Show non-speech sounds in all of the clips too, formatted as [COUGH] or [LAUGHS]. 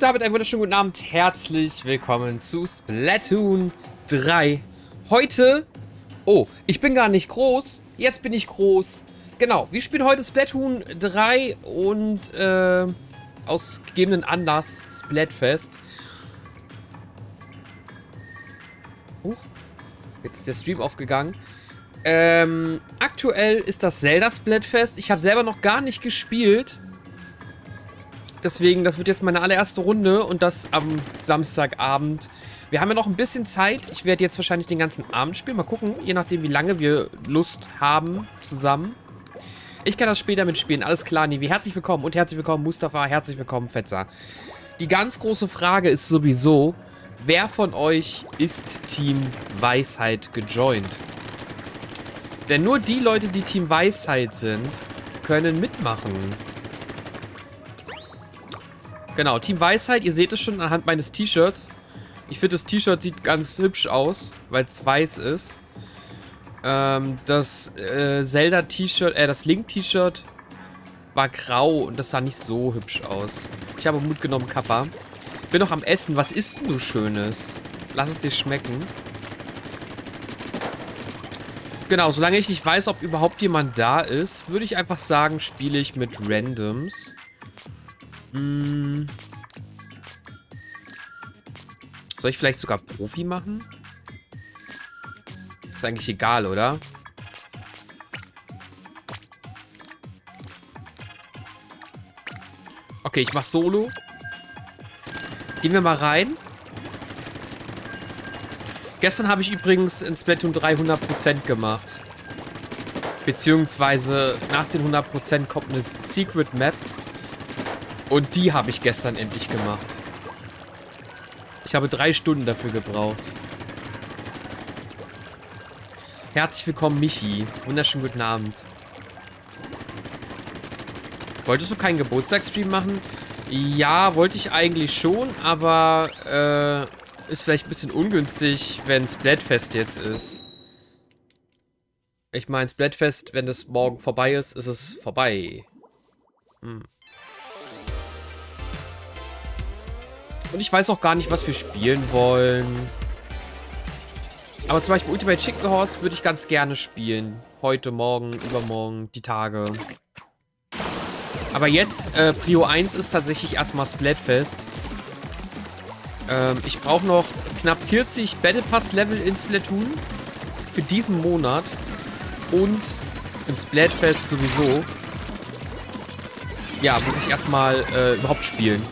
Und damit einen wunderschönen guten Abend. Herzlich willkommen zu Splatoon 3. Heute... Oh, ich bin gar nicht groß. Jetzt bin ich groß. Genau, wir spielen heute Splatoon 3 und äh, aus gegebenen Anlass Splatfest. Huch, jetzt ist der Stream aufgegangen. Ähm, aktuell ist das Zelda Splatfest. Ich habe selber noch gar nicht gespielt. Deswegen, das wird jetzt meine allererste Runde und das am Samstagabend. Wir haben ja noch ein bisschen Zeit. Ich werde jetzt wahrscheinlich den ganzen Abend spielen. Mal gucken, je nachdem, wie lange wir Lust haben zusammen. Ich kann das später mitspielen. Alles klar, Nivi. Herzlich willkommen und herzlich willkommen, Mustafa. Herzlich willkommen, Fetzer. Die ganz große Frage ist sowieso, wer von euch ist Team Weisheit gejoint? Denn nur die Leute, die Team Weisheit sind, können mitmachen. Genau, Team Weisheit, ihr seht es schon anhand meines T-Shirts. Ich finde, das T-Shirt sieht ganz hübsch aus, weil es weiß ist. Ähm, das äh, Zelda-T-Shirt, äh, das Link-T-Shirt war grau und das sah nicht so hübsch aus. Ich habe Mut genommen, Kappa. Bin noch am Essen. Was isst denn du Schönes? Lass es dir schmecken. Genau, solange ich nicht weiß, ob überhaupt jemand da ist, würde ich einfach sagen, spiele ich mit Randoms. Hm. Soll ich vielleicht sogar Profi machen? Ist eigentlich egal, oder? Okay, ich mach Solo. Gehen wir mal rein. Gestern habe ich übrigens in Splatoon 3 100% gemacht. Beziehungsweise nach den 100% kommt eine Secret Map. Und die habe ich gestern endlich gemacht. Ich habe drei Stunden dafür gebraucht. Herzlich willkommen, Michi. Wunderschönen guten Abend. Wolltest du keinen Geburtstagsstream machen? Ja, wollte ich eigentlich schon, aber äh, ist vielleicht ein bisschen ungünstig, wenn Splatfest jetzt ist. Ich meine, Splatfest, wenn das morgen vorbei ist, ist es vorbei. Hm. Und ich weiß auch gar nicht, was wir spielen wollen. Aber zum Beispiel Ultimate Chicken Horse würde ich ganz gerne spielen. Heute, morgen, übermorgen, die Tage. Aber jetzt, äh, Prio 1 ist tatsächlich erstmal Splatfest. Ähm, ich brauche noch knapp 40 Battle Pass Level in Splatoon. Für diesen Monat. Und im Splatfest sowieso. Ja, muss ich erstmal äh, überhaupt spielen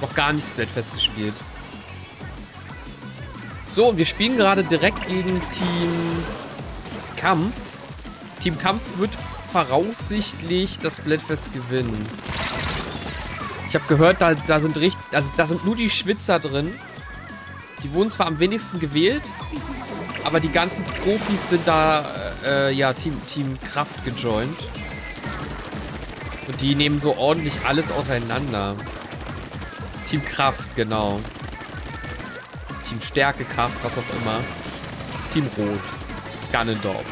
noch gar nicht Splatfest gespielt. So, wir spielen gerade direkt gegen Team Kampf. Team Kampf wird voraussichtlich das Splatfest gewinnen. Ich habe gehört, da, da sind richtig, also da sind nur die Schwitzer drin. Die wurden zwar am wenigsten gewählt, aber die ganzen Profis sind da, äh, ja, Team, Team Kraft gejoint. Und die nehmen so ordentlich alles auseinander. Team Kraft, genau. Team Stärke, Kraft, was auch immer. Team Rot. Gannendorf.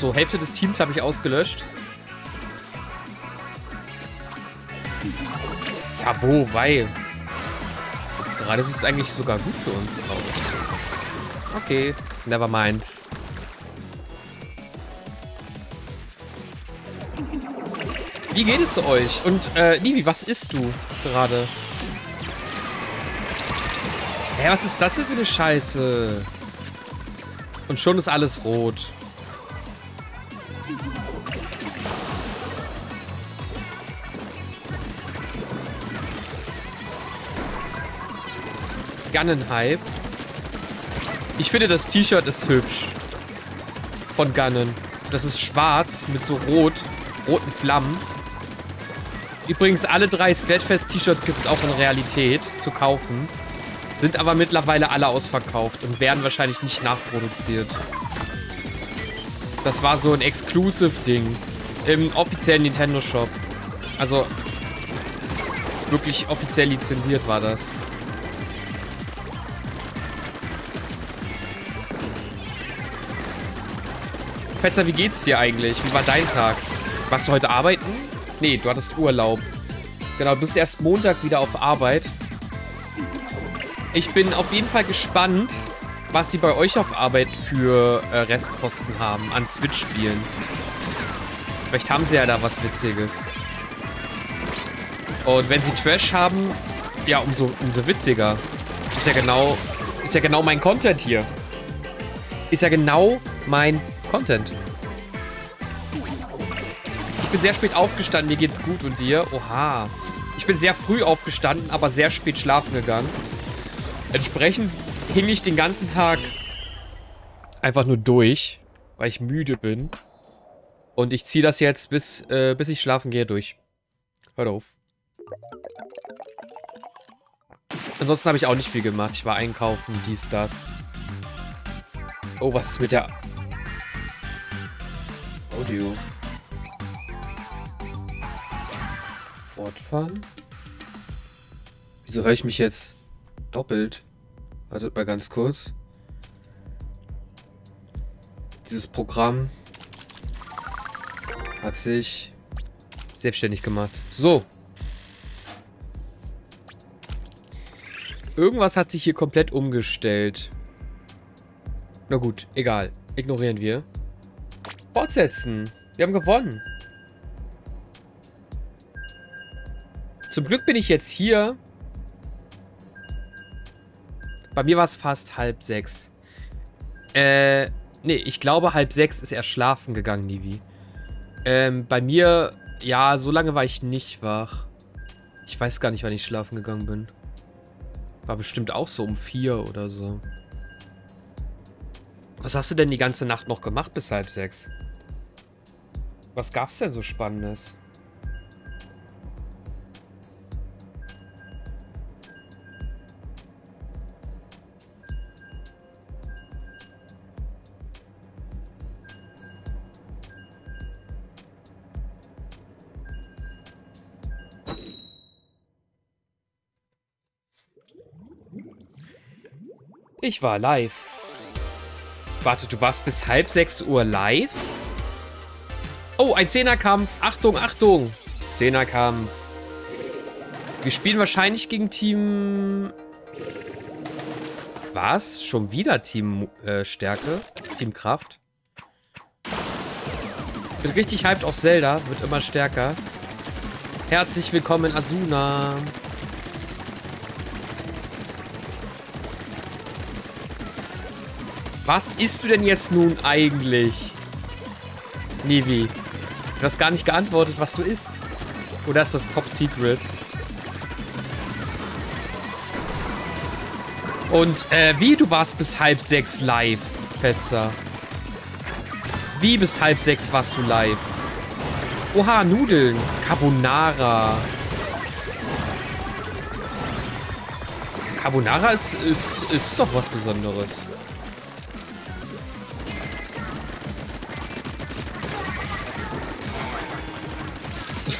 So, Hälfte des Teams habe ich ausgelöscht. Ja, wo, weil. Jetzt gerade sieht es eigentlich sogar gut für uns aus. Okay, never mind. Wie geht es euch? Und, äh, Nivi, was isst du gerade? Hä, was ist das denn für eine Scheiße? Und schon ist alles rot. Gunnenhype. Ich finde, das T-Shirt ist hübsch. Von Gunnen. Das ist schwarz mit so rot, roten Flammen. Übrigens, alle drei Splatfest-T-Shirts gibt es auch in Realität zu kaufen. Sind aber mittlerweile alle ausverkauft und werden wahrscheinlich nicht nachproduziert. Das war so ein Exclusive-Ding. Im offiziellen Nintendo-Shop. Also, wirklich offiziell lizenziert war das. Fetzer, wie geht's dir eigentlich? Wie war dein Tag? Warst du heute arbeiten? Nee, du hattest Urlaub. Genau, du bist erst Montag wieder auf Arbeit. Ich bin auf jeden Fall gespannt, was sie bei euch auf Arbeit für äh, Restposten haben an Switch-Spielen. Vielleicht haben sie ja da was Witziges. Und wenn sie Trash haben, ja, umso, umso witziger. Ist ja genau, ist ja genau mein Content hier. Ist ja genau mein Content. Bin sehr spät aufgestanden, mir geht's gut und dir? Oha. Ich bin sehr früh aufgestanden, aber sehr spät schlafen gegangen. Entsprechend hing ich den ganzen Tag einfach nur durch, weil ich müde bin. Und ich ziehe das jetzt, bis, äh, bis ich schlafen gehe, durch. Hört auf. Ansonsten habe ich auch nicht viel gemacht. Ich war einkaufen, dies, das. Oh, was ist mit der... Audio. Fortfahren? Wieso höre ich mich jetzt doppelt? Wartet mal ganz kurz. Dieses Programm hat sich selbstständig gemacht. So. Irgendwas hat sich hier komplett umgestellt. Na gut, egal. Ignorieren wir. Fortsetzen. Wir haben gewonnen. Zum Glück bin ich jetzt hier. Bei mir war es fast halb sechs. Äh, nee, ich glaube halb sechs ist er schlafen gegangen, Nivi. Ähm, bei mir, ja, so lange war ich nicht wach. Ich weiß gar nicht, wann ich schlafen gegangen bin. War bestimmt auch so um vier oder so. Was hast du denn die ganze Nacht noch gemacht bis halb sechs? Was gab's denn so Spannendes? Ich war live. Warte, du warst bis halb sechs Uhr live? Oh, ein Zehnerkampf. Achtung, Achtung. Zehnerkampf. Wir spielen wahrscheinlich gegen Team... Was? Schon wieder Team äh, Stärke? Team Kraft? Bin richtig hyped auf Zelda. Wird immer stärker. Herzlich willkommen, Asuna. Was isst du denn jetzt nun eigentlich? Nivi. Du hast gar nicht geantwortet, was du isst. Oder ist das Top Secret? Und, äh, wie? Du warst bis halb sechs live, Fetzer. Wie bis halb sechs warst du live? Oha, Nudeln. Carbonara. Carbonara ist, ist, ist doch was Besonderes.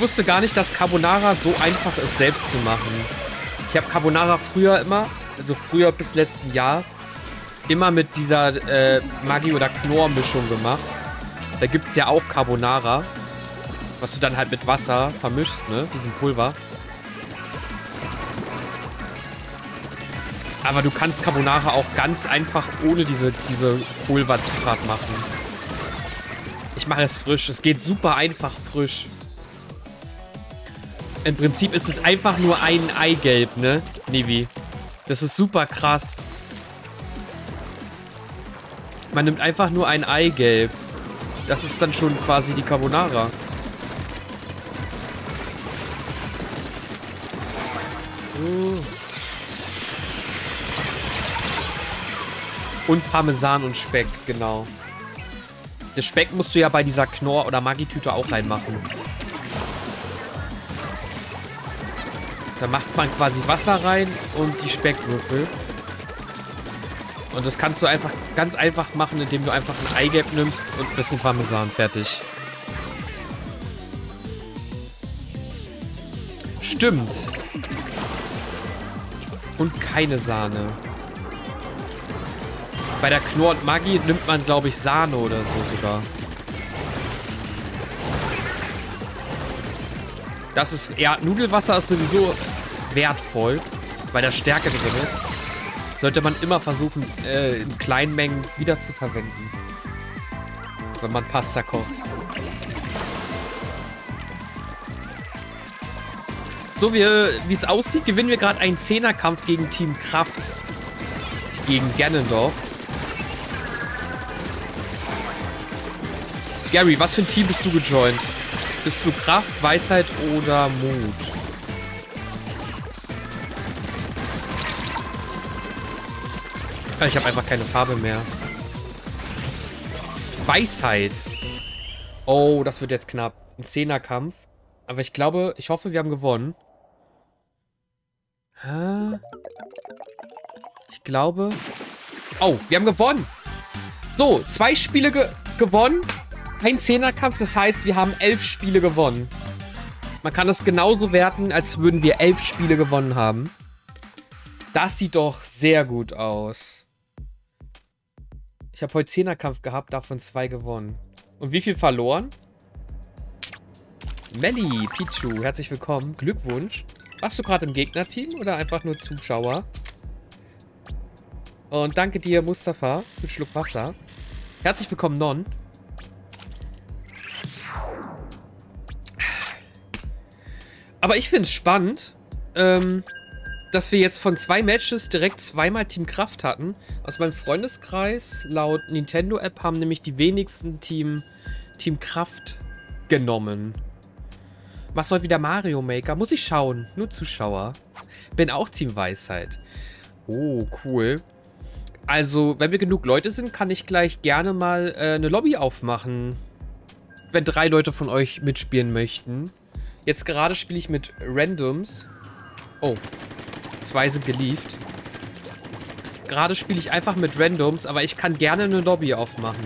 Wusste gar nicht, dass Carbonara so einfach ist, selbst zu machen. Ich habe Carbonara früher immer, also früher bis letzten Jahr, immer mit dieser äh, Maggi- oder Knorr-Mischung gemacht. Da gibt es ja auch Carbonara, was du dann halt mit Wasser vermischst, ne? Diesen Pulver. Aber du kannst Carbonara auch ganz einfach ohne diese, diese Pulverzutat machen. Ich mache es frisch. Es geht super einfach frisch. Im Prinzip ist es einfach nur ein Eigelb, ne? Nivi. Das ist super krass. Man nimmt einfach nur ein Eigelb. Das ist dann schon quasi die Carbonara. Und Parmesan und Speck, genau. Das Speck musst du ja bei dieser Knorr- oder Maggi-Tüte auch reinmachen. Da macht man quasi Wasser rein und die Speckwürfel. Und das kannst du einfach ganz einfach machen, indem du einfach ein Eigelb nimmst und ein bisschen Parmesan. Fertig. Stimmt. Und keine Sahne. Bei der Knorr und Maggi nimmt man, glaube ich, Sahne oder so sogar. Das ist, ja, Nudelwasser ist sowieso wertvoll, weil da Stärke drin ist. Sollte man immer versuchen, äh, in kleinen Mengen wieder zu verwenden. Wenn man Pasta kocht. So, wie es aussieht, gewinnen wir gerade einen Zehnerkampf gegen Team Kraft. Gegen Gernendorf. Gary, was für ein Team bist du gejoint? Bist du Kraft, Weisheit oder Mut? Ich habe einfach keine Farbe mehr. Weisheit. Oh, das wird jetzt knapp. Ein Zehnerkampf. Aber ich glaube, ich hoffe, wir haben gewonnen. Ich glaube... Oh, wir haben gewonnen. So, zwei Spiele ge gewonnen. Ein Zehnerkampf, das heißt, wir haben elf Spiele gewonnen. Man kann das genauso werten, als würden wir elf Spiele gewonnen haben. Das sieht doch sehr gut aus. Ich habe heute Zehnerkampf gehabt, davon zwei gewonnen. Und wie viel verloren? Melly, Pichu, herzlich willkommen. Glückwunsch. Warst du gerade im Gegnerteam oder einfach nur Zuschauer? Und danke dir, Mustafa, für einen Schluck Wasser. Herzlich willkommen, Non. Aber ich finde es spannend, ähm, dass wir jetzt von zwei Matches direkt zweimal Team Kraft hatten. Aus meinem Freundeskreis, laut Nintendo-App, haben nämlich die wenigsten Team, Team Kraft genommen. Du heute wieder Mario Maker? Muss ich schauen. Nur Zuschauer. Bin auch Team Weisheit. Oh, cool. Also, wenn wir genug Leute sind, kann ich gleich gerne mal äh, eine Lobby aufmachen. Wenn drei Leute von euch mitspielen möchten. Jetzt gerade spiele ich mit Randoms. Oh. Zwei sind gelieft. Gerade spiele ich einfach mit Randoms, aber ich kann gerne eine Lobby aufmachen.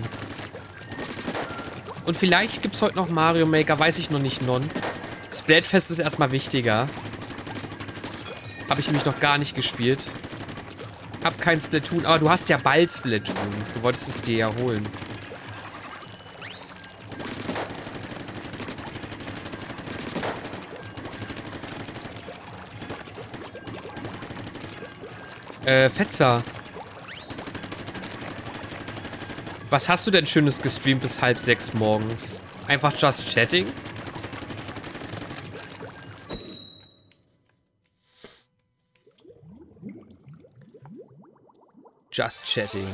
Und vielleicht gibt es heute noch Mario Maker, weiß ich noch nicht, Non. Splatfest ist erstmal wichtiger. Habe ich nämlich noch gar nicht gespielt. Hab kein Splatoon, aber du hast ja bald Splatoon. Du wolltest es dir ja holen. Äh, Fetzer. Was hast du denn Schönes gestreamt bis halb sechs morgens? Einfach just chatting? Just Chatting.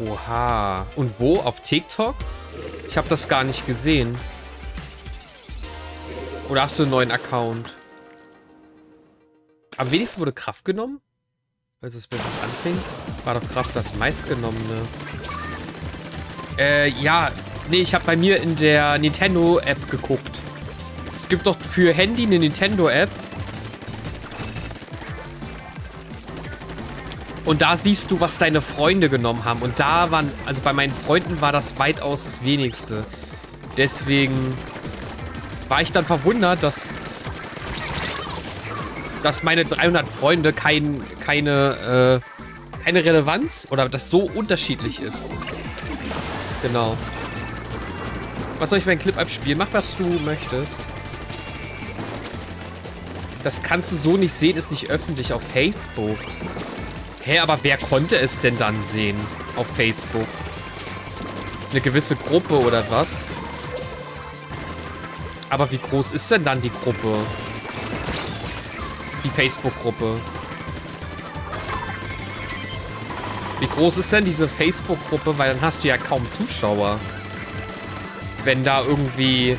Oha. Und wo? Auf TikTok? Ich habe das gar nicht gesehen. Oder hast du einen neuen Account? Am wenigsten wurde Kraft genommen? Als mit was anfing? War doch Kraft das meistgenommene. Äh, ja. Nee, ich habe bei mir in der Nintendo-App geguckt. Es gibt doch für Handy eine Nintendo-App. Und da siehst du, was deine Freunde genommen haben. Und da waren, also bei meinen Freunden war das weitaus das wenigste. Deswegen war ich dann verwundert, dass, dass meine 300 Freunde kein, keine, äh, keine Relevanz oder das so unterschiedlich ist. Genau. Was soll ich für einen Clip abspielen? Mach, was du möchtest. Das kannst du so nicht sehen, ist nicht öffentlich auf Facebook. Hä, aber wer konnte es denn dann sehen auf Facebook? Eine gewisse Gruppe oder was? Aber wie groß ist denn dann die Gruppe? Die Facebook-Gruppe. Wie groß ist denn diese Facebook-Gruppe? Weil dann hast du ja kaum Zuschauer. Wenn da irgendwie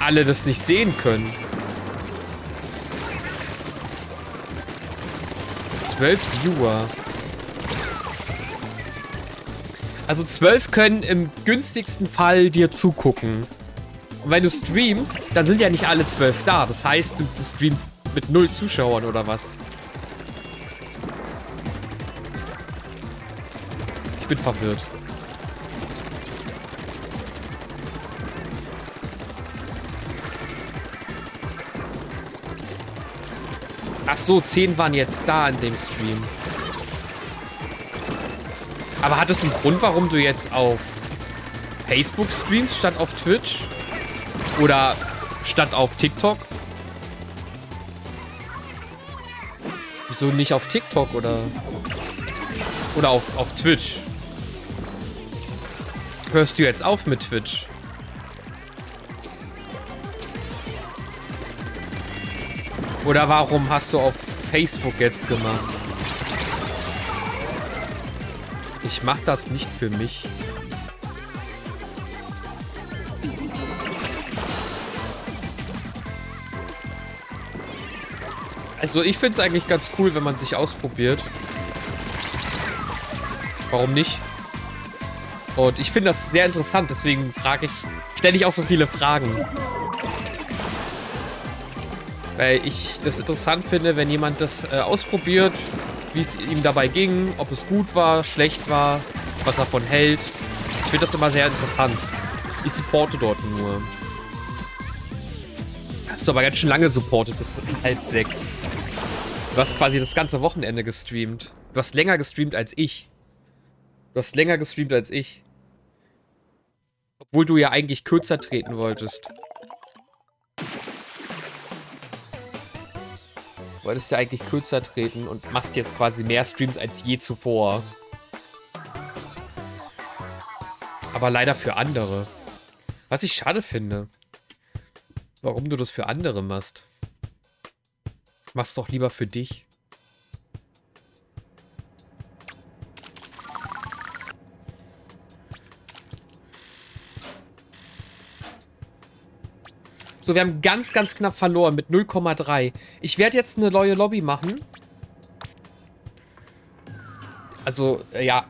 alle das nicht sehen können. 12 Viewer. Also 12 können im günstigsten Fall dir zugucken. Und wenn du streamst, dann sind ja nicht alle 12 da. Das heißt, du, du streamst mit null Zuschauern oder was? Ich bin verwirrt. Ach so, 10 waren jetzt da in dem Stream. Aber hat es einen Grund, warum du jetzt auf Facebook streamst statt auf Twitch? Oder statt auf TikTok? Wieso nicht auf TikTok oder... Oder auf, auf Twitch? Hörst du jetzt auf mit Twitch? Oder warum hast du auf Facebook jetzt gemacht? Ich mach das nicht für mich. Also ich finde es eigentlich ganz cool, wenn man sich ausprobiert. Warum nicht? Und ich finde das sehr interessant, deswegen frage ich, stelle ich auch so viele Fragen. Weil ich das interessant finde, wenn jemand das äh, ausprobiert, wie es ihm dabei ging, ob es gut war, schlecht war, was er davon hält. Ich finde das immer sehr interessant. Ich supporte dort nur. Hast du aber ganz schön lange supportet, bis halb sechs. Du hast quasi das ganze Wochenende gestreamt. Du hast länger gestreamt als ich. Du hast länger gestreamt als ich. Obwohl du ja eigentlich kürzer treten wolltest. Du wolltest ja eigentlich kürzer treten und machst jetzt quasi mehr Streams als je zuvor. Aber leider für andere. Was ich schade finde. Warum du das für andere machst. Mach's doch lieber für dich. So, wir haben ganz, ganz knapp verloren mit 0,3. Ich werde jetzt eine neue Lobby machen. Also, äh, ja.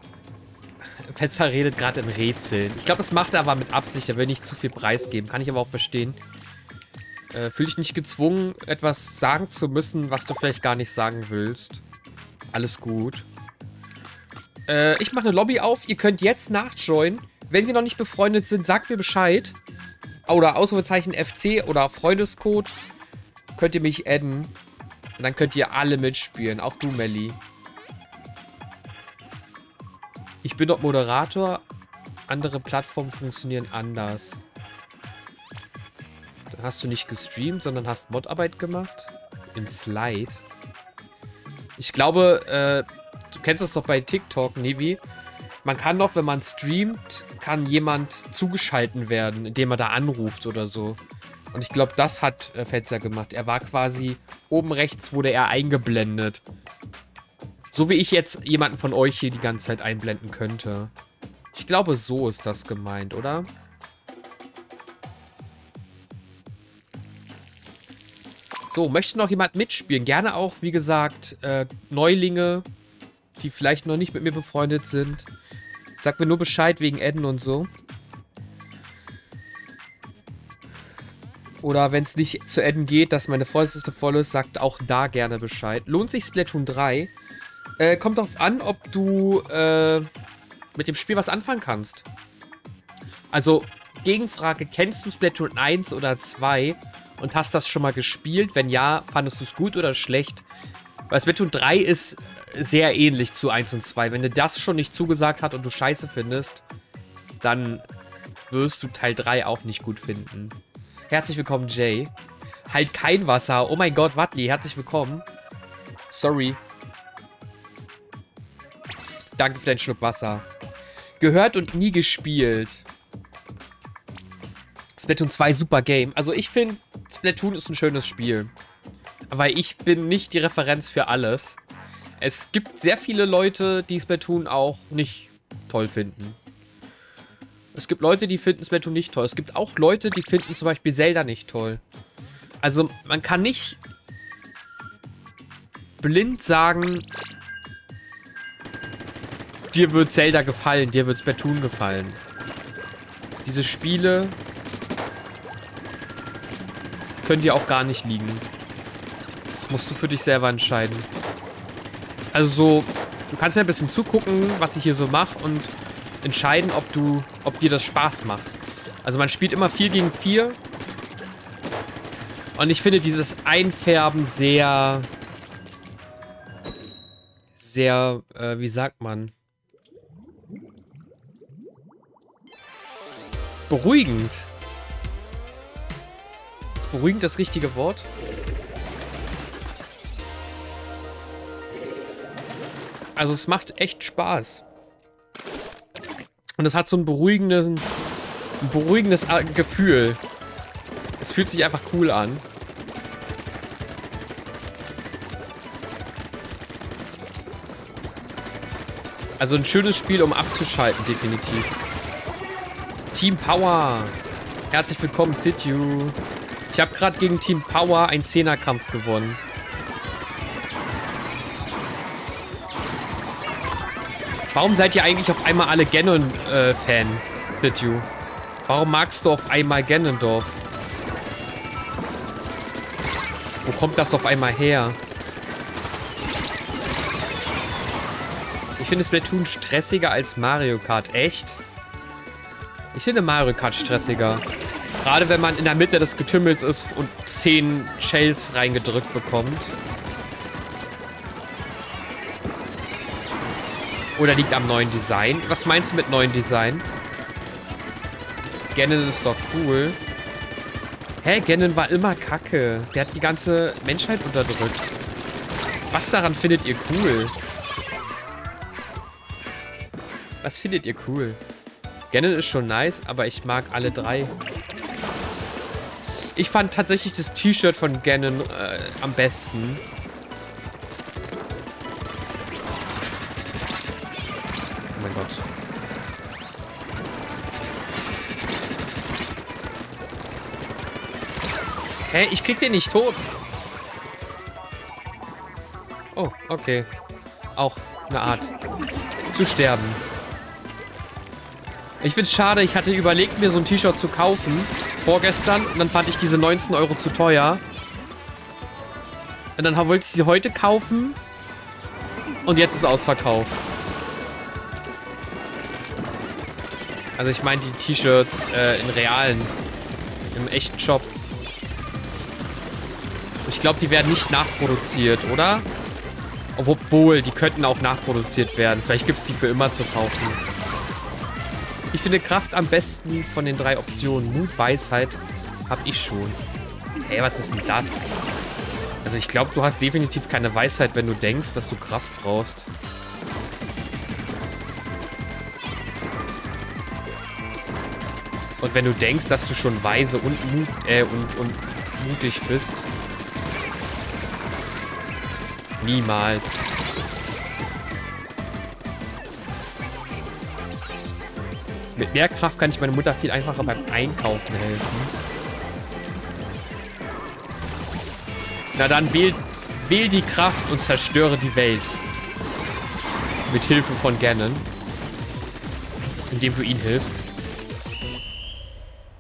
[LAUGHS] Fetzer redet gerade in Rätseln. Ich glaube, das macht er aber mit Absicht. Er will nicht zu viel preisgeben. Kann ich aber auch verstehen. Äh, fühl dich nicht gezwungen, etwas sagen zu müssen, was du vielleicht gar nicht sagen willst. Alles gut. Äh, ich mache eine Lobby auf. Ihr könnt jetzt nachjoinen. Wenn wir noch nicht befreundet sind, sagt mir Bescheid. Oder Ausrufezeichen FC oder Freundescode. Könnt ihr mich adden. Und dann könnt ihr alle mitspielen. Auch du, Melli. Ich bin dort Moderator. Andere Plattformen funktionieren anders. Hast du nicht gestreamt, sondern hast Modarbeit gemacht. In Slide. Ich glaube, äh, du kennst das doch bei TikTok, Nevi. Man kann doch, wenn man streamt, kann jemand zugeschalten werden, indem er da anruft oder so. Und ich glaube, das hat äh, Fetzer gemacht. Er war quasi oben rechts, wurde er eingeblendet. So wie ich jetzt jemanden von euch hier die ganze Zeit einblenden könnte. Ich glaube, so ist das gemeint, oder? So, möchte noch jemand mitspielen? Gerne auch, wie gesagt, äh, Neulinge, die vielleicht noch nicht mit mir befreundet sind. Sag mir nur Bescheid wegen Adden und so. Oder wenn es nicht zu Adden geht, dass meine Freundesliste voll ist, sagt auch da gerne Bescheid. Lohnt sich Splatoon 3? Äh, kommt darauf an, ob du äh, mit dem Spiel was anfangen kannst. Also, Gegenfrage, kennst du Splatoon 1 oder 2? Und hast das schon mal gespielt? Wenn ja, fandest du es gut oder schlecht? Weil Splatoon 3 ist sehr ähnlich zu 1 und 2. Wenn dir das schon nicht zugesagt hat und du scheiße findest, dann wirst du Teil 3 auch nicht gut finden. Herzlich willkommen, Jay. Halt kein Wasser. Oh mein Gott, Wattli, herzlich willkommen. Sorry. Danke für deinen Schluck Wasser. Gehört und nie gespielt. Splatoon 2 super Game. Also ich finde, Splatoon ist ein schönes Spiel. Aber ich bin nicht die Referenz für alles. Es gibt sehr viele Leute, die Splatoon auch nicht toll finden. Es gibt Leute, die finden Splatoon nicht toll. Es gibt auch Leute, die finden zum Beispiel Zelda nicht toll. Also man kann nicht blind sagen, dir wird Zelda gefallen, dir wird Splatoon gefallen. Diese Spiele können dir auch gar nicht liegen. Das musst du für dich selber entscheiden. Also so, du kannst ja ein bisschen zugucken, was ich hier so mache und entscheiden, ob du, ob dir das Spaß macht. Also man spielt immer 4 gegen 4. Und ich finde dieses Einfärben sehr, sehr, äh, wie sagt man? Beruhigend. Beruhigend das richtige Wort? Also es macht echt Spaß. Und es hat so ein beruhigendes, ein beruhigendes Gefühl. Es fühlt sich einfach cool an. Also ein schönes Spiel, um abzuschalten, definitiv. Team Power. Herzlich willkommen, Situ. Ich habe gerade gegen Team Power einen Zehnerkampf gewonnen. Warum seid ihr eigentlich auf einmal alle Ganon-Fan, äh, Situ? Warum magst du auf einmal Ganondorf? Wo kommt das auf einmal her? Ich finde Splatoon stressiger als Mario Kart. Echt? Ich finde Mario Kart stressiger. Gerade wenn man in der Mitte des Getümmels ist und 10 Shells reingedrückt bekommt. Oder liegt am neuen Design? Was meinst du mit neuen Design? Ganon ist doch cool. Hä, Ganon war immer kacke. Der hat die ganze Menschheit unterdrückt. Was daran findet ihr cool? Was findet ihr cool? Ganon ist schon nice, aber ich mag alle drei. Ich fand tatsächlich das T-Shirt von Ganon äh, am besten. Oh mein Gott. Hä? Ich krieg den nicht tot. Oh, okay. Auch eine Art zu sterben. Ich find's schade, ich hatte überlegt, mir so ein T-Shirt zu kaufen. Vorgestern. Und dann fand ich diese 19 Euro zu teuer. Und dann wollte ich sie heute kaufen. Und jetzt ist ausverkauft. Also ich meine die T-Shirts äh, in realen. Im echten Shop. Ich glaube, die werden nicht nachproduziert, oder? Obwohl, die könnten auch nachproduziert werden. Vielleicht gibt es die für immer zu kaufen. Ich finde Kraft am besten von den drei Optionen. Mut, Weisheit habe ich schon. Ey, was ist denn das? Also ich glaube, du hast definitiv keine Weisheit, wenn du denkst, dass du Kraft brauchst. Und wenn du denkst, dass du schon weise und, mut, äh, und, und mutig bist. Niemals. Mit mehr Kraft kann ich meine Mutter viel einfacher beim Einkaufen helfen. Na dann wähl, wähl die Kraft und zerstöre die Welt. Mit Hilfe von Ganon. Indem du ihn hilfst.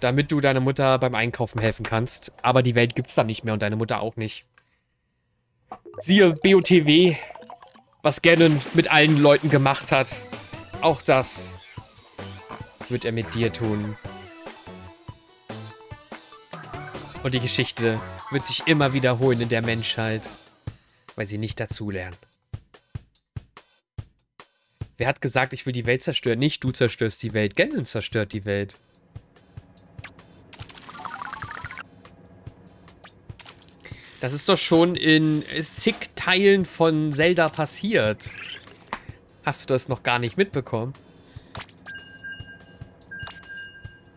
Damit du deiner Mutter beim Einkaufen helfen kannst. Aber die Welt gibt's dann nicht mehr und deine Mutter auch nicht. Siehe BOTW, was Ganon mit allen Leuten gemacht hat. Auch das wird er mit dir tun. Und die Geschichte wird sich immer wiederholen in der Menschheit, weil sie nicht dazulernen. Wer hat gesagt, ich will die Welt zerstören? Nicht du zerstörst die Welt. Ganon zerstört die Welt. Das ist doch schon in zig Teilen von Zelda passiert. Hast du das noch gar nicht mitbekommen?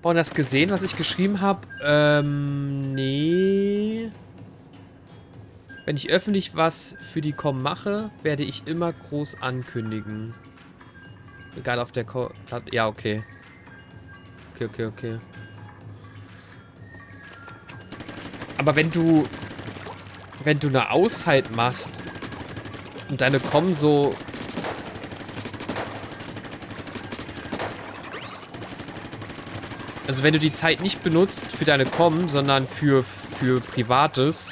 Boah, das gesehen, was ich geschrieben habe? Ähm, nee. Wenn ich öffentlich was für die Com mache, werde ich immer groß ankündigen. Egal auf der Co Ja, okay. Okay, okay, okay. Aber wenn du... Wenn du eine Auszeit machst und deine Com so Also wenn du die Zeit nicht benutzt für deine Com, sondern für, für Privates,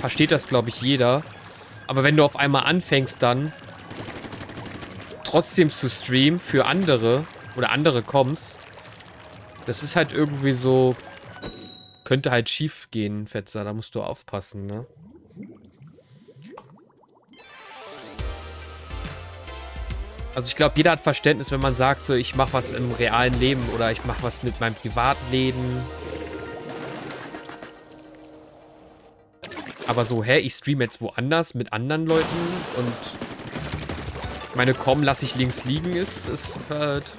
versteht das, glaube ich, jeder. Aber wenn du auf einmal anfängst dann trotzdem zu streamen für andere oder andere Coms, das ist halt irgendwie so, könnte halt schief gehen, Fetzer. Da musst du aufpassen, ne? Also ich glaube, jeder hat Verständnis, wenn man sagt, so ich mache was im realen Leben oder ich mache was mit meinem Privatleben. Aber so, hä, ich streame jetzt woanders mit anderen Leuten und meine Com lasse ich links liegen, ist, ist halt...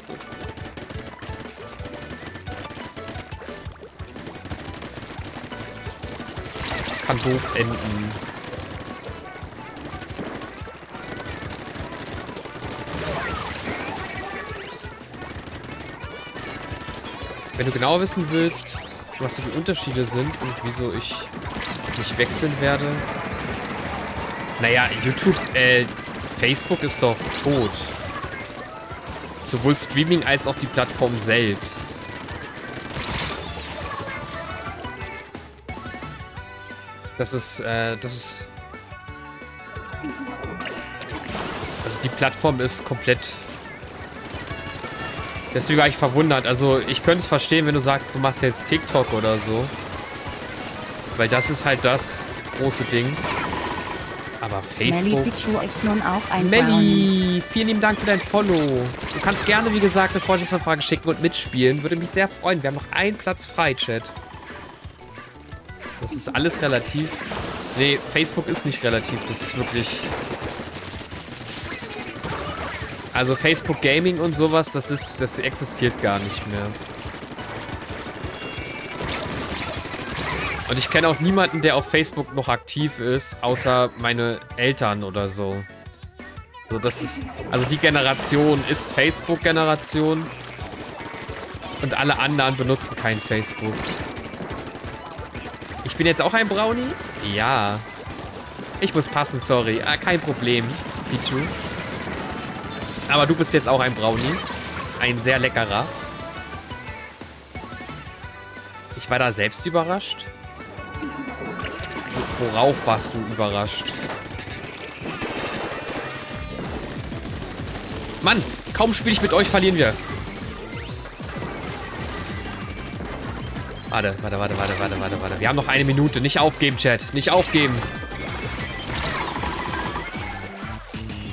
Kann doof enden. Wenn du genau wissen willst, was so die Unterschiede sind und wieso ich nicht wechseln werde. Naja, YouTube, äh, Facebook ist doch tot. Sowohl Streaming als auch die Plattform selbst. Das ist, äh, das ist... Also die Plattform ist komplett... Deswegen war ich verwundert. Also ich könnte es verstehen, wenn du sagst, du machst jetzt TikTok oder so. Weil das ist halt das große Ding. Aber Facebook... Melly Pichu ist nun auch ein Melly, vielen lieben Dank für dein Follow. Du kannst gerne, wie gesagt, eine Vorstellungsfrage schicken und mitspielen. Würde mich sehr freuen. Wir haben noch einen Platz frei, Chat. Das ist alles relativ. Nee, Facebook ist nicht relativ. Das ist wirklich... Also Facebook Gaming und sowas, das ist, das existiert gar nicht mehr. Und ich kenne auch niemanden, der auf Facebook noch aktiv ist, außer meine Eltern oder so. So, das ist. Also die Generation ist Facebook-Generation. Und alle anderen benutzen kein Facebook. Ich bin jetzt auch ein Brownie? Ja. Ich muss passen, sorry. Ah, kein Problem, Pichu. Aber du bist jetzt auch ein Brownie. Ein sehr leckerer. Ich war da selbst überrascht. Worauf warst du überrascht? Mann, kaum spiele ich mit euch, verlieren wir. Warte, warte, warte, warte, warte, warte, warte. Wir haben noch eine Minute. Nicht aufgeben, Chat. Nicht aufgeben.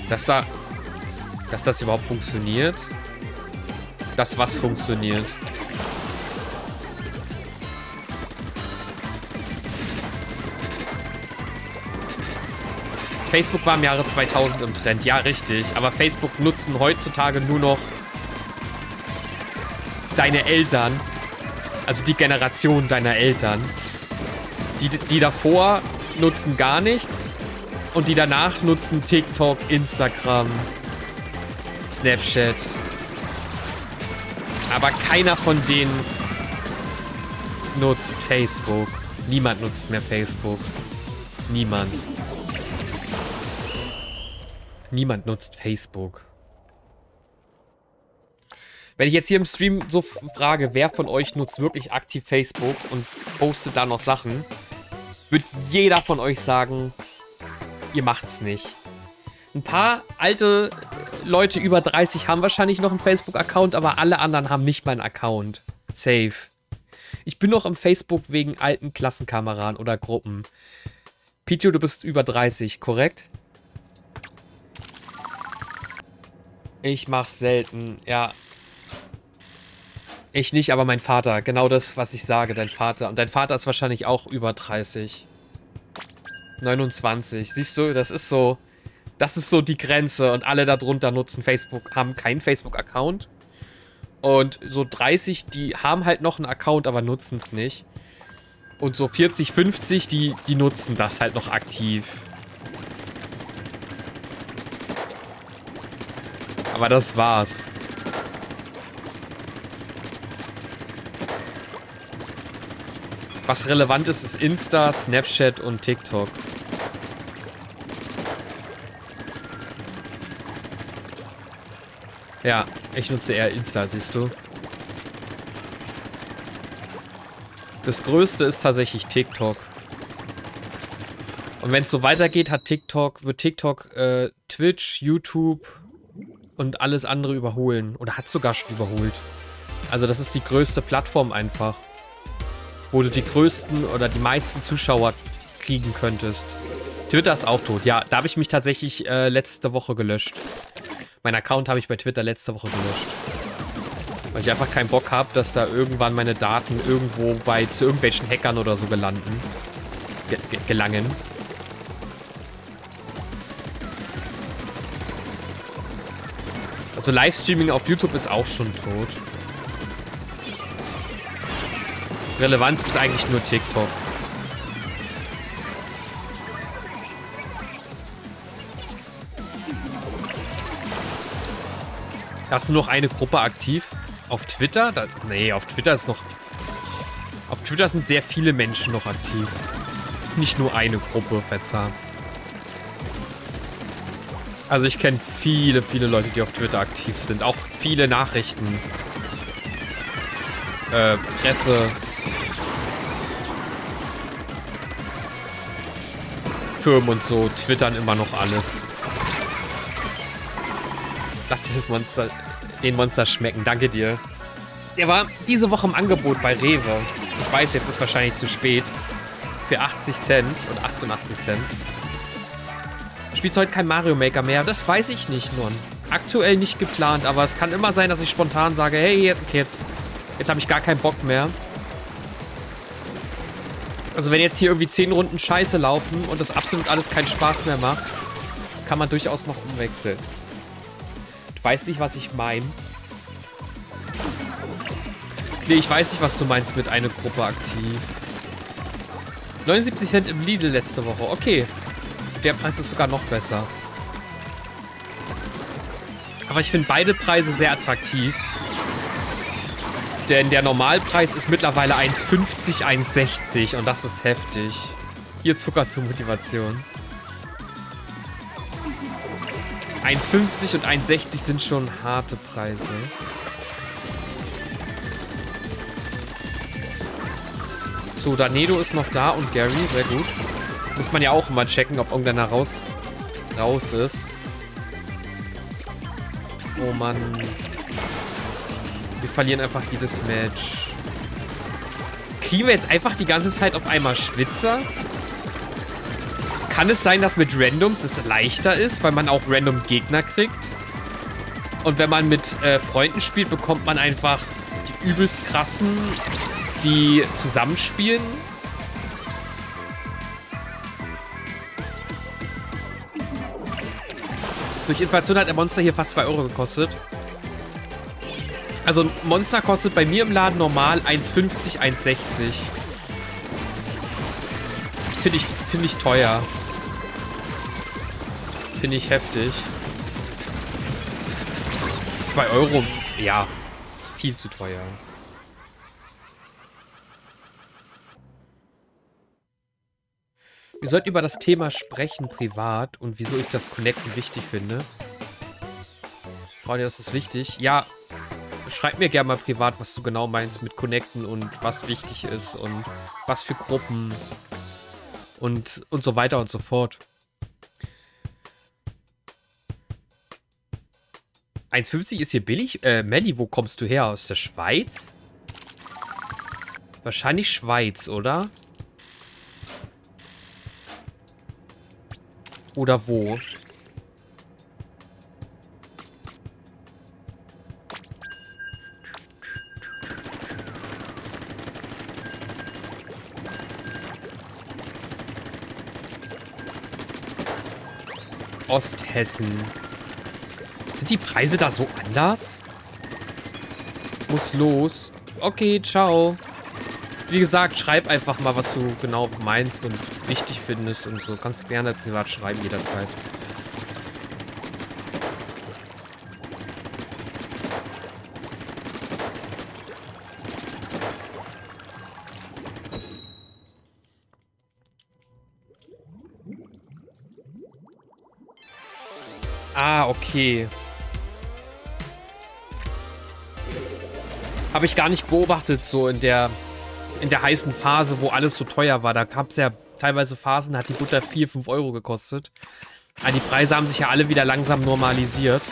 Dass da... Dass das überhaupt funktioniert. Das, was funktioniert. Facebook war im Jahre 2000 im Trend. Ja, richtig. Aber Facebook nutzen heutzutage nur noch deine Eltern. Also die Generation deiner Eltern. Die, die davor nutzen gar nichts. Und die danach nutzen TikTok, Instagram, Snapchat. Aber keiner von denen nutzt Facebook. Niemand nutzt mehr Facebook. Niemand. Niemand nutzt Facebook. Wenn ich jetzt hier im Stream so frage, wer von euch nutzt wirklich aktiv Facebook und postet da noch Sachen, wird jeder von euch sagen, ihr macht's nicht. Ein paar alte Leute über 30 haben wahrscheinlich noch einen Facebook-Account, aber alle anderen haben nicht mal einen Account. Safe. Ich bin noch im Facebook wegen alten Klassenkameraden oder Gruppen. Pichu, du bist über 30, korrekt? Ich mach's selten, ja. Ich nicht, aber mein Vater. Genau das, was ich sage, dein Vater. Und dein Vater ist wahrscheinlich auch über 30. 29. Siehst du, das ist so... Das ist so die Grenze. Und alle darunter nutzen Facebook, haben keinen Facebook-Account. Und so 30, die haben halt noch einen Account, aber nutzen es nicht. Und so 40, 50, die, die nutzen das halt noch aktiv. Aber das war's. Was relevant ist, ist Insta, Snapchat und TikTok. Ja, ich nutze eher Insta, siehst du. Das größte ist tatsächlich TikTok. Und wenn es so weitergeht, hat TikTok, wird TikTok äh, Twitch, YouTube und alles andere überholen. Oder hat sogar schon überholt. Also das ist die größte Plattform einfach. Wo du die größten oder die meisten Zuschauer kriegen könntest. Twitter ist auch tot. Ja, da habe ich mich tatsächlich äh, letzte Woche gelöscht. Mein Account habe ich bei Twitter letzte Woche gelöscht. Weil ich einfach keinen Bock habe, dass da irgendwann meine Daten irgendwo bei zu irgendwelchen Hackern oder so gelanden. ge gelangen. Also Livestreaming auf YouTube ist auch schon tot. Relevanz ist eigentlich nur TikTok. Hast du noch eine Gruppe aktiv? Auf Twitter? Da, nee, auf Twitter ist noch... Auf Twitter sind sehr viele Menschen noch aktiv. Nicht nur eine Gruppe, Fetzer. Also ich kenne viele, viele Leute, die auf Twitter aktiv sind. Auch viele Nachrichten. Äh, Presse. Firmen und so twittern immer noch alles. Lass dir das Monster, den Monster schmecken. Danke dir. Der war diese Woche im Angebot bei Rewe. Ich weiß, jetzt ist wahrscheinlich zu spät. Für 80 Cent und 88 Cent. Spielt heute kein Mario Maker mehr? Das weiß ich nicht, nun. Aktuell nicht geplant, aber es kann immer sein, dass ich spontan sage, hey, okay, jetzt, jetzt habe ich gar keinen Bock mehr. Also wenn jetzt hier irgendwie 10 Runden Scheiße laufen und das absolut alles keinen Spaß mehr macht, kann man durchaus noch umwechseln weiß nicht, was ich meine. Nee, ich weiß nicht, was du meinst mit einer Gruppe aktiv. 79 Cent im Lidl letzte Woche. Okay. Der Preis ist sogar noch besser. Aber ich finde beide Preise sehr attraktiv. Denn der Normalpreis ist mittlerweile 1,50, 1,60 und das ist heftig. Hier Zucker zur Motivation. 1,50 und 1,60 sind schon harte Preise. So, Danedo ist noch da und Gary, sehr gut. Muss man ja auch mal checken, ob irgendeiner raus, raus ist. Oh Mann. Wir verlieren einfach jedes Match. Kriegen wir jetzt einfach die ganze Zeit auf einmal Schwitzer? Kann es sein, dass mit Randoms es leichter ist, weil man auch random Gegner kriegt? Und wenn man mit äh, Freunden spielt, bekommt man einfach die übelst krassen, die zusammenspielen? Durch Inflation hat der Monster hier fast 2 Euro gekostet. Also ein Monster kostet bei mir im Laden normal 1,50, 1,60. Finde ich, find ich teuer. Finde ich heftig. 2 Euro, ja, viel zu teuer. Wir sollten über das Thema sprechen, privat, und wieso ich das Connecten wichtig finde. Claudia, das ist wichtig. Ja, schreib mir gerne mal privat, was du genau meinst mit Connecten und was wichtig ist und was für Gruppen und, und so weiter und so fort. 1,50 ist hier billig. Äh, Melli, wo kommst du her? Aus der Schweiz? Wahrscheinlich Schweiz, oder? Oder wo? Osthessen. Sind die Preise da so anders? Muss los. Okay, ciao. Wie gesagt, schreib einfach mal, was du genau meinst und wichtig findest und so. Kannst gerne privat schreiben jederzeit. Ah, okay. Habe ich gar nicht beobachtet, so in der, in der heißen Phase, wo alles so teuer war. Da gab es ja teilweise Phasen, hat die Butter 4, 5 Euro gekostet. Aber die Preise haben sich ja alle wieder langsam normalisiert.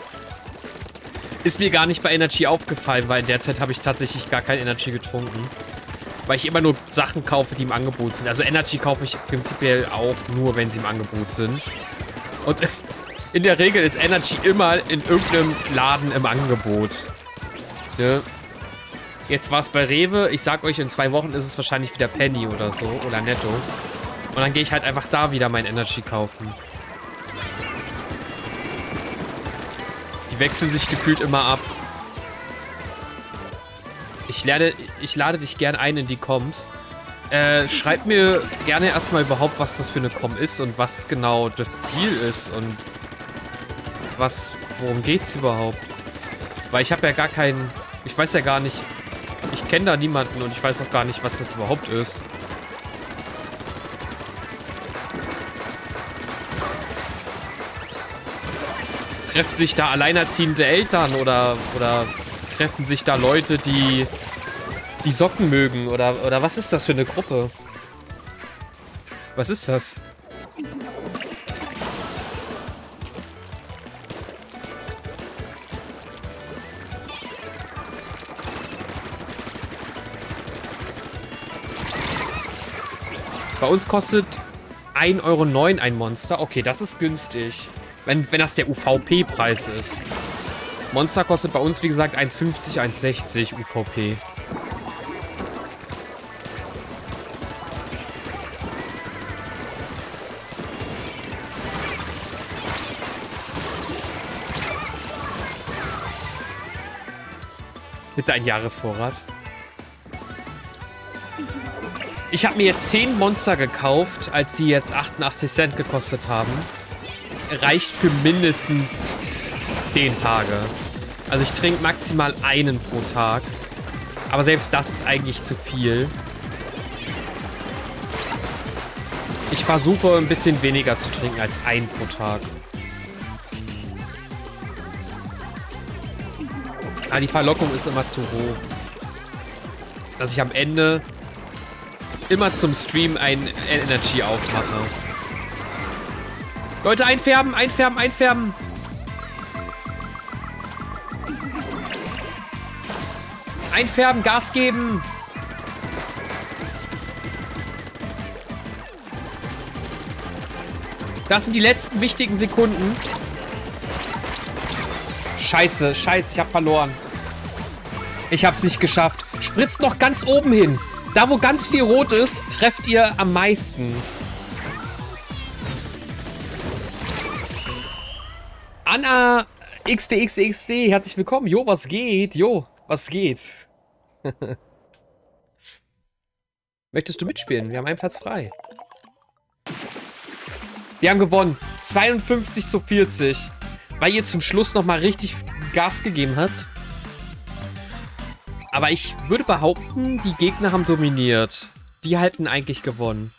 Ist mir gar nicht bei Energy aufgefallen, weil in der Zeit habe ich tatsächlich gar kein Energy getrunken. Weil ich immer nur Sachen kaufe, die im Angebot sind. Also Energy kaufe ich prinzipiell auch nur, wenn sie im Angebot sind. Und [LAUGHS] in der Regel ist Energy immer in irgendeinem Laden im Angebot. Ne? Jetzt war es bei Rewe. Ich sag euch, in zwei Wochen ist es wahrscheinlich wieder Penny oder so. Oder Netto. Und dann gehe ich halt einfach da wieder mein Energy kaufen. Die wechseln sich gefühlt immer ab. Ich, lerne, ich lade dich gern ein in die Coms. Äh, schreib mir gerne erstmal überhaupt, was das für eine Com ist und was genau das Ziel ist und was, worum geht's überhaupt? Weil ich habe ja gar keinen, ich weiß ja gar nicht, ich kenne da niemanden und ich weiß auch gar nicht, was das überhaupt ist. Treffen sich da alleinerziehende Eltern oder, oder treffen sich da Leute, die die Socken mögen? Oder, oder was ist das für eine Gruppe? Was ist das? Bei uns kostet 1,09 Euro ein Monster. Okay, das ist günstig. Wenn, wenn das der UVP-Preis ist. Monster kostet bei uns, wie gesagt, 1,50, 1,60 UVP. Bitte ein Jahresvorrat. Ich habe mir jetzt 10 Monster gekauft, als sie jetzt 88 Cent gekostet haben. Reicht für mindestens 10 Tage. Also ich trinke maximal einen pro Tag. Aber selbst das ist eigentlich zu viel. Ich versuche ein bisschen weniger zu trinken als ein pro Tag. Aber die Verlockung ist immer zu hoch. Dass ich am Ende immer zum Stream ein Energy aufmache. Leute, einfärben, einfärben, einfärben. Einfärben, Gas geben. Das sind die letzten wichtigen Sekunden. Scheiße, scheiße, ich habe verloren. Ich habe es nicht geschafft. Spritzt noch ganz oben hin. Da, wo ganz viel rot ist, trefft ihr am meisten. Anna XDXDXD, herzlich willkommen. Jo, was geht? Jo, was geht? [LAUGHS] Möchtest du mitspielen? Wir haben einen Platz frei. Wir haben gewonnen. 52 zu 40. Weil ihr zum Schluss nochmal richtig Gas gegeben habt. Aber ich würde behaupten, die Gegner haben dominiert. Die halten eigentlich gewonnen.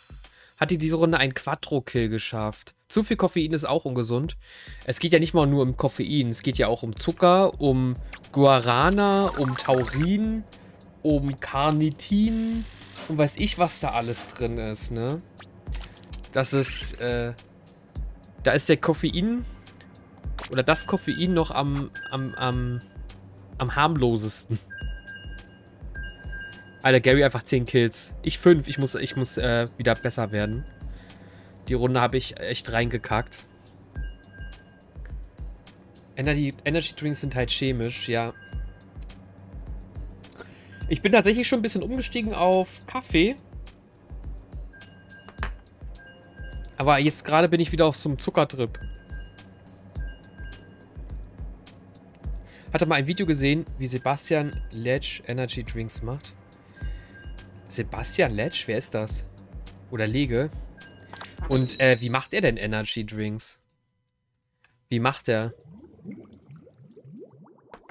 Hat die diese Runde einen Quattro-Kill geschafft. Zu viel Koffein ist auch ungesund. Es geht ja nicht mal nur um Koffein. Es geht ja auch um Zucker, um Guarana, um Taurin, um Carnitin und weiß ich, was da alles drin ist, ne? Das ist, äh, da ist der Koffein oder das Koffein noch am, am, am, am harmlosesten. Alter, Gary einfach 10 Kills. Ich 5. Ich muss, ich muss äh, wieder besser werden. Die Runde habe ich echt reingekackt. Energy, Energy Drinks sind halt chemisch, ja. Ich bin tatsächlich schon ein bisschen umgestiegen auf Kaffee. Aber jetzt gerade bin ich wieder auf so einem Zuckertrip. Hatte mal ein Video gesehen, wie Sebastian Ledge Energy Drinks macht. Sebastian Letsch, wer ist das? Oder Lege? Und äh, wie macht er denn Energy Drinks? Wie macht er?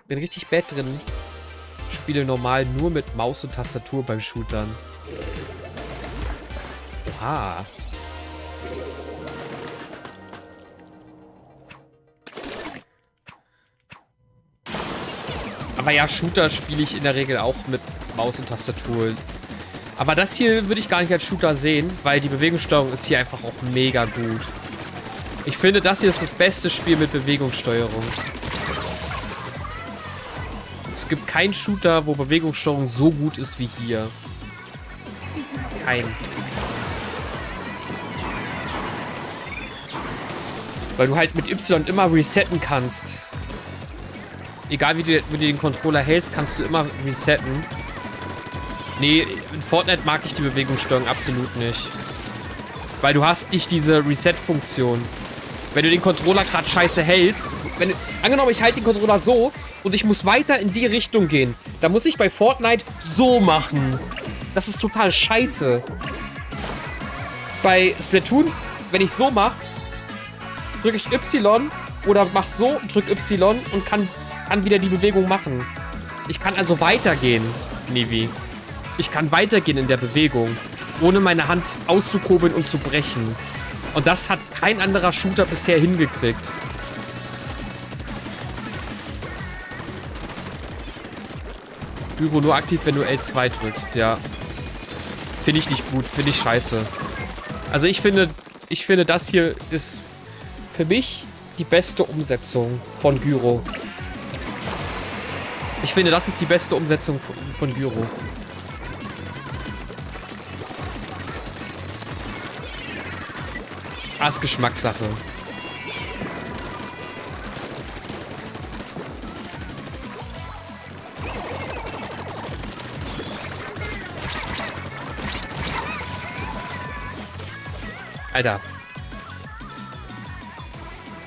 Bin richtig bad drin. Spiele normal nur mit Maus und Tastatur beim Shootern. Oha. Aber ja, Shooter spiele ich in der Regel auch mit Maus und Tastatur. Aber das hier würde ich gar nicht als Shooter sehen, weil die Bewegungssteuerung ist hier einfach auch mega gut. Ich finde, das hier ist das beste Spiel mit Bewegungssteuerung. Es gibt keinen Shooter, wo Bewegungssteuerung so gut ist wie hier. Kein. Weil du halt mit Y immer resetten kannst. Egal wie du, wie du den Controller hältst, kannst du immer resetten. Nee, in Fortnite mag ich die Bewegungssteuerung absolut nicht. Weil du hast nicht diese Reset-Funktion. Wenn du den Controller gerade scheiße hältst, wenn, angenommen, ich halte den Controller so und ich muss weiter in die Richtung gehen, dann muss ich bei Fortnite so machen. Das ist total scheiße. Bei Splatoon, wenn ich so mache, drücke ich Y oder mach so, drück Y und kann, kann wieder die Bewegung machen. Ich kann also weitergehen, Nivi. Ich kann weitergehen in der Bewegung, ohne meine Hand auszukurbeln und zu brechen. Und das hat kein anderer Shooter bisher hingekriegt. Pyro nur aktiv, wenn du L2 drückst, ja. Finde ich nicht gut, finde ich scheiße. Also ich finde, ich finde, das hier ist für mich die beste Umsetzung von Gyro. Ich finde, das ist die beste Umsetzung von, von Gyro. Ist Geschmackssache. Alter.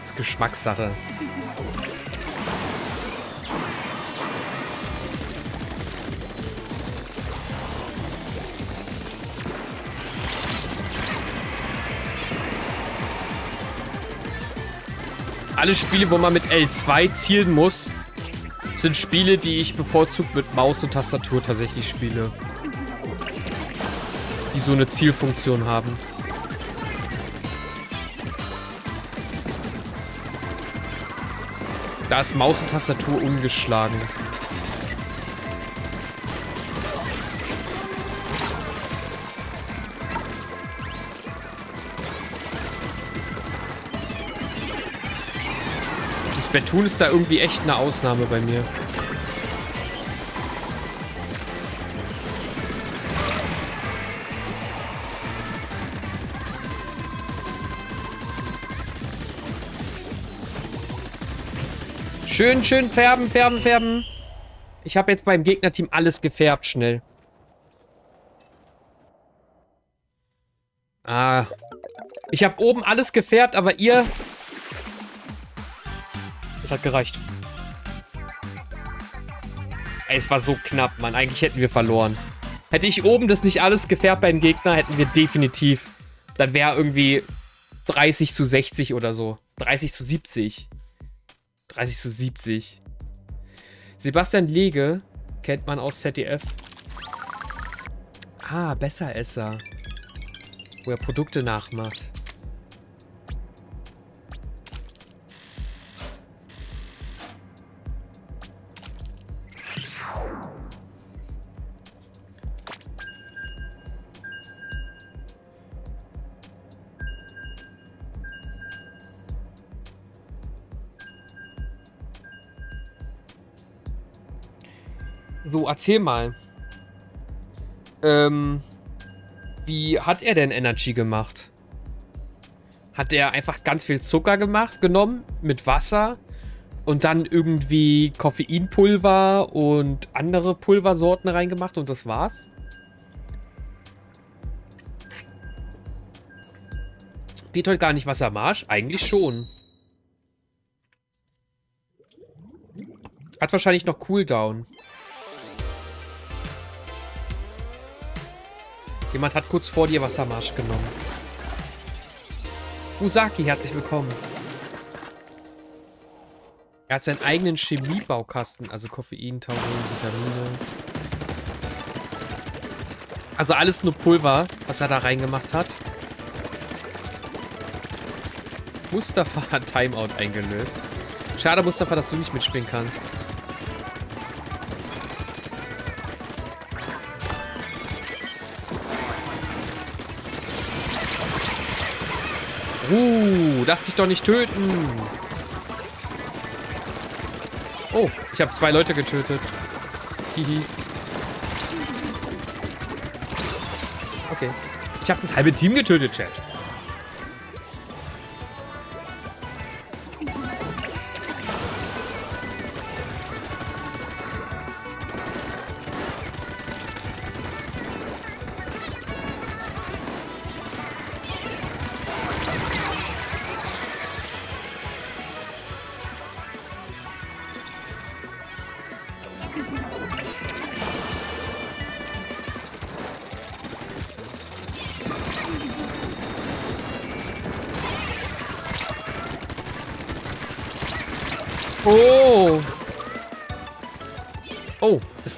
Das ist Geschmackssache. Alle Spiele, wo man mit L2 zielen muss, sind Spiele, die ich bevorzugt mit Maus und Tastatur tatsächlich spiele. Die so eine Zielfunktion haben. Da ist Maus und Tastatur ungeschlagen. Splatoon ist da irgendwie echt eine Ausnahme bei mir. Schön, schön färben, färben, färben. Ich habe jetzt beim Gegnerteam alles gefärbt, schnell. Ah. Ich habe oben alles gefärbt, aber ihr es hat gereicht. Ey, es war so knapp, Mann. Eigentlich hätten wir verloren. Hätte ich oben das nicht alles gefärbt beim Gegner, hätten wir definitiv... Dann wäre irgendwie 30 zu 60 oder so. 30 zu 70. 30 zu 70. Sebastian Lege kennt man aus ZDF. Ah, Besseresser. Wo er Produkte nachmacht. So, erzähl mal. Ähm, wie hat er denn Energy gemacht? Hat er einfach ganz viel Zucker gemacht, genommen mit Wasser und dann irgendwie Koffeinpulver und andere Pulversorten reingemacht und das war's? Geht heute gar nicht Wassermarsch? Eigentlich schon. Hat wahrscheinlich noch Cooldown. Jemand hat kurz vor dir Wassermarsch genommen. Usaki, herzlich willkommen. Er hat seinen eigenen Chemiebaukasten, also Koffein, Taurin, Vitamine. Also alles nur Pulver, was er da reingemacht hat. Mustafa hat Timeout eingelöst. Schade, Mustafa, dass du nicht mitspielen kannst. Uh, lass dich doch nicht töten. Oh, ich habe zwei Leute getötet. Hihi. Okay. Ich habe das halbe Team getötet, Chat.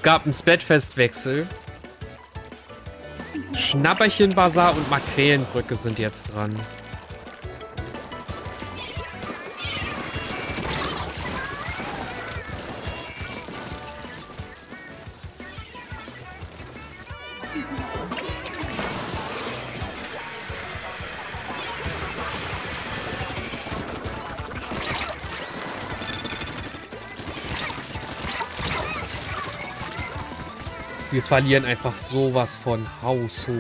Es gab einen Splatfest-Wechsel. Schnapperchen-Bazar und Makrelenbrücke sind jetzt dran. Verlieren einfach sowas von haushoch.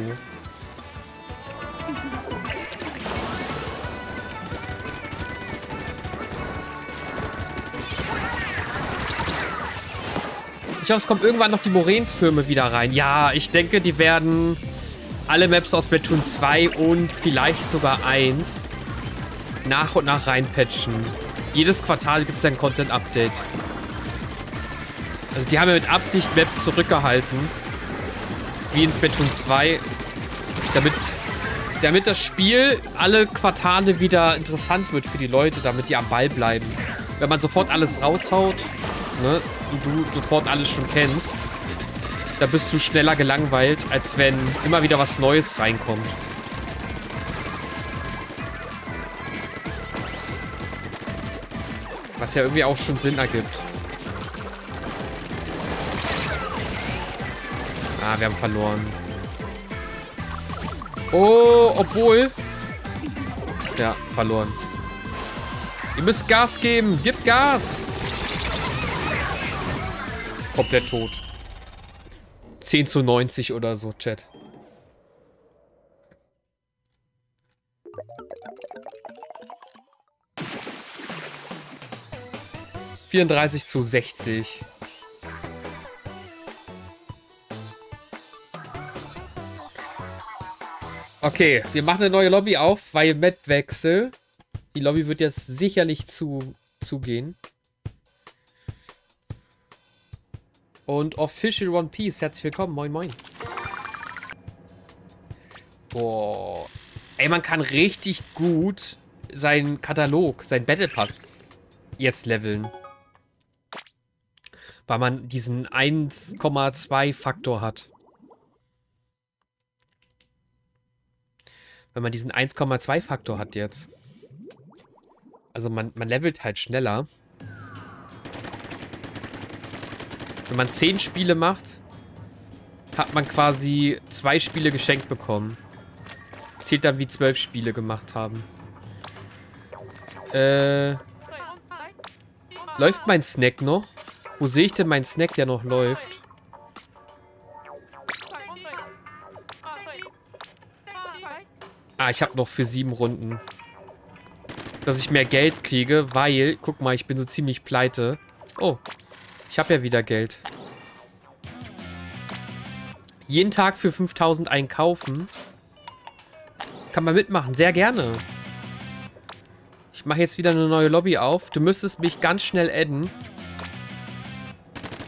Ich hoffe, es kommt irgendwann noch die Morentürme wieder rein. Ja, ich denke, die werden alle Maps aus Splatoon 2 und vielleicht sogar 1 nach und nach reinpatchen. Jedes Quartal gibt es ein Content-Update. Also die haben ja mit Absicht Maps zurückgehalten. Wie in Splatoon 2. Damit, damit das Spiel alle Quartale wieder interessant wird für die Leute, damit die am Ball bleiben. Wenn man sofort alles raushaut, ne, und du sofort alles schon kennst, da bist du schneller gelangweilt, als wenn immer wieder was Neues reinkommt. Was ja irgendwie auch schon Sinn ergibt. Wir haben verloren. Oh, obwohl... Ja, verloren. Ihr müsst Gas geben. Gib Gas. Komplett tot. 10 zu 90 oder so, Chat. Vierunddreißig zu sechzig. Okay, wir machen eine neue Lobby auf, weil Map-Wechsel. Die Lobby wird jetzt sicherlich zu, zugehen. Und Official One Piece, herzlich willkommen. Moin, moin. Boah. Ey, man kann richtig gut seinen Katalog, seinen Battle Pass jetzt leveln. Weil man diesen 1,2 Faktor hat. Wenn man diesen 1,2 Faktor hat jetzt. Also man, man levelt halt schneller. Wenn man 10 Spiele macht, hat man quasi zwei Spiele geschenkt bekommen. Zählt dann wie 12 Spiele gemacht haben. Äh. Läuft mein Snack noch? Wo sehe ich denn meinen Snack, der noch läuft? Ah, ich habe noch für sieben Runden. Dass ich mehr Geld kriege, weil, guck mal, ich bin so ziemlich pleite. Oh, ich habe ja wieder Geld. Jeden Tag für 5000 einkaufen. Kann man mitmachen. Sehr gerne. Ich mache jetzt wieder eine neue Lobby auf. Du müsstest mich ganz schnell adden.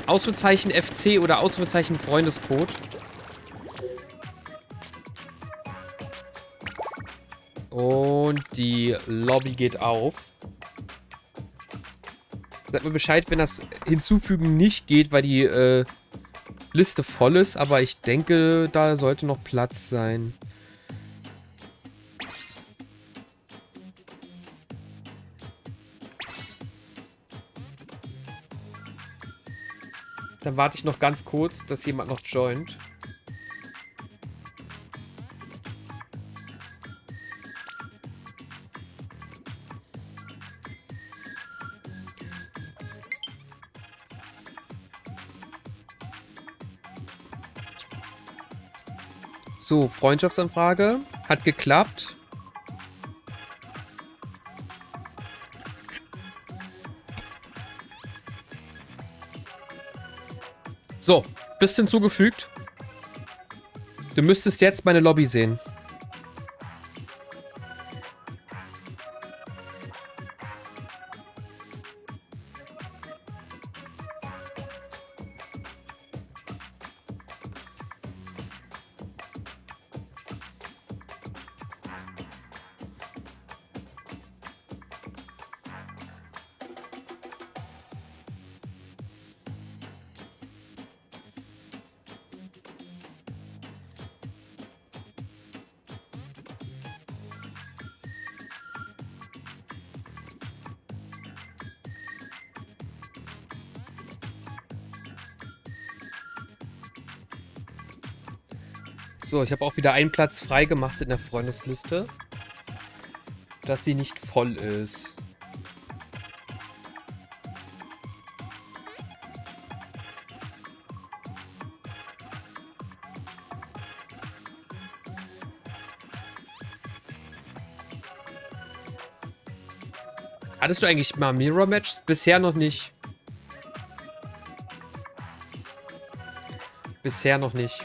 Ausrufezeichen FC oder Ausrufezeichen Freundescode. Und die Lobby geht auf. Sagt mir Bescheid, wenn das Hinzufügen nicht geht, weil die äh, Liste voll ist. Aber ich denke, da sollte noch Platz sein. Dann warte ich noch ganz kurz, dass jemand noch joint. So, Freundschaftsanfrage. Hat geklappt. So, bist hinzugefügt. Du müsstest jetzt meine Lobby sehen. Ich habe auch wieder einen Platz frei gemacht in der Freundesliste. Dass sie nicht voll ist. Hattest du eigentlich mal Mirror Match? Bisher noch nicht. Bisher noch nicht.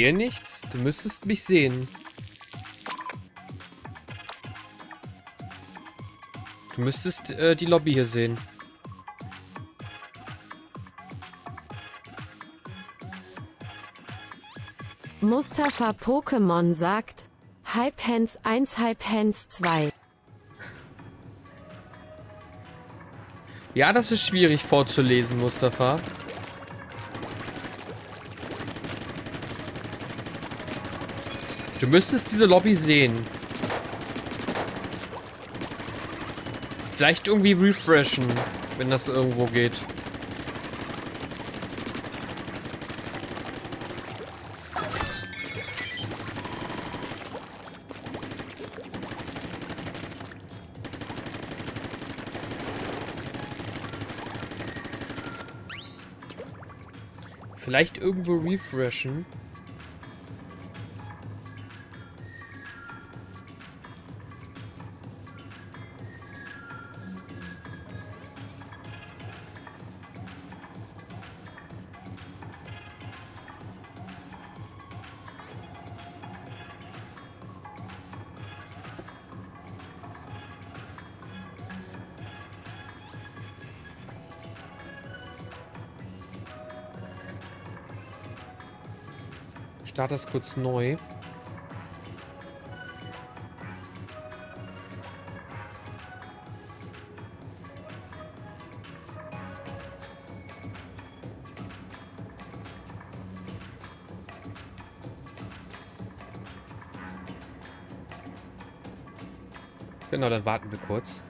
Sehe nichts. Du müsstest mich sehen. Du müsstest äh, die Lobby hier sehen. Mustafa Pokémon sagt, Hype Hands 1, Hype Hands 2. Ja, das ist schwierig vorzulesen, Mustafa. Du müsstest diese Lobby sehen. Vielleicht irgendwie refreshen, wenn das irgendwo geht. Vielleicht irgendwo refreshen. Start das kurz neu. Genau, dann warten wir kurz.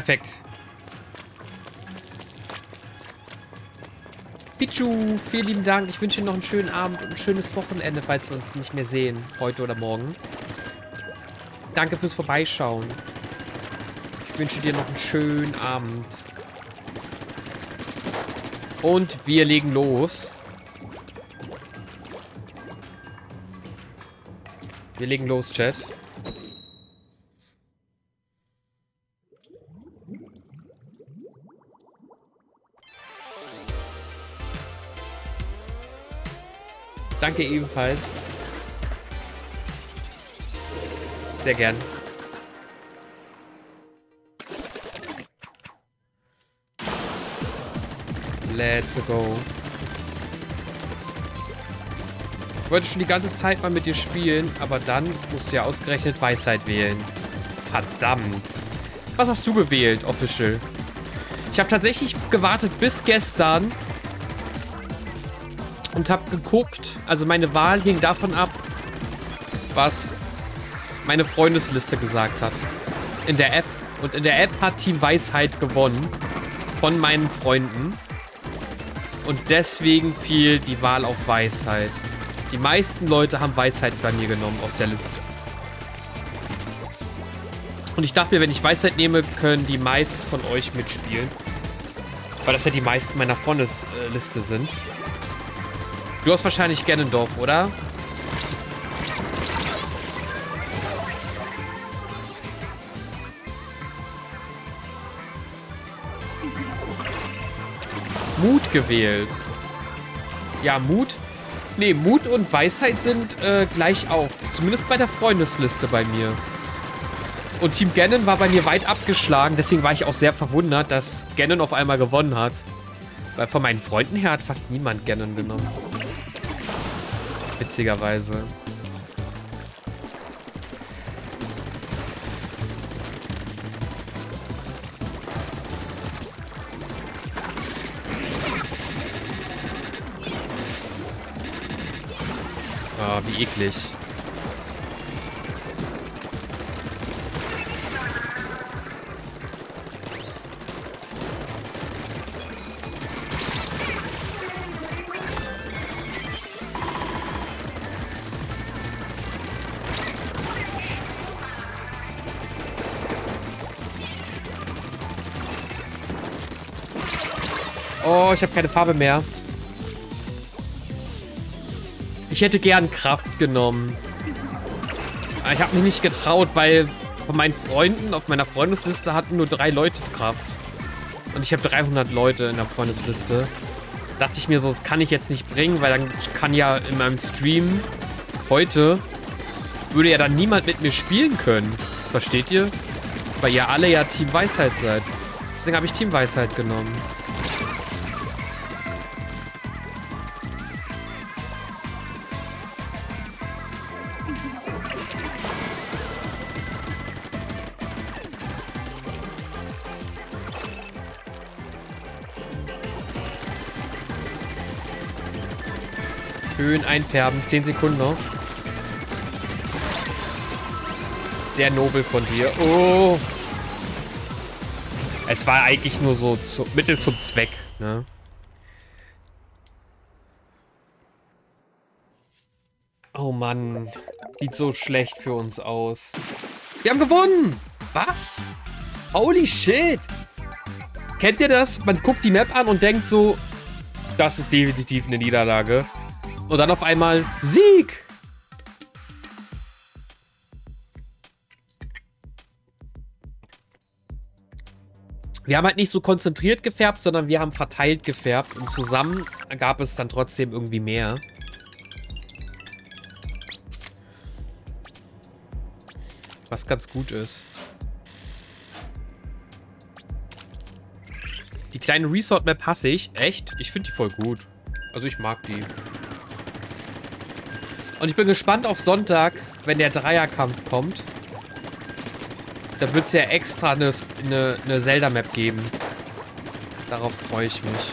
Perfekt. Pichu, vielen lieben Dank. Ich wünsche Ihnen noch einen schönen Abend und ein schönes Wochenende, falls wir uns nicht mehr sehen. Heute oder morgen. Danke fürs Vorbeischauen. Ich wünsche dir noch einen schönen Abend. Und wir legen los. Wir legen los, Chat. Danke ebenfalls. Sehr gern. Let's go. Ich wollte schon die ganze Zeit mal mit dir spielen, aber dann musst du ja ausgerechnet Weisheit wählen. Verdammt. Was hast du gewählt, Official? Ich habe tatsächlich gewartet bis gestern, und habe geguckt. Also meine Wahl hing davon ab, was meine Freundesliste gesagt hat. In der App. Und in der App hat Team Weisheit gewonnen. Von meinen Freunden. Und deswegen fiel die Wahl auf Weisheit. Die meisten Leute haben Weisheit bei mir genommen aus der Liste. Und ich dachte mir, wenn ich Weisheit nehme, können die meisten von euch mitspielen. Weil das ja die meisten meiner Freundesliste sind. Du hast wahrscheinlich Gennendorf, oder? Mut gewählt. Ja, Mut. Nee, Mut und Weisheit sind äh, gleich auf. Zumindest bei der Freundesliste bei mir. Und Team Gannon war bei mir weit abgeschlagen. Deswegen war ich auch sehr verwundert, dass Gannon auf einmal gewonnen hat. Weil von meinen Freunden her hat fast niemand Gannon genommen. Witzigerweise. Ah, wie eklig. Oh, ich habe keine Farbe mehr. Ich hätte gern Kraft genommen. Aber ich habe mich nicht getraut, weil von meinen Freunden auf meiner Freundesliste hatten nur drei Leute Kraft. Und ich habe 300 Leute in der Freundesliste. Dachte ich mir so, das kann ich jetzt nicht bringen, weil dann kann ja in meinem Stream heute würde ja dann niemand mit mir spielen können. Versteht ihr? Weil ihr alle ja Team Weisheit seid. Deswegen habe ich Team Weisheit genommen. Einfärben. 10 Sekunden noch. Sehr nobel von dir. Oh. Es war eigentlich nur so zu, Mittel zum Zweck, ne? Oh Mann. Sieht so schlecht für uns aus. Wir haben gewonnen! Was? Holy shit! Kennt ihr das? Man guckt die Map an und denkt so, das ist definitiv eine Niederlage. Und dann auf einmal Sieg. Wir haben halt nicht so konzentriert gefärbt, sondern wir haben verteilt gefärbt. Und zusammen gab es dann trotzdem irgendwie mehr. Was ganz gut ist. Die kleine Resort-Map hasse ich. Echt? Ich finde die voll gut. Also ich mag die. Und ich bin gespannt auf Sonntag, wenn der Dreierkampf kommt. Da wird es ja extra eine, eine, eine Zelda-Map geben. Darauf freue ich mich.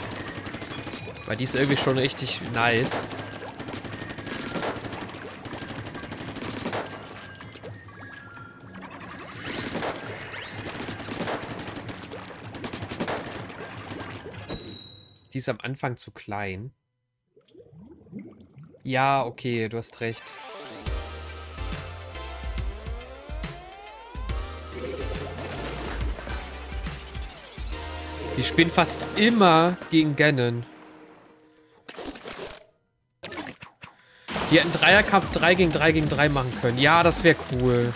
Weil die ist irgendwie schon richtig nice. Die ist am Anfang zu klein. Ja, okay, du hast recht. Die spielen fast immer gegen Ganon. Die hätten Dreierkampf 3 gegen 3 gegen 3 machen können. Ja, das wäre cool.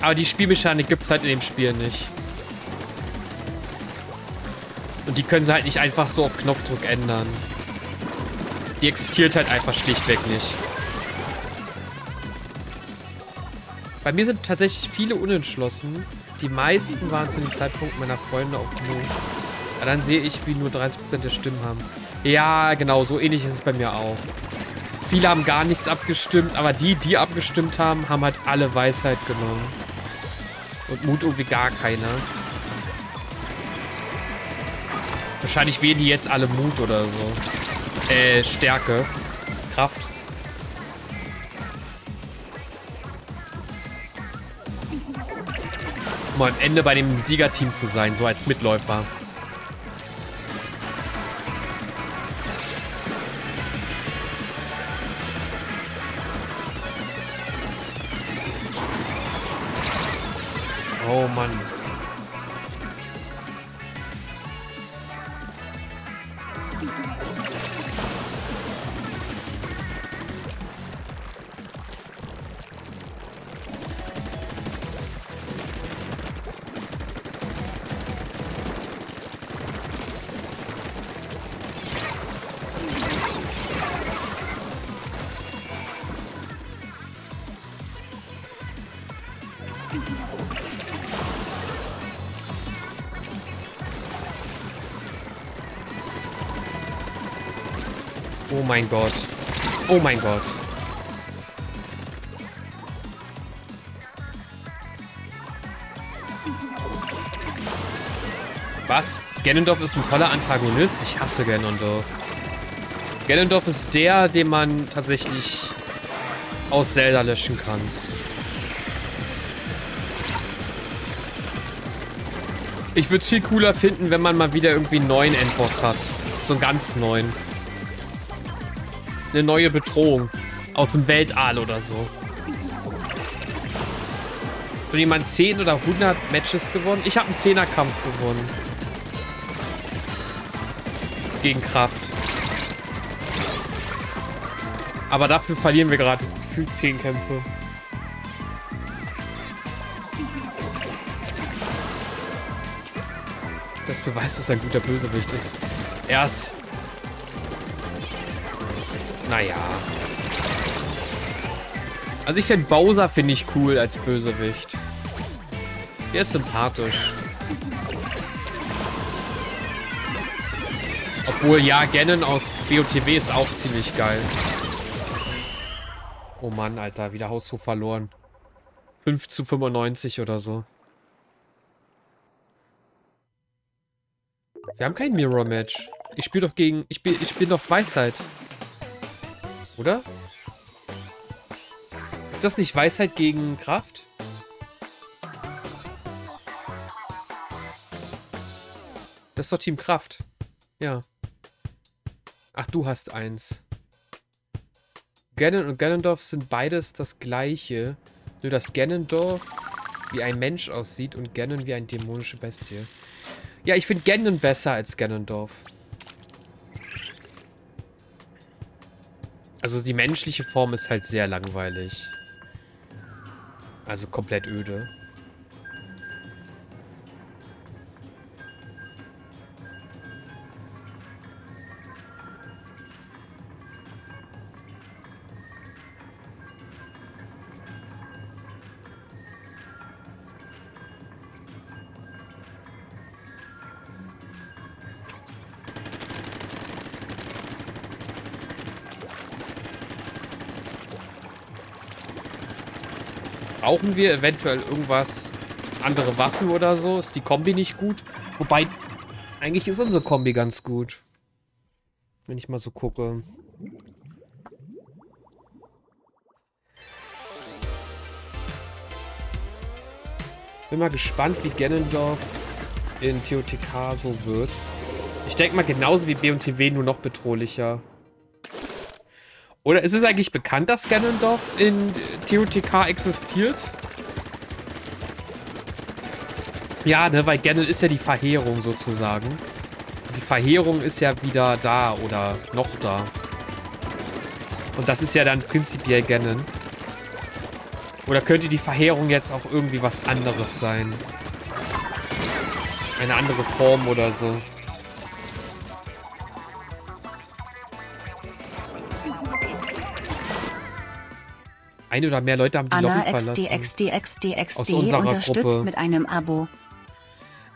Aber die Spielmechanik gibt es halt in dem Spiel nicht. Und die können sie halt nicht einfach so auf Knopfdruck ändern. Die existiert halt einfach schlichtweg nicht. Bei mir sind tatsächlich viele unentschlossen. Die meisten waren zu dem Zeitpunkt meiner Freunde auf Null. Ja, dann sehe ich, wie nur 30% der Stimmen haben. Ja, genau, so ähnlich ist es bei mir auch. Viele haben gar nichts abgestimmt, aber die, die abgestimmt haben, haben halt alle Weisheit genommen. Und Mut irgendwie gar keiner. Wahrscheinlich wählen die jetzt alle Mut oder so. Äh, Stärke. Kraft. Um am Ende bei dem Siegerteam zu sein, so als Mitläufer. Mein Gott. Oh mein Gott. Was? Ganondorf ist ein toller Antagonist? Ich hasse Ganondorf. Ganondorf ist der, den man tatsächlich aus Zelda löschen kann. Ich würde es viel cooler finden, wenn man mal wieder irgendwie einen neuen Endboss hat. So einen ganz neuen. Eine neue Bedrohung. Aus dem Weltall oder so. Hat jemand 10 oder 100 Matches gewonnen? Ich habe einen 10er Kampf gewonnen. Gegen Kraft. Aber dafür verlieren wir gerade gefühlt 10 Kämpfe. Das beweist, dass er ein guter Bösewicht ist. Er ist... Naja. Also ich finde Bowser finde ich cool als Bösewicht. Der ist sympathisch. Obwohl, ja, Ganon aus BOTW ist auch ziemlich geil. Oh Mann, Alter, wieder Haushof verloren. 5 zu 95 oder so. Wir haben kein Mirror-Match. Ich spiele doch gegen... Ich bin, ich doch Weisheit. Oder? Ist das nicht Weisheit gegen Kraft? Das ist doch Team Kraft. Ja. Ach, du hast eins. Ganon und Ganondorf sind beides das gleiche. Nur dass Ganondorf wie ein Mensch aussieht und Ganon wie eine dämonische Bestie. Ja, ich finde Ganon besser als Ganondorf. Also die menschliche Form ist halt sehr langweilig. Also komplett öde. Brauchen wir eventuell irgendwas, andere Waffen oder so? Ist die Kombi nicht gut? Wobei, eigentlich ist unsere Kombi ganz gut. Wenn ich mal so gucke. Bin mal gespannt, wie Ganondorf in TOTK so wird. Ich denke mal genauso wie B&TW, nur noch bedrohlicher. Oder ist es eigentlich bekannt, dass Ganondorf in TOTK existiert? Ja, ne, weil Ganon ist ja die Verheerung sozusagen. Die Verheerung ist ja wieder da oder noch da. Und das ist ja dann prinzipiell Ganon. Oder könnte die Verheerung jetzt auch irgendwie was anderes sein? Eine andere Form oder so. Ein oder mehr Leute haben die Anna Lobby verlassen. XD, XD, XD, Aus XD unserer unterstützt Gruppe. mit einem Abo.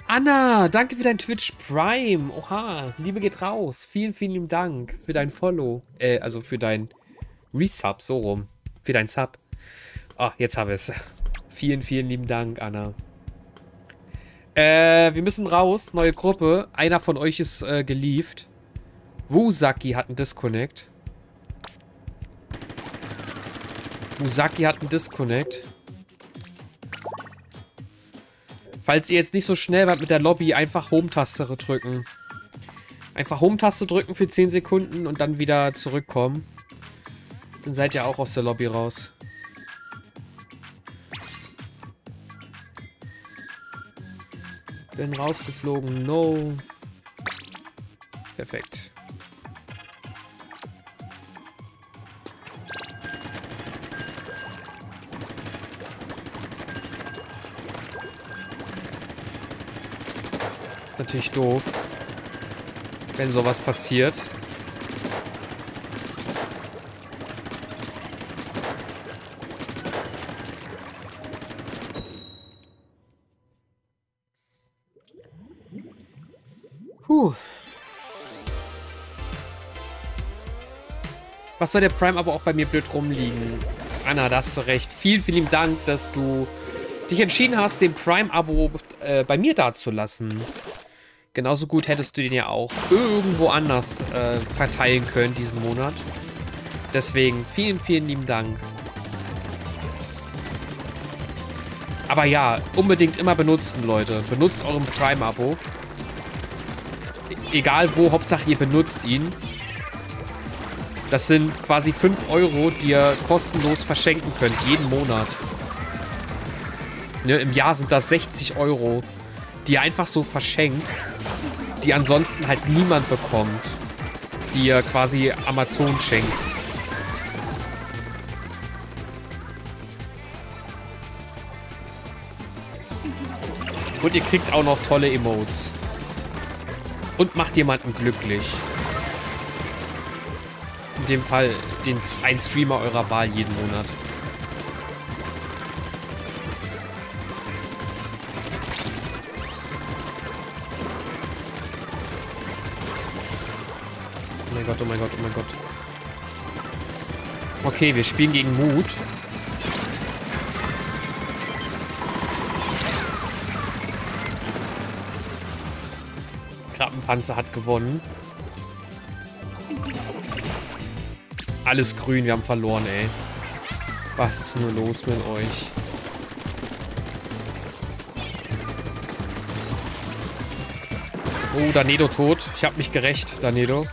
Anna, danke für dein Twitch Prime. Oha, Liebe geht raus. Vielen, vielen lieben Dank für dein Follow. Äh, also für dein Resub, so rum. Für dein Sub. Ah, jetzt habe ich es. Vielen, vielen lieben Dank, Anna. Äh, wir müssen raus. Neue Gruppe. Einer von euch ist äh, gelieft. Wusaki hat einen Disconnect. Wusaki hat einen Disconnect. Falls ihr jetzt nicht so schnell wart mit der Lobby, einfach Home-Taste drücken. Einfach Home-Taste drücken für 10 Sekunden und dann wieder zurückkommen. Dann seid ihr auch aus der Lobby raus. Bin rausgeflogen. No. Perfekt. Natürlich doof, wenn sowas passiert. Puh. Was soll der Prime aber auch bei mir blöd rumliegen? Anna, da hast du recht. Vielen, vielen Dank, dass du dich entschieden hast, den Prime-Abo äh, bei mir dazulassen. Genauso gut hättest du den ja auch irgendwo anders äh, verteilen können diesen Monat. Deswegen vielen, vielen lieben Dank. Aber ja, unbedingt immer benutzen, Leute. Benutzt euren Prime-Abo egal wo, Hauptsache ihr benutzt ihn. Das sind quasi 5 Euro, die ihr kostenlos verschenken könnt, jeden Monat. Ne, Im Jahr sind das 60 Euro, die ihr einfach so verschenkt, die ansonsten halt niemand bekommt, die ihr quasi Amazon schenkt. Und ihr kriegt auch noch tolle Emotes. Und macht jemanden glücklich. In dem Fall den, ein Streamer eurer Wahl jeden Monat. Gott, oh mein Gott, oh mein Gott. Okay, wir spielen gegen Mut. Krabbenpanzer hat gewonnen. Alles grün, wir haben verloren, ey. Was ist nur los mit euch? Oh, Danedo tot. Ich habe mich gerecht, Danedo.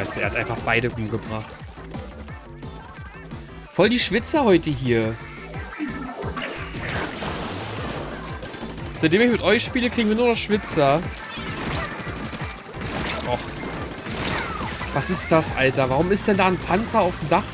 Scheiße, er hat einfach beide umgebracht. Voll die Schwitzer heute hier. Seitdem ich mit euch spiele, kriegen wir nur noch Schwitzer. Och. Was ist das, Alter? Warum ist denn da ein Panzer auf dem Dach?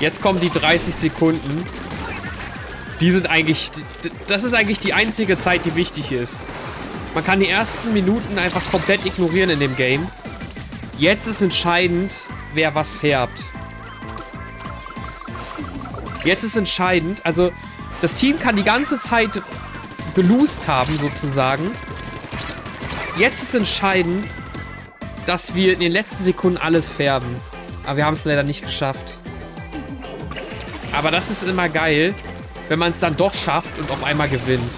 Jetzt kommen die 30 Sekunden. Die sind eigentlich... Das ist eigentlich die einzige Zeit, die wichtig ist. Man kann die ersten Minuten einfach komplett ignorieren in dem Game. Jetzt ist entscheidend, wer was färbt. Jetzt ist entscheidend, also das Team kann die ganze Zeit gelost haben, sozusagen. Jetzt ist entscheidend, dass wir in den letzten Sekunden alles färben. Aber wir haben es leider nicht geschafft. Aber das ist immer geil, wenn man es dann doch schafft und auf einmal gewinnt.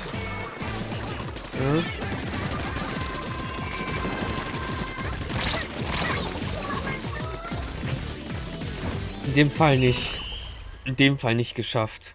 Ja. In dem Fall nicht. In dem Fall nicht geschafft.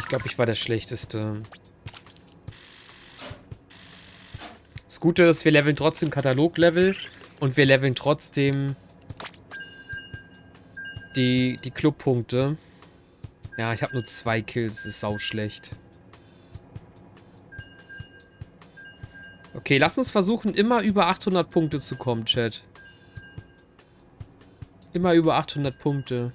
Ich glaube, ich war der Schlechteste. Das Gute ist, wir leveln trotzdem Katalog-Level und wir leveln trotzdem die, die Clubpunkte. Ja, ich habe nur zwei Kills, das ist sau schlecht. Okay, lass uns versuchen, immer über 800 Punkte zu kommen, Chat. Immer über 800 Punkte.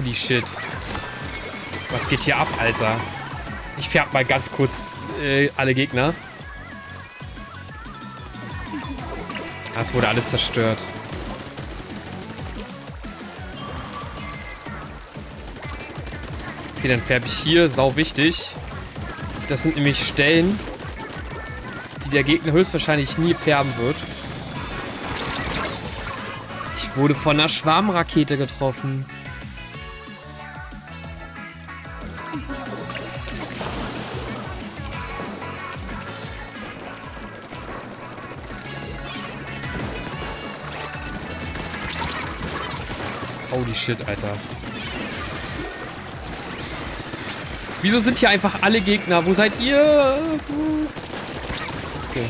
Holy shit. Was geht hier ab, Alter? Ich färb mal ganz kurz äh, alle Gegner. Das wurde alles zerstört. Okay, dann färbe ich hier. Sau wichtig. Das sind nämlich Stellen, die der Gegner höchstwahrscheinlich nie färben wird. Ich wurde von einer Schwarmrakete getroffen. Holy shit, Alter. Wieso sind hier einfach alle Gegner? Wo seid ihr? Okay.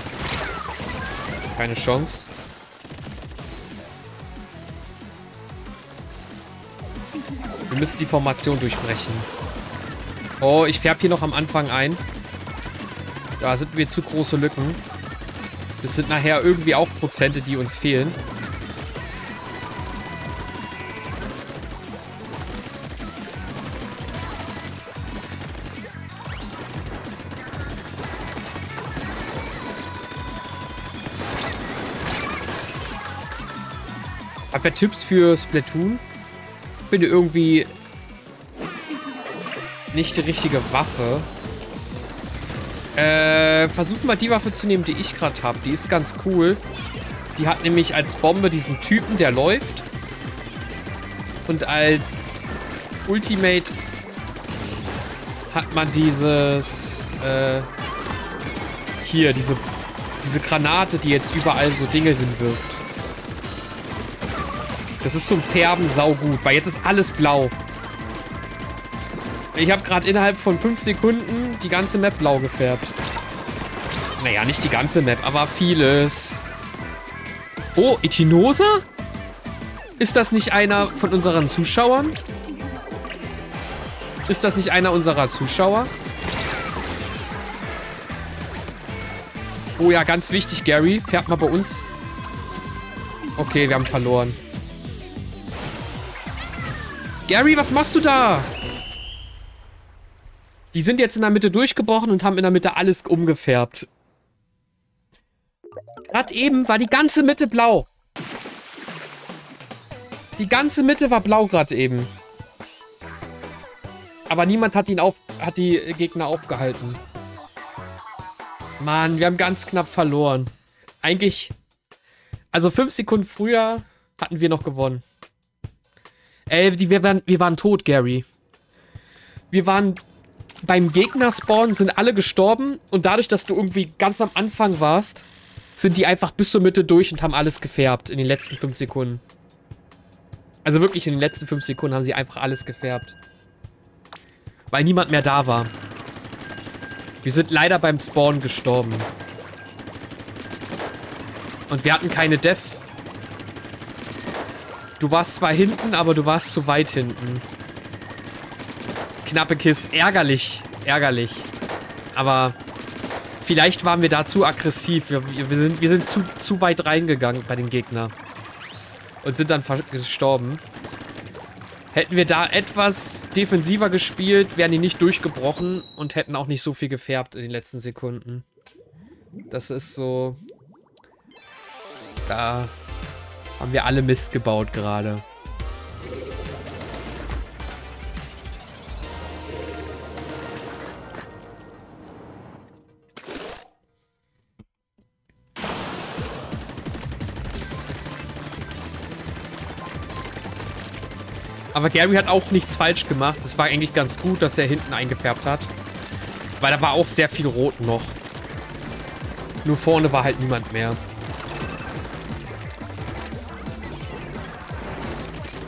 Keine Chance. Wir müssen die Formation durchbrechen. Oh, ich färbe hier noch am Anfang ein. Da sind mir zu große Lücken. Das sind nachher irgendwie auch Prozente, die uns fehlen. Habt ihr Tipps für Splatoon? Ich irgendwie nicht die richtige Waffe. Äh, versucht mal die Waffe zu nehmen, die ich gerade habe. Die ist ganz cool. Die hat nämlich als Bombe diesen Typen, der läuft. Und als Ultimate hat man dieses, äh, hier, diese, diese Granate, die jetzt überall so Dinge hinwirft. Das ist zum Färben saugut, weil jetzt ist alles blau. Ich habe gerade innerhalb von 5 Sekunden die ganze Map blau gefärbt. Naja, nicht die ganze Map, aber vieles. Oh, Itinosa? Ist das nicht einer von unseren Zuschauern? Ist das nicht einer unserer Zuschauer? Oh ja, ganz wichtig, Gary. Färbt mal bei uns. Okay, wir haben verloren. Gary, was machst du da? Die sind jetzt in der Mitte durchgebrochen und haben in der Mitte alles umgefärbt. Gerade eben war die ganze Mitte blau. Die ganze Mitte war blau gerade eben. Aber niemand hat ihn auf, hat die Gegner aufgehalten. Mann, wir haben ganz knapp verloren. Eigentlich, also fünf Sekunden früher hatten wir noch gewonnen. Ey, die, wir, waren, wir waren tot, Gary. Wir waren beim Gegner-Spawn, sind alle gestorben. Und dadurch, dass du irgendwie ganz am Anfang warst, sind die einfach bis zur Mitte durch und haben alles gefärbt in den letzten fünf Sekunden. Also wirklich in den letzten fünf Sekunden haben sie einfach alles gefärbt. Weil niemand mehr da war. Wir sind leider beim Spawn gestorben. Und wir hatten keine Death Du warst zwar hinten, aber du warst zu weit hinten. Knappe Kiss. Ärgerlich. Ärgerlich. Aber vielleicht waren wir da zu aggressiv. Wir, wir sind, wir sind zu, zu weit reingegangen bei den Gegnern. Und sind dann gestorben. Hätten wir da etwas defensiver gespielt, wären die nicht durchgebrochen und hätten auch nicht so viel gefärbt in den letzten Sekunden. Das ist so... Da haben wir alle Mist gebaut gerade. Aber Gary hat auch nichts falsch gemacht. Das war eigentlich ganz gut, dass er hinten eingefärbt hat. Weil da war auch sehr viel Rot noch. Nur vorne war halt niemand mehr.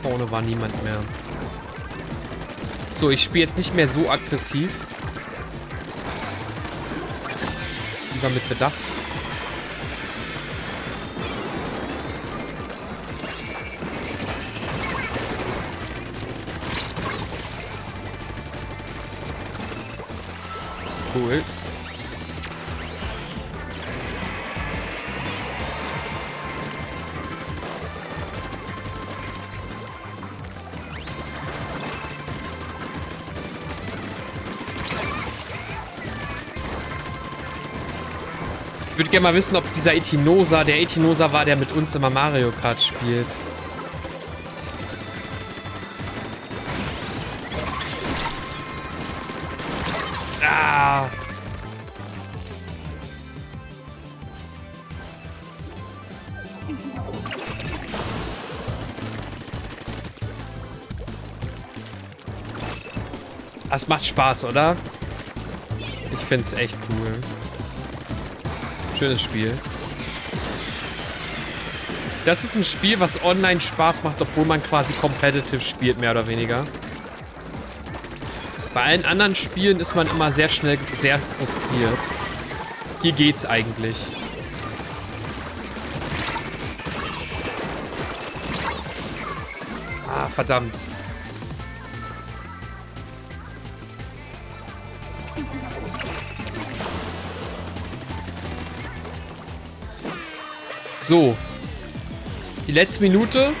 Vorne war niemand mehr. So, ich spiele jetzt nicht mehr so aggressiv. Lieber mit Bedacht. Cool. Ich würde gerne mal wissen, ob dieser Etinosa der Etinosa war, der mit uns immer Mario Kart spielt. Ah. Das macht Spaß, oder? Ich finde es echt cool. Schönes Spiel. Das ist ein Spiel, was online Spaß macht, obwohl man quasi competitive spielt, mehr oder weniger. Bei allen anderen Spielen ist man immer sehr schnell sehr frustriert. Hier geht's eigentlich. Ah, verdammt. So. Die letzte Minute.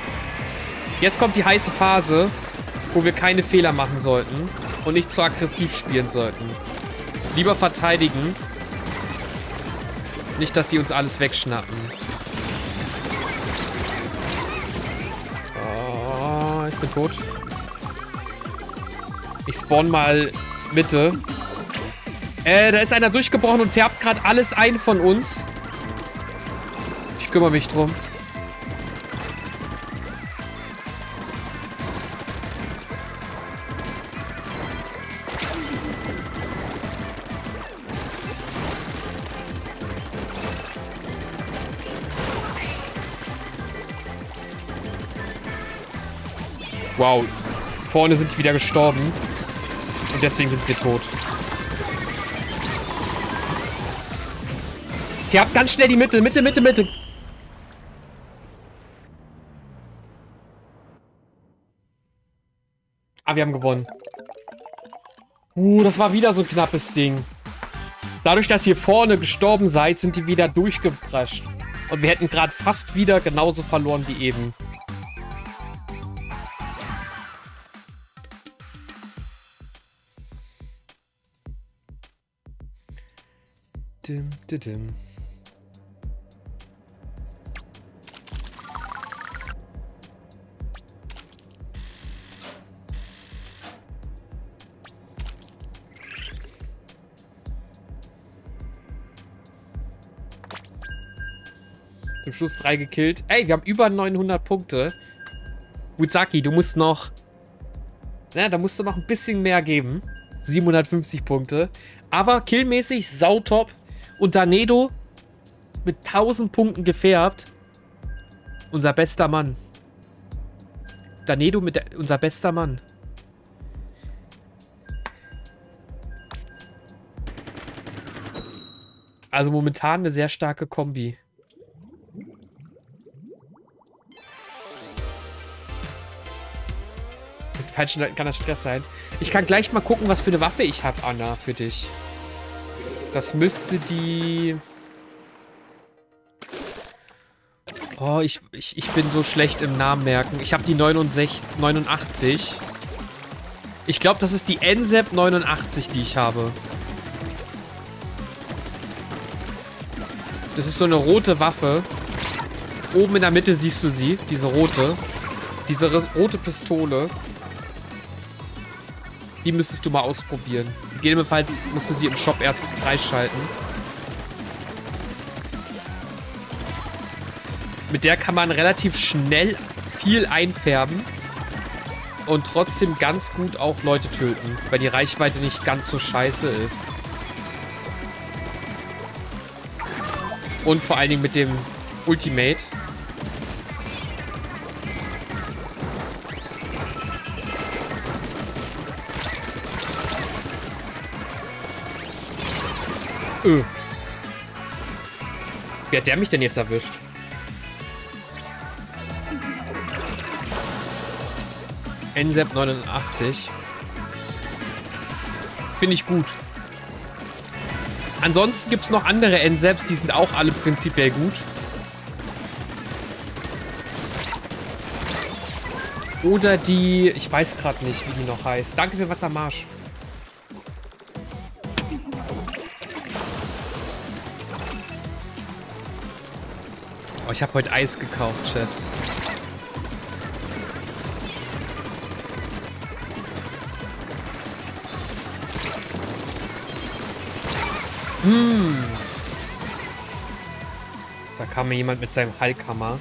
Jetzt kommt die heiße Phase, wo wir keine Fehler machen sollten und nicht zu aggressiv spielen sollten. Lieber verteidigen. Nicht, dass sie uns alles wegschnappen. Oh, ich bin tot. Ich spawn mal Mitte. Äh, da ist einer durchgebrochen und färbt gerade alles ein von uns kümmere mich drum. Wow. Vorne sind die wieder gestorben. Und deswegen sind wir tot. Ihr habt ganz schnell die Mitte, Mitte, Mitte, Mitte. Ah, wir haben gewonnen. Uh, das war wieder so ein knappes Ding. Dadurch, dass ihr vorne gestorben seid, sind die wieder durchgeprescht. Und wir hätten gerade fast wieder genauso verloren wie eben. Dim, dim, dim. Zum Schluss drei gekillt. Ey, wir haben über 900 Punkte. Wuzaki, du musst noch... Na, da musst du noch ein bisschen mehr geben. 750 Punkte. Aber killmäßig sautop. Und Danedo mit 1000 Punkten gefärbt. Unser bester Mann. Danedo mit der, unser bester Mann. Also momentan eine sehr starke Kombi. Falschen Leuten kann das Stress sein. Ich kann gleich mal gucken, was für eine Waffe ich habe, Anna, für dich. Das müsste die... Oh, ich, ich, ich bin so schlecht im Namen merken. Ich habe die 69, 89. Ich glaube, das ist die NZEP 89, die ich habe. Das ist so eine rote Waffe. Oben in der Mitte siehst du sie, diese rote. Diese rote Pistole. Die müsstest du mal ausprobieren. Gegebenenfalls musst du sie im Shop erst freischalten. Mit der kann man relativ schnell viel einfärben. Und trotzdem ganz gut auch Leute töten. Weil die Reichweite nicht ganz so scheiße ist. Und vor allen Dingen mit dem Ultimate Öh. Wie hat der mich denn jetzt erwischt? NZEP 89. Finde ich gut. Ansonsten gibt es noch andere NZEPs, die sind auch alle prinzipiell gut. Oder die, ich weiß gerade nicht, wie die noch heißt. Danke für Wassermarsch. Ich habe heute Eis gekauft, Chat. Hm. Da kam mir jemand mit seinem Heilkammer.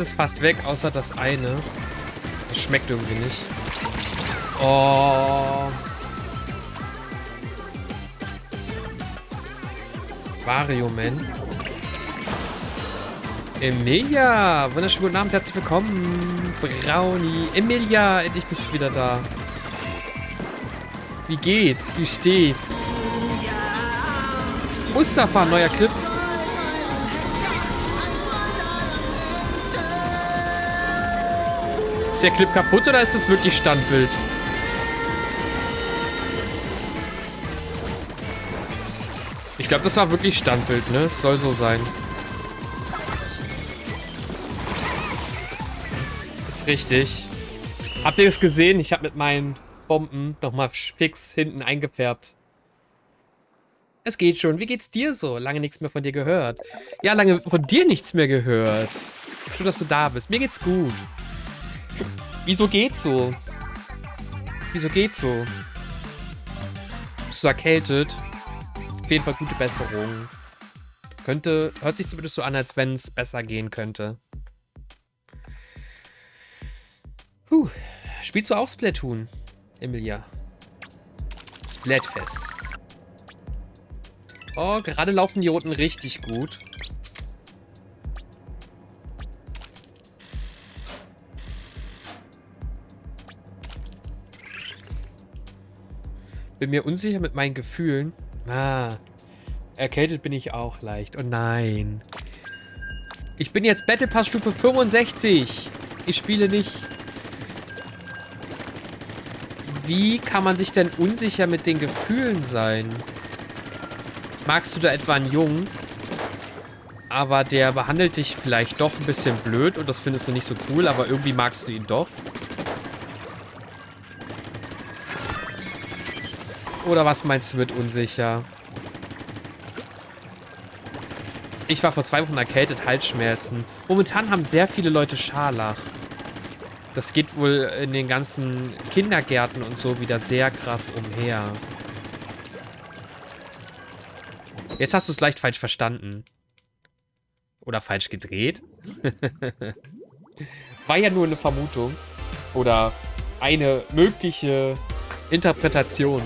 Ist fast weg, außer das eine. Das schmeckt irgendwie nicht. Oh. Wario Man. Emilia! Wunderschönen guten Abend, herzlich willkommen. Brownie. Emilia, endlich bist du wieder da. Wie geht's? Wie steht's? Mustafa, neuer Clip. Ist der Clip kaputt oder ist das wirklich Standbild? Ich glaube, das war wirklich Standbild, ne? Es soll so sein. Ist richtig. Habt ihr es gesehen? Ich habe mit meinen Bomben nochmal fix hinten eingefärbt. Es geht schon. Wie geht's dir so? Lange nichts mehr von dir gehört. Ja, lange von dir nichts mehr gehört. Schön, dass du da bist. Mir geht's gut. Wieso geht's so? Wieso geht's so? Bist du erkältet? Auf jeden Fall gute Besserung. Könnte, hört sich zumindest so an, als wenn es besser gehen könnte. Puh. Spielst du auch Splatoon, Emilia? Splatfest. Oh, gerade laufen die Roten richtig gut. Bin mir unsicher mit meinen Gefühlen. Ah. Erkältet bin ich auch leicht. Oh nein. Ich bin jetzt Battle Pass Stufe 65. Ich spiele nicht. Wie kann man sich denn unsicher mit den Gefühlen sein? Magst du da etwa einen Jungen? Aber der behandelt dich vielleicht doch ein bisschen blöd und das findest du nicht so cool, aber irgendwie magst du ihn doch. Oder was meinst du mit unsicher? Ich war vor zwei Wochen erkältet, Halsschmerzen. Momentan haben sehr viele Leute Scharlach. Das geht wohl in den ganzen Kindergärten und so wieder sehr krass umher. Jetzt hast du es leicht falsch verstanden. Oder falsch gedreht. [LAUGHS] War ja nur eine Vermutung. Oder eine mögliche Interpretation.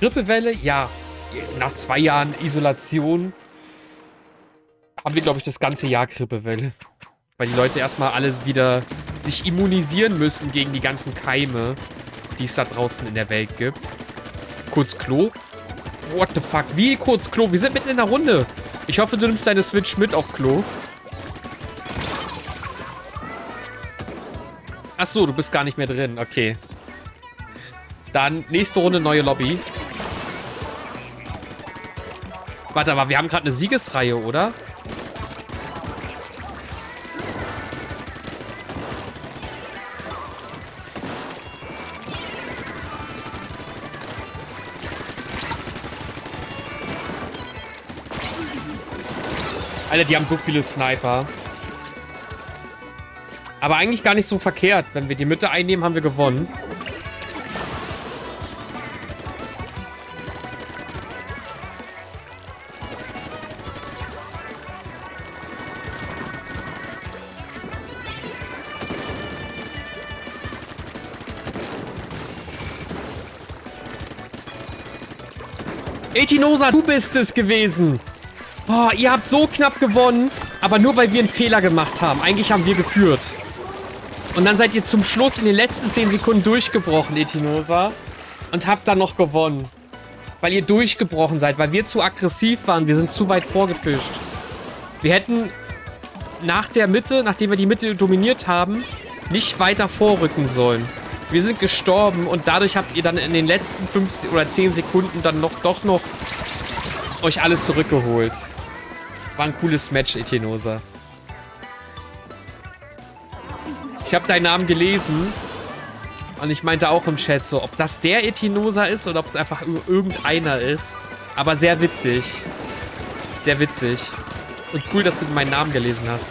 Grippewelle, ja. Nach zwei Jahren Isolation haben wir, glaube ich, das ganze Jahr Grippewelle. Weil die Leute erstmal alles wieder sich immunisieren müssen gegen die ganzen Keime, die es da draußen in der Welt gibt. Kurz Klo. What the fuck? Wie kurz Klo? Wir sind mitten in der Runde. Ich hoffe, du nimmst deine Switch mit auf Klo. Ach so, du bist gar nicht mehr drin. Okay. Dann nächste Runde neue Lobby. Warte, aber wir haben gerade eine Siegesreihe, oder? Alter, die haben so viele Sniper. Aber eigentlich gar nicht so verkehrt. Wenn wir die Mitte einnehmen, haben wir gewonnen. 18 du bist es gewesen. Oh, ihr habt so knapp gewonnen, aber nur weil wir einen Fehler gemacht haben. Eigentlich haben wir geführt. Und dann seid ihr zum Schluss in den letzten 10 Sekunden durchgebrochen, Etinosa. Und habt dann noch gewonnen. Weil ihr durchgebrochen seid, weil wir zu aggressiv waren. Wir sind zu weit vorgepischt. Wir hätten nach der Mitte, nachdem wir die Mitte dominiert haben, nicht weiter vorrücken sollen. Wir sind gestorben und dadurch habt ihr dann in den letzten 5 oder 10 Sekunden dann noch doch noch euch alles zurückgeholt. War ein cooles Match, Etenosa. Ich habe deinen Namen gelesen und ich meinte auch im Chat so, ob das der Etinosa ist oder ob es einfach irgendeiner ist. Aber sehr witzig. Sehr witzig. Und cool, dass du meinen Namen gelesen hast.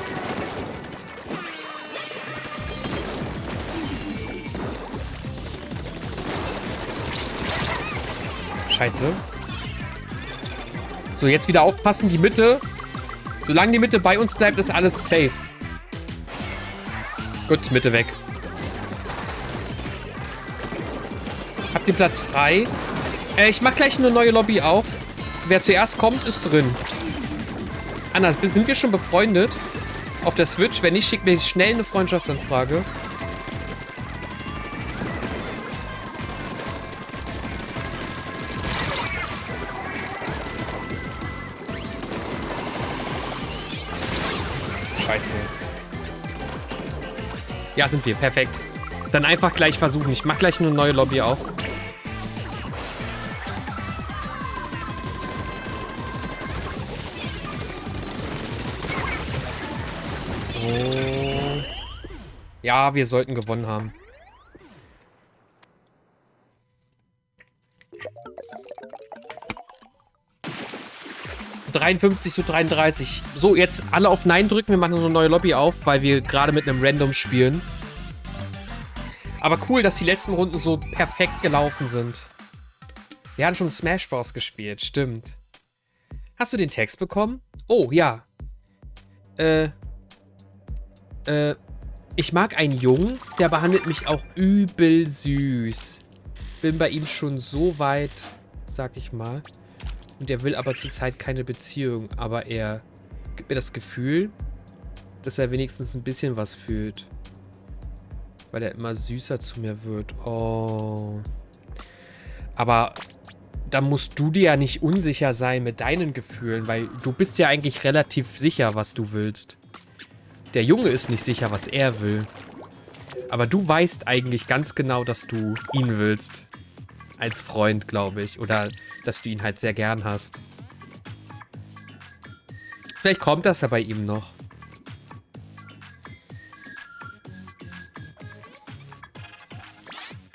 Scheiße. So, jetzt wieder aufpassen, die Mitte. Solange die Mitte bei uns bleibt, ist alles safe. Gut, Mitte weg. Habt ihr Platz frei? Äh, ich mach gleich eine neue Lobby auf. Wer zuerst kommt, ist drin. Anna, sind wir schon befreundet? Auf der Switch? Wenn nicht, schick mir schnell eine Freundschaftsanfrage. Ja, sind wir. Perfekt. Dann einfach gleich versuchen. Ich mach gleich eine neue Lobby auf. Oh. Ja, wir sollten gewonnen haben. ...53 zu 33. So, jetzt alle auf Nein drücken. Wir machen eine neue Lobby auf, weil wir gerade mit einem Random spielen. Aber cool, dass die letzten Runden so perfekt gelaufen sind. Wir haben schon Smash Bros. gespielt, stimmt. Hast du den Text bekommen? Oh, ja. Äh. Äh. Ich mag einen Jungen, der behandelt mich auch übel süß. Bin bei ihm schon so weit, sag ich mal. Und er will aber zurzeit keine Beziehung. Aber er gibt mir das Gefühl, dass er wenigstens ein bisschen was fühlt weil er immer süßer zu mir wird. Oh. Aber da musst du dir ja nicht unsicher sein mit deinen Gefühlen, weil du bist ja eigentlich relativ sicher, was du willst. Der Junge ist nicht sicher, was er will. Aber du weißt eigentlich ganz genau, dass du ihn willst. Als Freund, glaube ich. Oder dass du ihn halt sehr gern hast. Vielleicht kommt das ja bei ihm noch.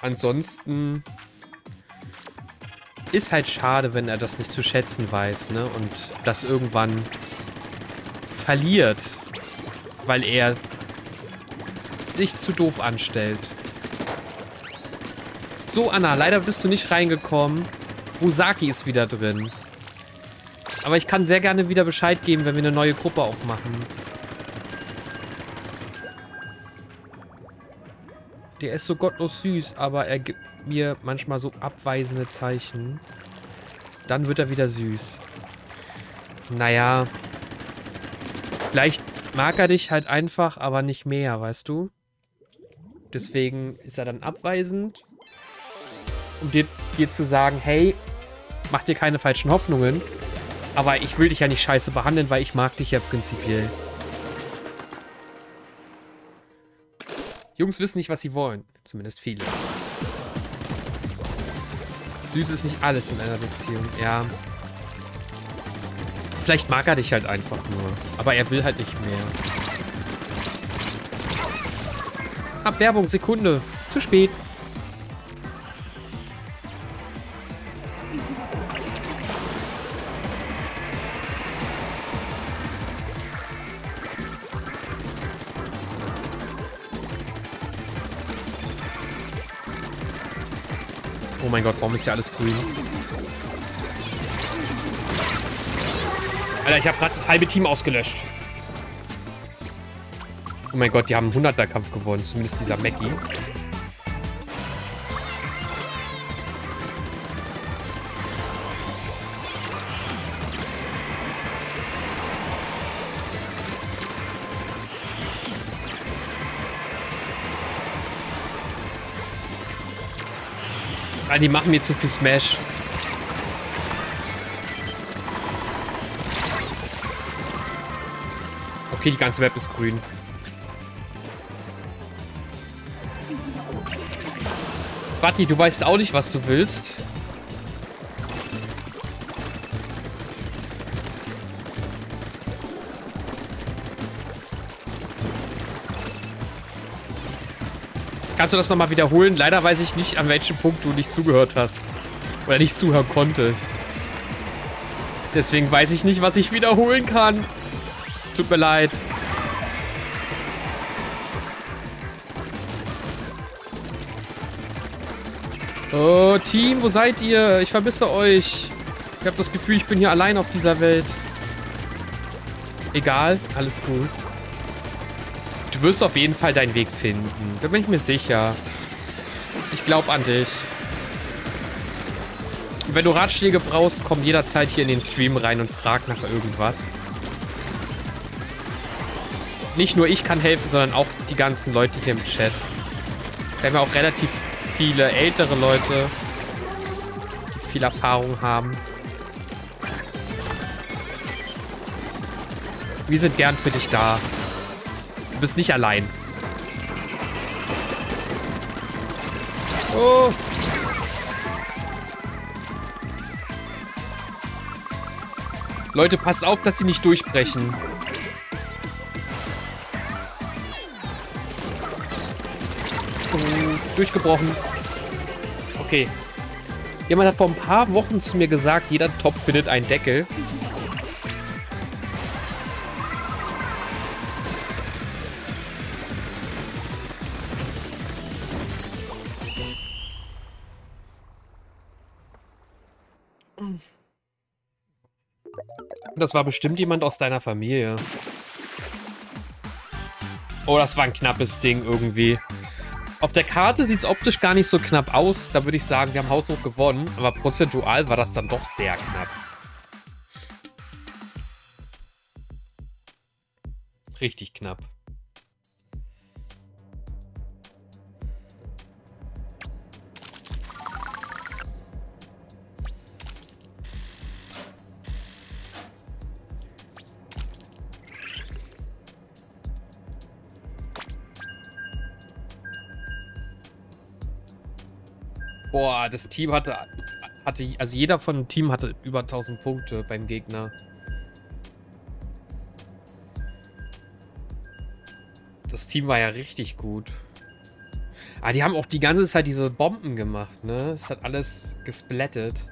Ansonsten ist halt schade, wenn er das nicht zu schätzen weiß, ne? Und das irgendwann verliert, weil er sich zu doof anstellt. So, Anna, leider bist du nicht reingekommen. Usaki ist wieder drin. Aber ich kann sehr gerne wieder Bescheid geben, wenn wir eine neue Gruppe aufmachen. Der ist so gottlos süß, aber er gibt mir manchmal so abweisende Zeichen. Dann wird er wieder süß. Naja. Vielleicht mag er dich halt einfach, aber nicht mehr, weißt du? Deswegen ist er dann abweisend. Um dir, dir zu sagen, hey, mach dir keine falschen Hoffnungen. Aber ich will dich ja nicht scheiße behandeln, weil ich mag dich ja prinzipiell. Jungs wissen nicht, was sie wollen. Zumindest viele. Süß ist nicht alles in einer Beziehung. Ja. Vielleicht mag er dich halt einfach nur. Aber er will halt nicht mehr. Abwerbung, Sekunde. Zu spät. Mein Gott, warum ist hier alles grün? Alter, ich habe gerade das halbe Team ausgelöscht. Oh mein Gott, die haben einen 100er-Kampf gewonnen. Zumindest dieser Mackie. Ah, die machen mir zu viel Smash. Okay, die ganze Map ist grün. Batti, du weißt auch nicht, was du willst. Kannst du das nochmal wiederholen? Leider weiß ich nicht, an welchem Punkt du nicht zugehört hast. Oder nicht zuhören konntest. Deswegen weiß ich nicht, was ich wiederholen kann. Es tut mir leid. Oh, Team, wo seid ihr? Ich vermisse euch. Ich habe das Gefühl, ich bin hier allein auf dieser Welt. Egal, alles gut. Du wirst auf jeden Fall deinen Weg finden. Da bin ich mir sicher. Ich glaube an dich. Und wenn du Ratschläge brauchst, komm jederzeit hier in den Stream rein und frag nach irgendwas. Nicht nur ich kann helfen, sondern auch die ganzen Leute hier im Chat. Wir haben ja auch relativ viele ältere Leute, die viel Erfahrung haben. Wir sind gern für dich da. Du bist nicht allein. Oh. Leute, passt auf, dass sie nicht durchbrechen. Oh, durchgebrochen. Okay. Jemand hat vor ein paar Wochen zu mir gesagt, jeder Topf findet einen Deckel. Das war bestimmt jemand aus deiner Familie. Oh, das war ein knappes Ding irgendwie. Auf der Karte sieht es optisch gar nicht so knapp aus. Da würde ich sagen, wir haben haushoch gewonnen. Aber prozentual war das dann doch sehr knapp. Richtig knapp. Boah, das Team hatte, hatte, also jeder von dem Team hatte über 1000 Punkte beim Gegner. Das Team war ja richtig gut. Ah, die haben auch die ganze Zeit diese Bomben gemacht, ne? Es hat alles gesplattet.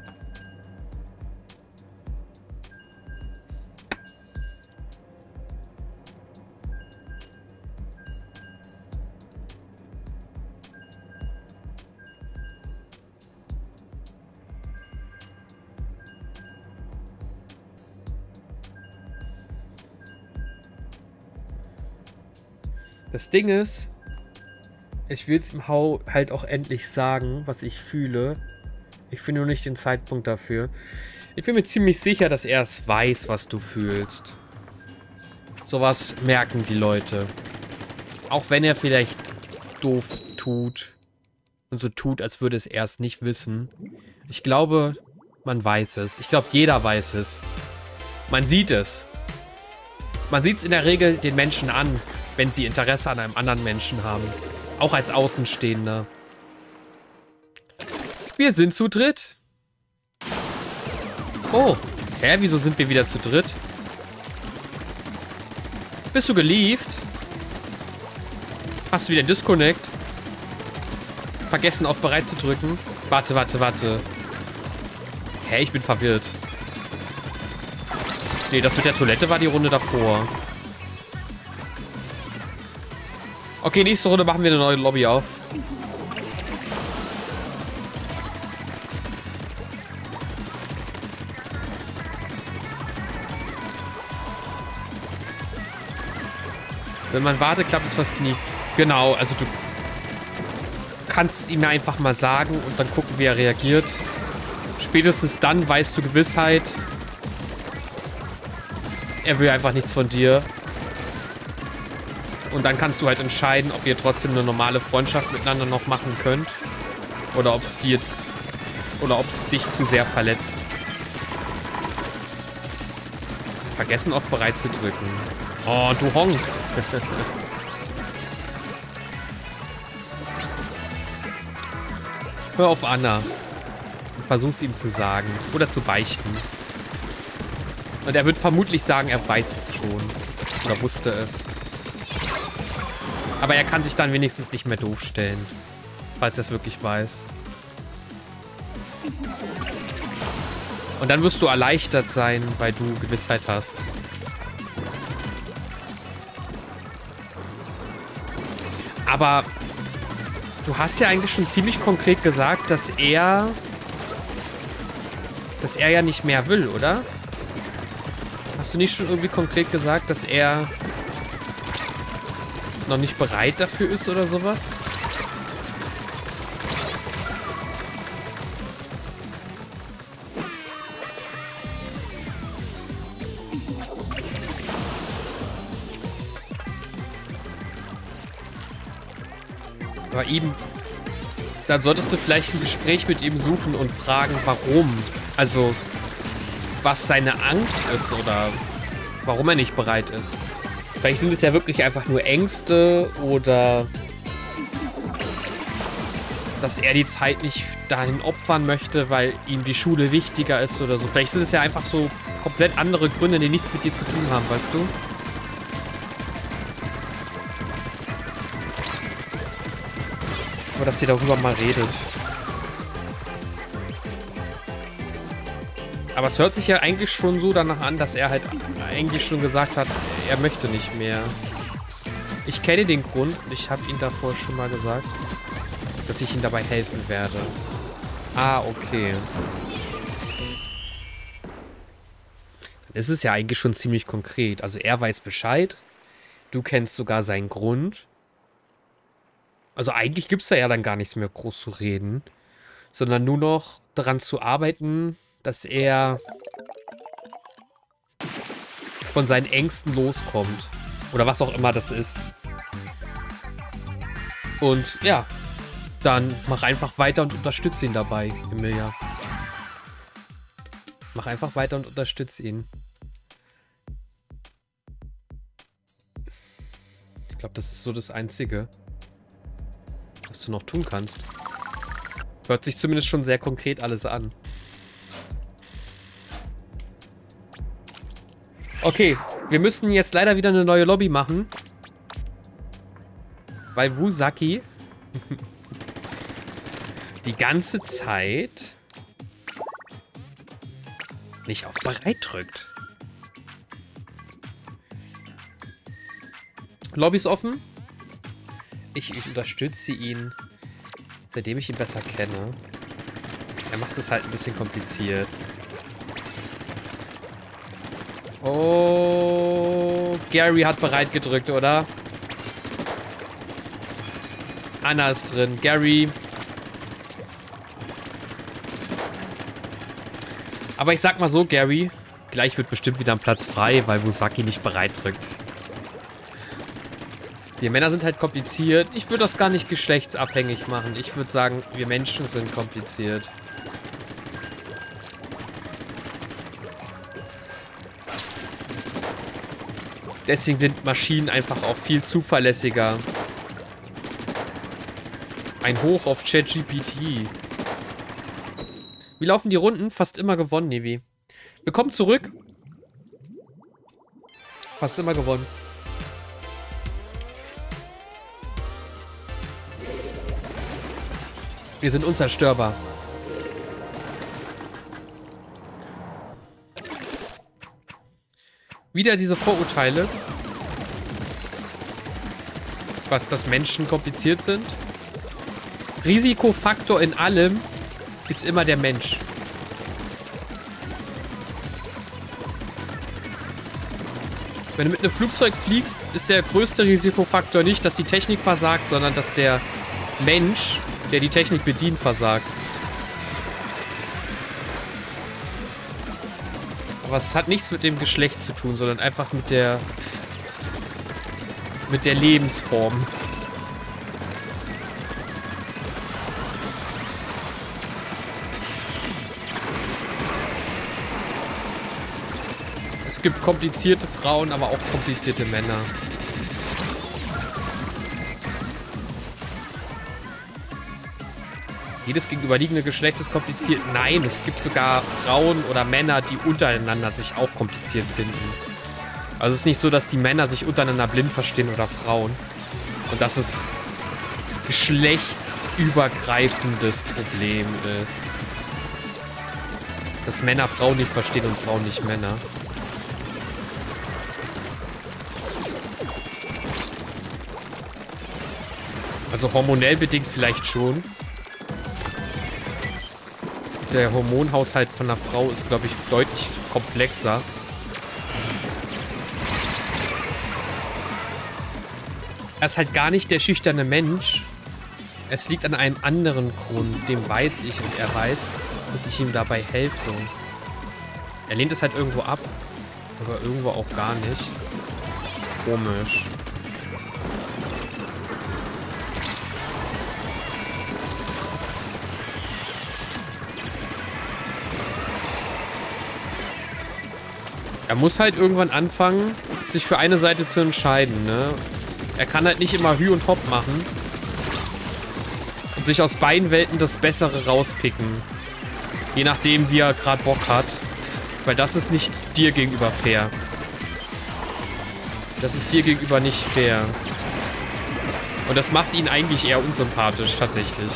Das Ding ist, ich will es ihm halt auch endlich sagen, was ich fühle. Ich finde nur nicht den Zeitpunkt dafür. Ich bin mir ziemlich sicher, dass er es weiß, was du fühlst. Sowas merken die Leute. Auch wenn er vielleicht doof tut und so tut, als würde es erst nicht wissen. Ich glaube, man weiß es. Ich glaube, jeder weiß es. Man sieht es. Man sieht es in der Regel den Menschen an, wenn sie Interesse an einem anderen Menschen haben. Auch als Außenstehender. Wir sind zu dritt. Oh. Hä, wieso sind wir wieder zu dritt? Bist du gelieft? Hast du wieder Disconnect? Vergessen auf bereit zu drücken? Warte, warte, warte. Hä, ich bin verwirrt. Nee, das mit der Toilette war die Runde davor. Okay, nächste Runde machen wir eine neue Lobby auf. Wenn man wartet, klappt es fast nie. Genau, also du kannst es ihm einfach mal sagen und dann gucken, wie er reagiert. Spätestens dann weißt du Gewissheit. Er will einfach nichts von dir. Und dann kannst du halt entscheiden, ob ihr trotzdem eine normale Freundschaft miteinander noch machen könnt. Oder ob es die jetzt. Oder ob es dich zu sehr verletzt. Vergessen auf bereit zu drücken. Oh, du Honk. [LAUGHS] Hör auf Anna. Und versuch's ihm zu sagen. Oder zu beichten. Und er wird vermutlich sagen, er weiß es schon. Oder wusste es. Aber er kann sich dann wenigstens nicht mehr doof stellen. Falls er es wirklich weiß. Und dann wirst du erleichtert sein, weil du Gewissheit hast. Aber du hast ja eigentlich schon ziemlich konkret gesagt, dass er... Dass er ja nicht mehr will, oder? Hast du nicht schon irgendwie konkret gesagt, dass er noch nicht bereit dafür ist oder sowas? Aber ihm... Dann solltest du vielleicht ein Gespräch mit ihm suchen und fragen, warum. Also, was seine Angst ist oder warum er nicht bereit ist. Vielleicht sind es ja wirklich einfach nur Ängste oder dass er die Zeit nicht dahin opfern möchte, weil ihm die Schule wichtiger ist oder so. Vielleicht sind es ja einfach so komplett andere Gründe, die nichts mit dir zu tun haben, weißt du? Aber dass ihr darüber mal redet. Aber es hört sich ja eigentlich schon so danach an, dass er halt eigentlich schon gesagt hat, er möchte nicht mehr. Ich kenne den Grund und ich habe ihn davor schon mal gesagt, dass ich ihm dabei helfen werde. Ah, okay. Dann ist es ja eigentlich schon ziemlich konkret. Also er weiß Bescheid. Du kennst sogar seinen Grund. Also eigentlich gibt es da ja dann gar nichts mehr groß zu reden. Sondern nur noch daran zu arbeiten, dass er von seinen Ängsten loskommt. Oder was auch immer das ist. Und ja, dann mach einfach weiter und unterstütze ihn dabei, Emilia. Mach einfach weiter und unterstütze ihn. Ich glaube, das ist so das Einzige, was du noch tun kannst. Hört sich zumindest schon sehr konkret alles an. Okay, wir müssen jetzt leider wieder eine neue Lobby machen. Weil Wusaki [LAUGHS] die ganze Zeit nicht auf bereit drückt. Lobby ist offen. Ich, ich unterstütze ihn, seitdem ich ihn besser kenne. Er macht es halt ein bisschen kompliziert. Oh, Gary hat bereit gedrückt, oder? Anna ist drin. Gary. Aber ich sag mal so, Gary, gleich wird bestimmt wieder ein Platz frei, weil Wusaki nicht bereit drückt. Wir Männer sind halt kompliziert. Ich würde das gar nicht geschlechtsabhängig machen. Ich würde sagen, wir Menschen sind kompliziert. Deswegen sind Maschinen einfach auch viel zuverlässiger. Ein Hoch auf ChatGPT. Wie laufen die Runden? Fast immer gewonnen, Nevi. Wir kommen zurück. Fast immer gewonnen. Wir sind unzerstörbar. Wieder diese Vorurteile. Was, dass Menschen kompliziert sind? Risikofaktor in allem ist immer der Mensch. Wenn du mit einem Flugzeug fliegst, ist der größte Risikofaktor nicht, dass die Technik versagt, sondern dass der Mensch, der die Technik bedient, versagt. Aber es hat nichts mit dem Geschlecht zu tun, sondern einfach mit der... mit der Lebensform. Es gibt komplizierte Frauen, aber auch komplizierte Männer. Jedes gegenüberliegende Geschlecht ist kompliziert. Nein, es gibt sogar Frauen oder Männer, die untereinander sich auch kompliziert finden. Also es ist nicht so, dass die Männer sich untereinander blind verstehen oder Frauen. Und dass es geschlechtsübergreifendes Problem ist. Dass Männer Frauen nicht verstehen und Frauen nicht Männer. Also hormonell bedingt vielleicht schon. Der Hormonhaushalt von einer Frau ist, glaube ich, deutlich komplexer. Er ist halt gar nicht der schüchterne Mensch. Es liegt an einem anderen Grund. Dem weiß ich und er weiß, dass ich ihm dabei helfe. Er lehnt es halt irgendwo ab. Aber irgendwo auch gar nicht. Komisch. Er muss halt irgendwann anfangen, sich für eine Seite zu entscheiden, ne? Er kann halt nicht immer Hü und Hop machen. Und sich aus beiden Welten das Bessere rauspicken. Je nachdem, wie er gerade Bock hat. Weil das ist nicht dir gegenüber fair. Das ist dir gegenüber nicht fair. Und das macht ihn eigentlich eher unsympathisch, tatsächlich.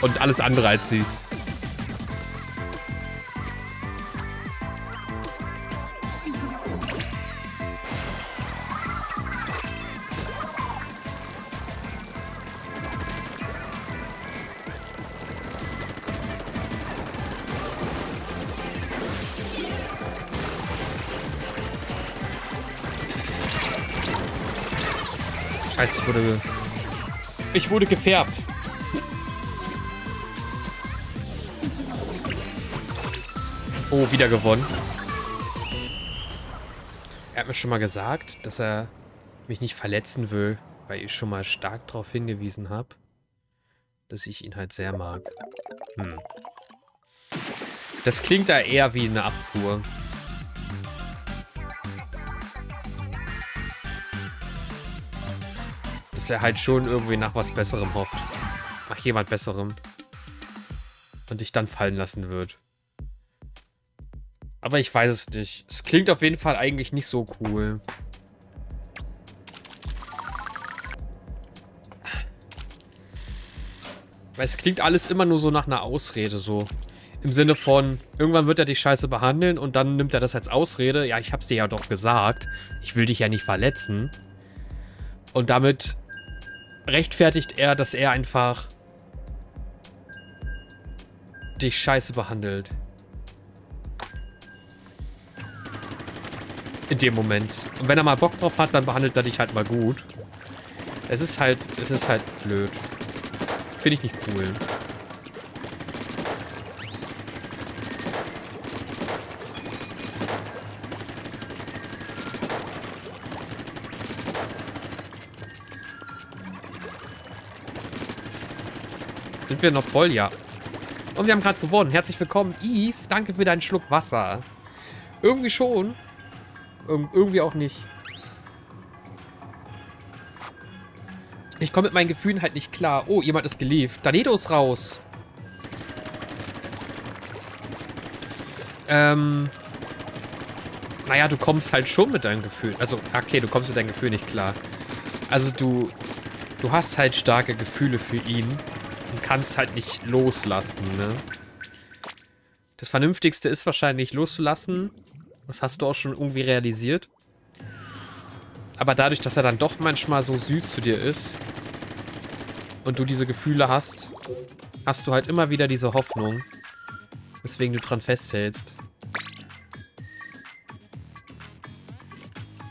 Und alles andere als süß. Wurde... Ich wurde gefärbt. Oh, wieder gewonnen. Er hat mir schon mal gesagt, dass er mich nicht verletzen will, weil ich schon mal stark darauf hingewiesen habe, dass ich ihn halt sehr mag. Hm. Das klingt da eher wie eine Abfuhr. Er halt schon irgendwie nach was Besserem hofft. Nach jemand Besserem. Und dich dann fallen lassen wird. Aber ich weiß es nicht. Es klingt auf jeden Fall eigentlich nicht so cool. Weil es klingt alles immer nur so nach einer Ausrede, so. Im Sinne von, irgendwann wird er dich scheiße behandeln und dann nimmt er das als Ausrede. Ja, ich hab's dir ja doch gesagt. Ich will dich ja nicht verletzen. Und damit rechtfertigt er, dass er einfach dich scheiße behandelt. In dem Moment. Und wenn er mal Bock drauf hat, dann behandelt er dich halt mal gut. Es ist halt, es ist halt blöd. Finde ich nicht cool. Sind wir noch voll? Ja. Und wir haben gerade gewonnen. Herzlich willkommen, Eve. Danke für deinen Schluck Wasser. Irgendwie schon. Ir irgendwie auch nicht. Ich komme mit meinen Gefühlen halt nicht klar. Oh, jemand ist gelieft. Danedo ist raus. Ähm. Naja, du kommst halt schon mit deinem Gefühl. Also, okay, du kommst mit deinem Gefühl nicht klar. Also, du. Du hast halt starke Gefühle für ihn und kannst halt nicht loslassen, ne? Das Vernünftigste ist wahrscheinlich loszulassen. Das hast du auch schon irgendwie realisiert. Aber dadurch, dass er dann doch manchmal so süß zu dir ist und du diese Gefühle hast, hast du halt immer wieder diese Hoffnung, weswegen du dran festhältst.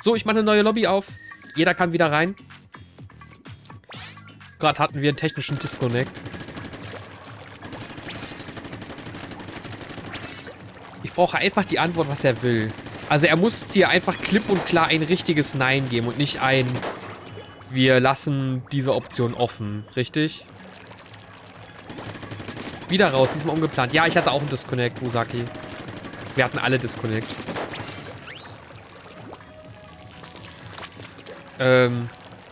So, ich mache eine neue Lobby auf. Jeder kann wieder rein. Gerade hatten wir einen technischen Disconnect. Ich brauche einfach die Antwort, was er will. Also er muss dir einfach klipp und klar ein richtiges Nein geben und nicht ein wir lassen diese Option offen, richtig? Wieder raus, diesmal ungeplant. Ja, ich hatte auch einen Disconnect, Usaki. Wir hatten alle Disconnect. Ähm,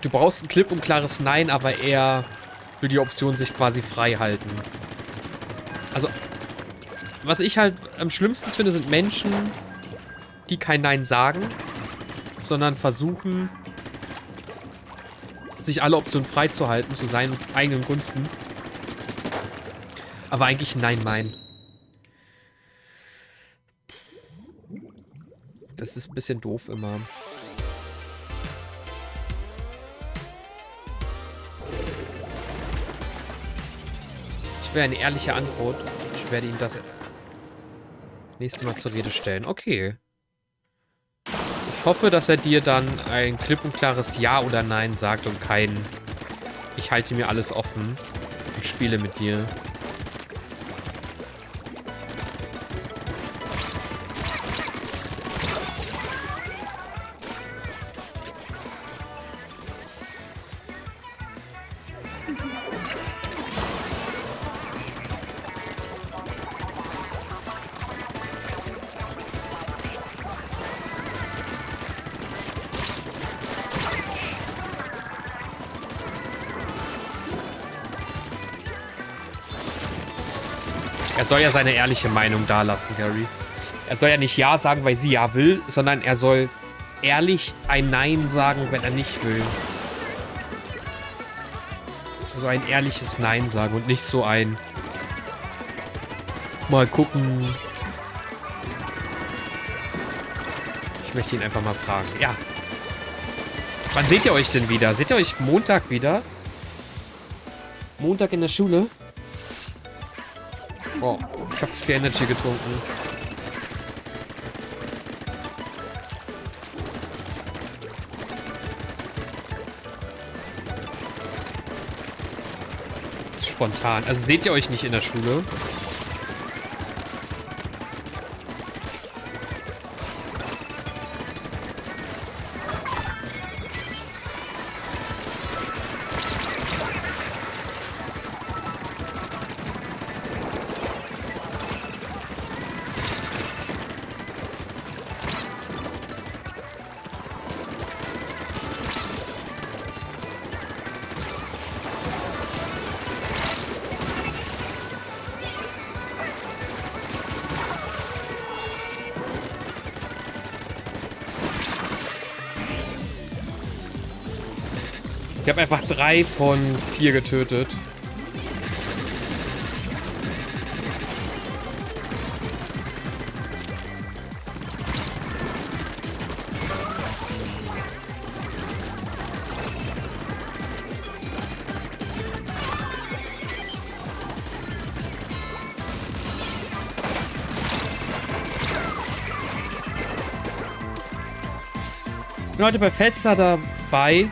du brauchst ein klipp und klares Nein, aber er will die Option sich quasi frei halten. Also, was ich halt am schlimmsten finde, sind Menschen, die kein Nein sagen, sondern versuchen, sich alle Optionen freizuhalten zu seinen eigenen Gunsten. Aber eigentlich Nein meinen. Das ist ein bisschen doof immer. Will eine ehrliche Antwort. Ich werde ihm das nächste Mal zur Rede stellen. Okay. Ich hoffe, dass er dir dann ein klipp und klares Ja oder Nein sagt und kein Ich halte mir alles offen und spiele mit dir. Er soll ja seine ehrliche Meinung dalassen, Gary. Er soll ja nicht Ja sagen, weil sie Ja will, sondern er soll ehrlich ein Nein sagen, wenn er nicht will. So ein ehrliches Nein sagen und nicht so ein Mal gucken. Ich möchte ihn einfach mal fragen. Ja. Wann seht ihr euch denn wieder? Seht ihr euch Montag wieder? Montag in der Schule? Oh, ich habe zu viel Energy getrunken. Spontan. Also seht ihr euch nicht in der Schule? Drei von vier getötet. Heute bei Fetzer dabei.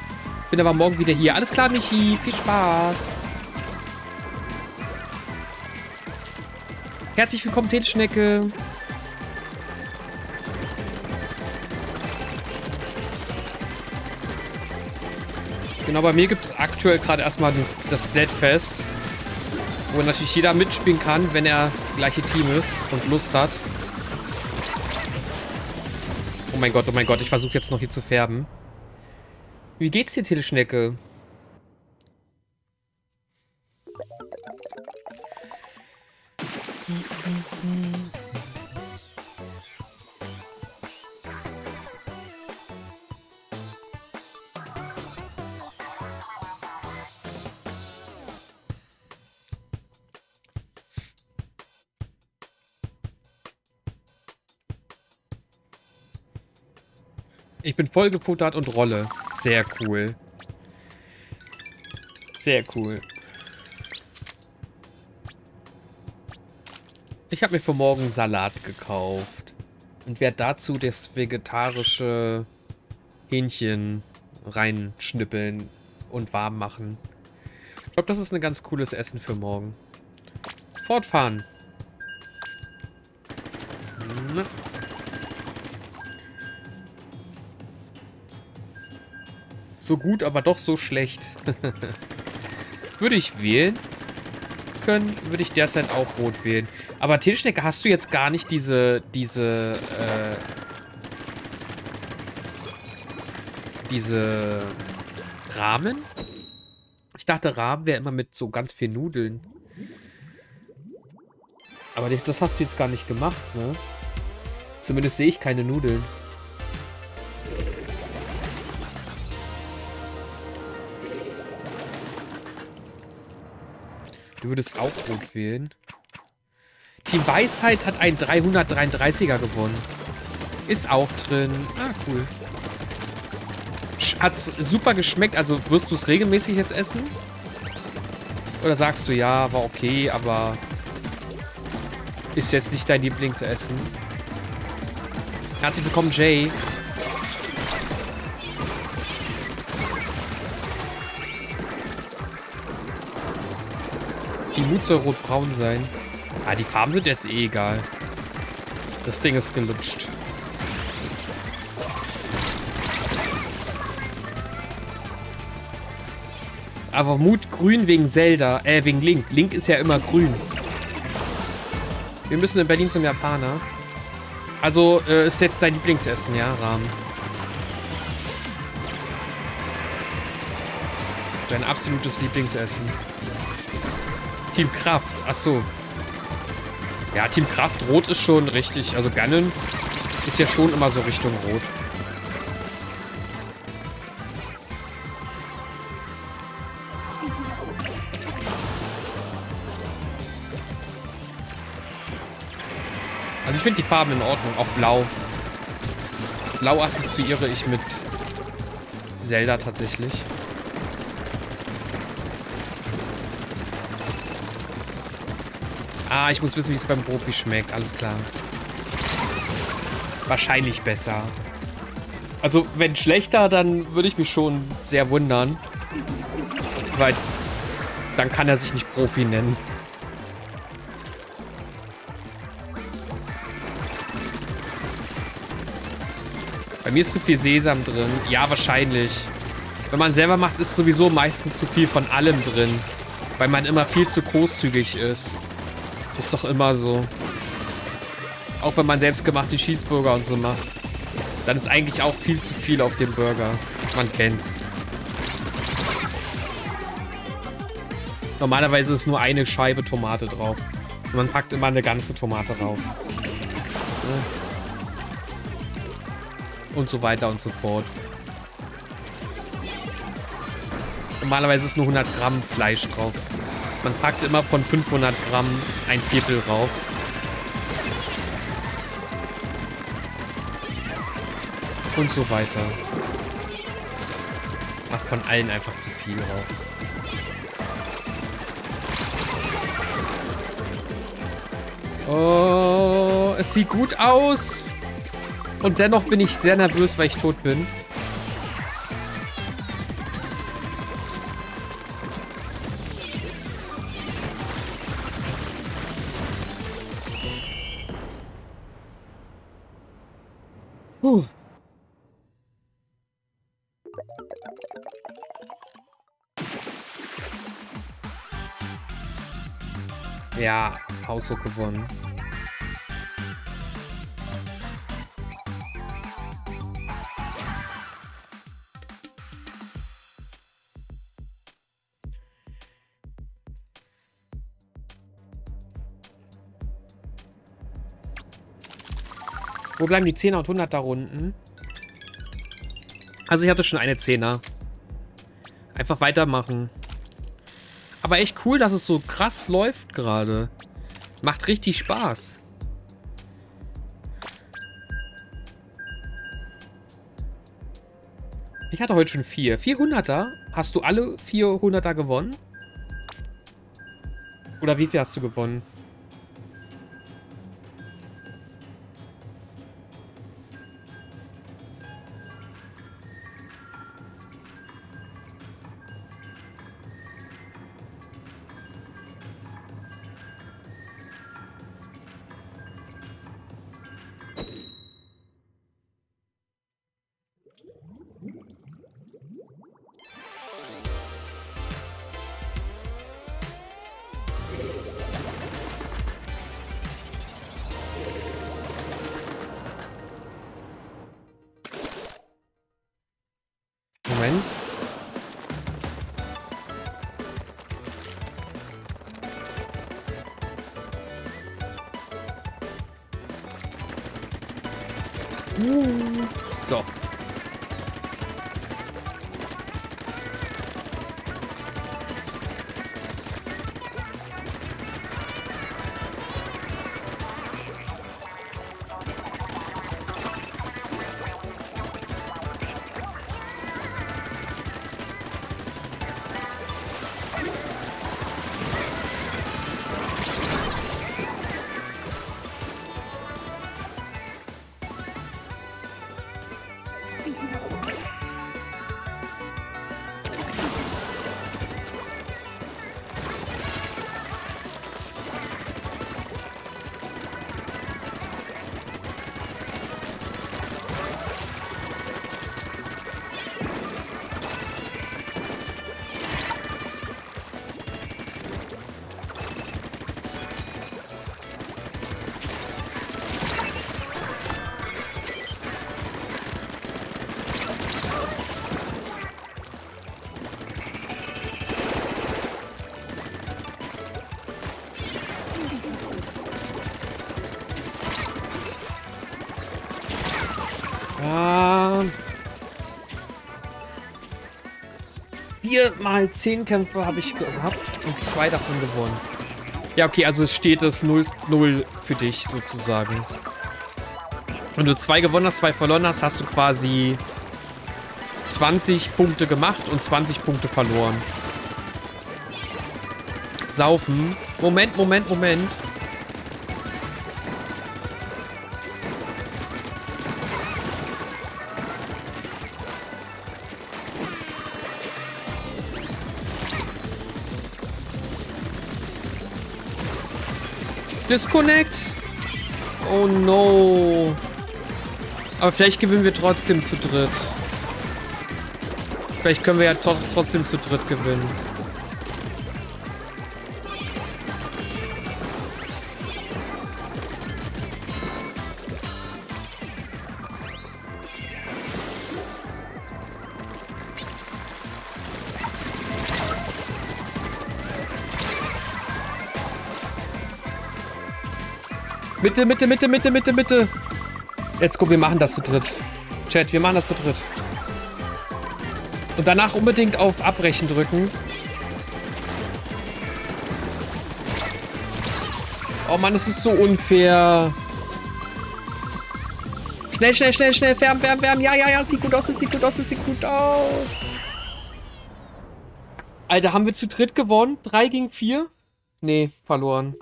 Bin aber morgen wieder hier. Alles klar, Michi. Viel Spaß. Herzlich willkommen, Teleschnecke. Genau, bei mir gibt es aktuell gerade erstmal das, das Splatfest. Wo natürlich jeder mitspielen kann, wenn er gleiche Team ist und Lust hat. Oh mein Gott, oh mein Gott, ich versuche jetzt noch hier zu färben. Wie geht's dir, Teleschnecke? Ich bin voll gefuttert und rolle. Sehr cool. Sehr cool. Ich habe mir für morgen Salat gekauft. Und werde dazu das vegetarische Hähnchen reinschnippeln und warm machen. Ich glaube, das ist ein ganz cooles Essen für morgen. Fortfahren. Na. So gut, aber doch so schlecht. [LAUGHS] Würde ich wählen. können, würde ich derzeit auch rot wählen. Aber Tilschnecke, hast du jetzt gar nicht diese, diese, äh, diese Rahmen? Ich dachte, Rahmen wäre immer mit so ganz viel Nudeln. Aber das hast du jetzt gar nicht gemacht, ne? Zumindest sehe ich keine Nudeln. Du würdest auch rot wählen. Team Weisheit hat einen 333er gewonnen. Ist auch drin. Ah, cool. Hat's super geschmeckt. Also wirst du es regelmäßig jetzt essen? Oder sagst du, ja, war okay, aber ist jetzt nicht dein Lieblingsessen? Herzlich willkommen, Jay. Mut soll rot-braun sein. Ah, die Farben sind jetzt eh egal. Das Ding ist gelutscht. Aber Mut grün wegen Zelda. Äh, wegen Link. Link ist ja immer grün. Wir müssen in Berlin zum Japaner. Also, äh, ist jetzt dein Lieblingsessen, ja, Rahmen? Dein absolutes Lieblingsessen. Team Kraft. Ach so. Ja, Team Kraft Rot ist schon richtig. Also Ganon ist ja schon immer so Richtung Rot. Also ich finde die Farben in Ordnung. Auch blau. Blau assoziiere ich mit Zelda tatsächlich. Ah, ich muss wissen, wie es beim Profi schmeckt. Alles klar. Wahrscheinlich besser. Also, wenn schlechter, dann würde ich mich schon sehr wundern. Weil dann kann er sich nicht Profi nennen. Bei mir ist zu viel Sesam drin. Ja, wahrscheinlich. Wenn man selber macht, ist sowieso meistens zu viel von allem drin. Weil man immer viel zu großzügig ist. Ist doch immer so. Auch wenn man selbstgemachte Cheeseburger und so macht. Dann ist eigentlich auch viel zu viel auf dem Burger. Man kennt's. Normalerweise ist nur eine Scheibe Tomate drauf. Und man packt immer eine ganze Tomate drauf. Und so weiter und so fort. Normalerweise ist nur 100 Gramm Fleisch drauf. Man packt immer von 500 Gramm ein Viertel rauf. Und so weiter. Macht von allen einfach zu viel rauf. Oh, es sieht gut aus. Und dennoch bin ich sehr nervös, weil ich tot bin. Haushoch gewonnen. Wo bleiben die 10er und 100er Runden? Also ich hatte schon eine 10er. Einfach weitermachen. Aber echt cool, dass es so krass läuft gerade. Macht richtig Spaß. Ich hatte heute schon vier. 400er? Hast du alle 400er gewonnen? Oder wie viel hast du gewonnen? Vier mal zehn Kämpfe habe ich gehabt und zwei davon gewonnen. Ja, okay, also steht es 0-0 für dich sozusagen. Wenn du zwei gewonnen hast, zwei verloren hast, hast du quasi 20 Punkte gemacht und 20 Punkte verloren. Saufen. Moment, Moment, Moment. Disconnect. Oh no. Aber vielleicht gewinnen wir trotzdem zu dritt. Vielleicht können wir ja trotzdem zu dritt gewinnen. Mitte, Mitte, Mitte, Mitte, Mitte, Mitte. Jetzt guck, wir machen das zu dritt. Chat, wir machen das zu dritt. Und danach unbedingt auf Abbrechen drücken. Oh Mann, es ist so unfair. Schnell, schnell, schnell, schnell. Färben, färben, färben. Ja, ja, ja. Sieht gut aus, es sieht gut aus, es sieht gut aus. Alter, haben wir zu dritt gewonnen? Drei gegen vier? Nee, verloren.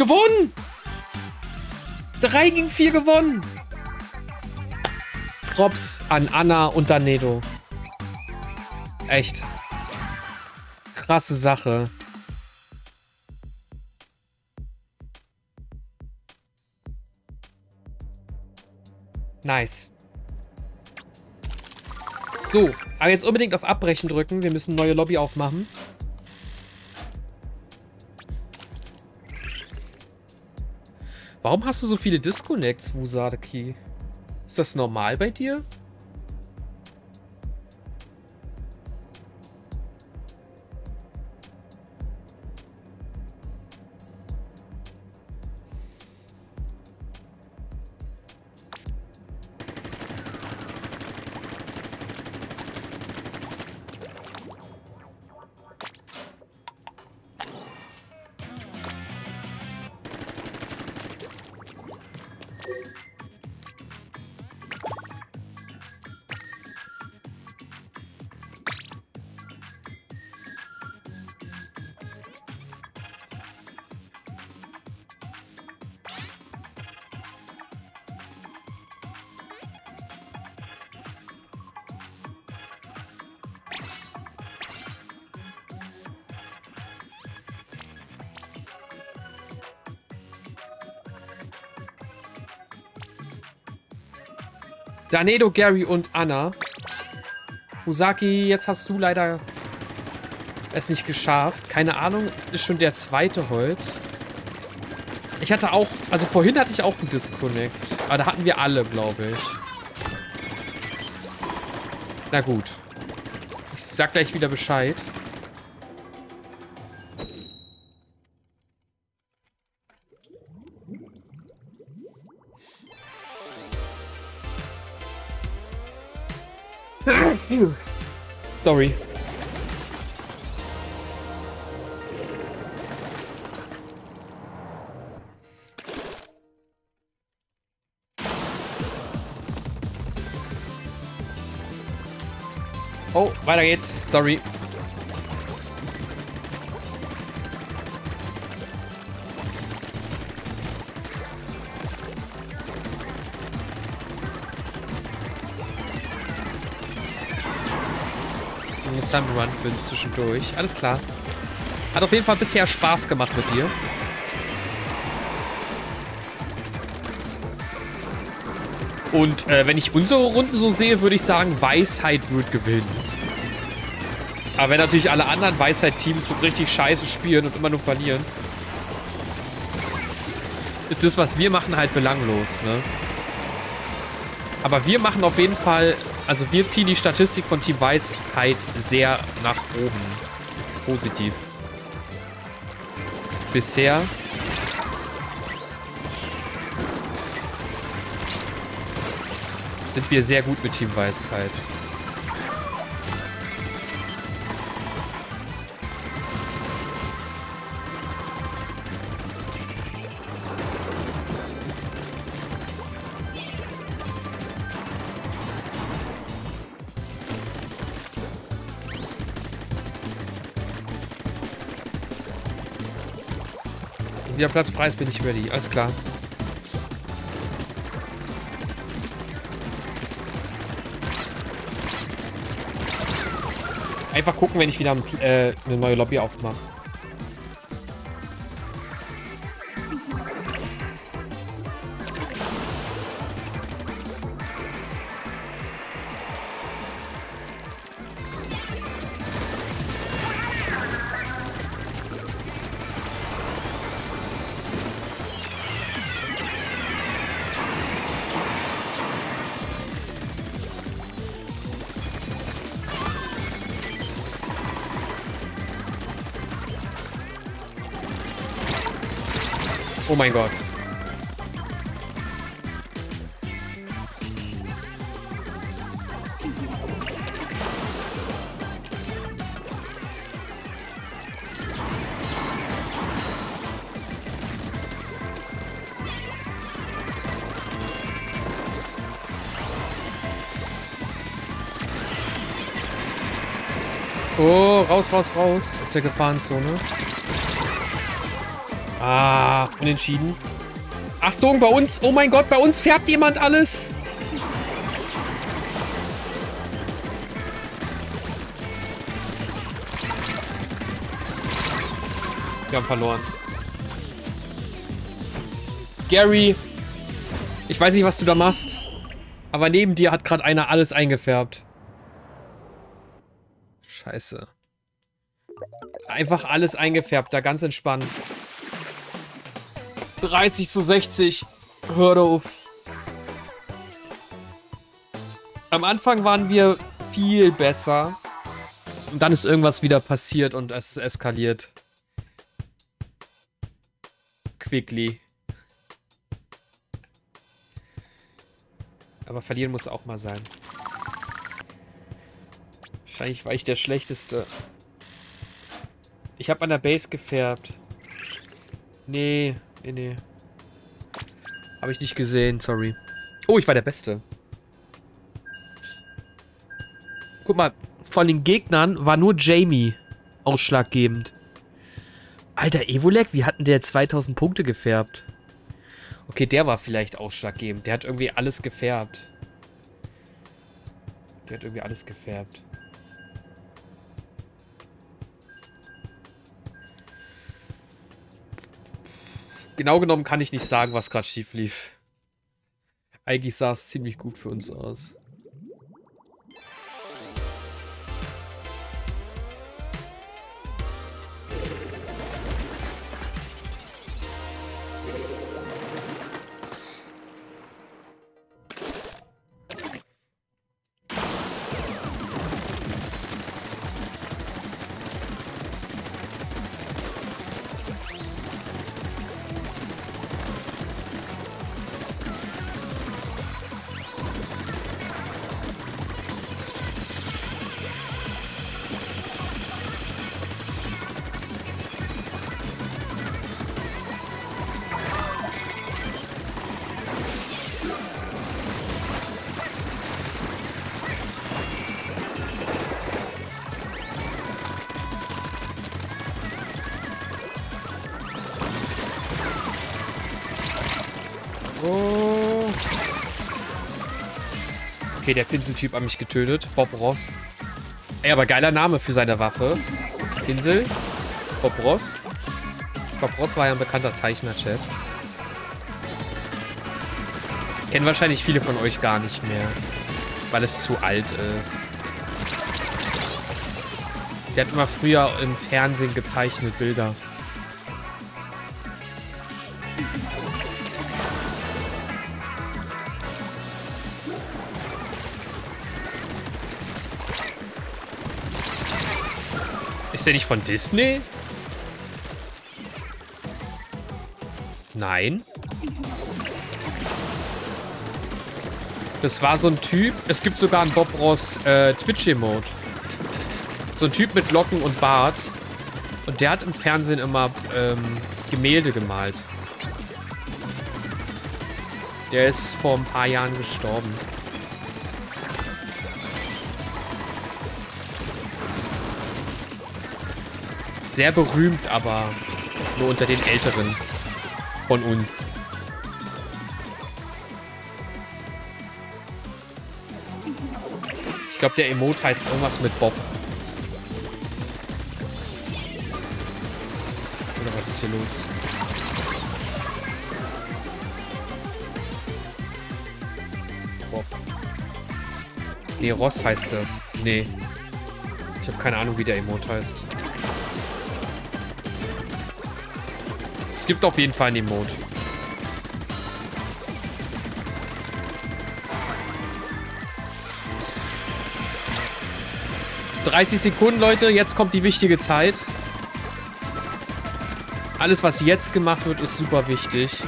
Gewonnen! 3 gegen 4 gewonnen! Props an Anna und Danedo. Echt. Krasse Sache. Nice. So, aber jetzt unbedingt auf Abbrechen drücken. Wir müssen neue Lobby aufmachen. Warum hast du so viele Disconnects, Wusaki? Ist das normal bei dir? Danedo, Gary und Anna. Usaki, jetzt hast du leider es nicht geschafft. Keine Ahnung, ist schon der zweite heute. Ich hatte auch, also vorhin hatte ich auch einen Disconnect. Aber da hatten wir alle, glaube ich. Na gut. Ich sag gleich wieder Bescheid. Oh, sorry. Oh, weiter geht's. Sorry. Sunrun für zwischendurch. Alles klar. Hat auf jeden Fall bisher Spaß gemacht mit dir. Und äh, wenn ich unsere Runden so sehe, würde ich sagen, Weisheit wird gewinnen. Aber wenn natürlich alle anderen Weisheit-Teams so richtig scheiße spielen und immer nur verlieren, ist das, was wir machen, halt belanglos, ne? Aber wir machen auf jeden Fall, also wir ziehen die Statistik von Team Weisheit sehr nach oben. Positiv. Bisher sind wir sehr gut mit Team Weisheit. Platz frei ist, bin ich ready. Alles klar. Einfach gucken, wenn ich wieder äh, eine neue Lobby aufmache. Mein Gott. Oh, raus, raus, raus. Aus der Gefahrenzone. Ah, unentschieden. Achtung, bei uns. Oh mein Gott, bei uns färbt jemand alles. Wir haben verloren. Gary, ich weiß nicht, was du da machst, aber neben dir hat gerade einer alles eingefärbt. Scheiße. Einfach alles eingefärbt, da ganz entspannt. 30 zu 60. Hör auf. Am Anfang waren wir viel besser. Und dann ist irgendwas wieder passiert und es eskaliert. Quickly. Aber verlieren muss auch mal sein. Wahrscheinlich war ich der Schlechteste. Ich habe an der Base gefärbt. Nee. Nee, nee. Habe ich nicht gesehen, sorry. Oh, ich war der Beste. Guck mal, von den Gegnern war nur Jamie ausschlaggebend. Alter, Evolek, wie hatten der 2000 Punkte gefärbt? Okay, der war vielleicht ausschlaggebend. Der hat irgendwie alles gefärbt. Der hat irgendwie alles gefärbt. Genau genommen kann ich nicht sagen, was gerade schief lief. Eigentlich sah es ziemlich gut für uns aus. Okay, der Pinseltyp hat mich getötet. Bob Ross. Ey, aber geiler Name für seine Waffe. Pinsel. Bob Ross. Bob Ross war ja ein bekannter Zeichner-Chat. Kennen wahrscheinlich viele von euch gar nicht mehr. Weil es zu alt ist. Der hat immer früher im Fernsehen gezeichnet Bilder. Der nicht von Disney? Nein. Das war so ein Typ. Es gibt sogar einen Bob Ross äh, Twitch-Emote. So ein Typ mit Locken und Bart. Und der hat im Fernsehen immer ähm, Gemälde gemalt. Der ist vor ein paar Jahren gestorben. Sehr berühmt, aber nur unter den Älteren von uns. Ich glaube, der Emote heißt irgendwas mit Bob. Oder was ist hier los? Bob. Nee, Ross heißt das. Nee. Ich habe keine Ahnung, wie der Emote heißt. Gibt auf jeden Fall einen Emote. ...30 Sekunden, Leute. Jetzt kommt die wichtige Zeit. Alles, was jetzt gemacht wird, ist super wichtig.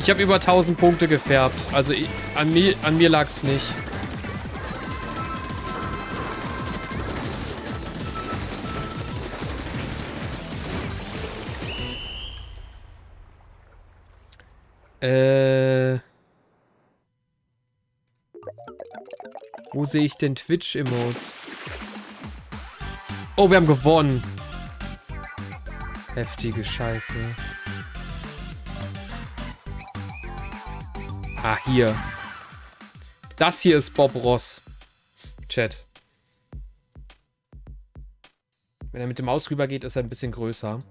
Ich habe über 1000 Punkte gefärbt. Also an mir, an mir lag es nicht. Sehe ich denn Twitch-Emotes? Oh, wir haben gewonnen. Heftige Scheiße. Ah, hier. Das hier ist Bob Ross. Chat. Wenn er mit dem Maus rüber geht, ist er ein bisschen größer.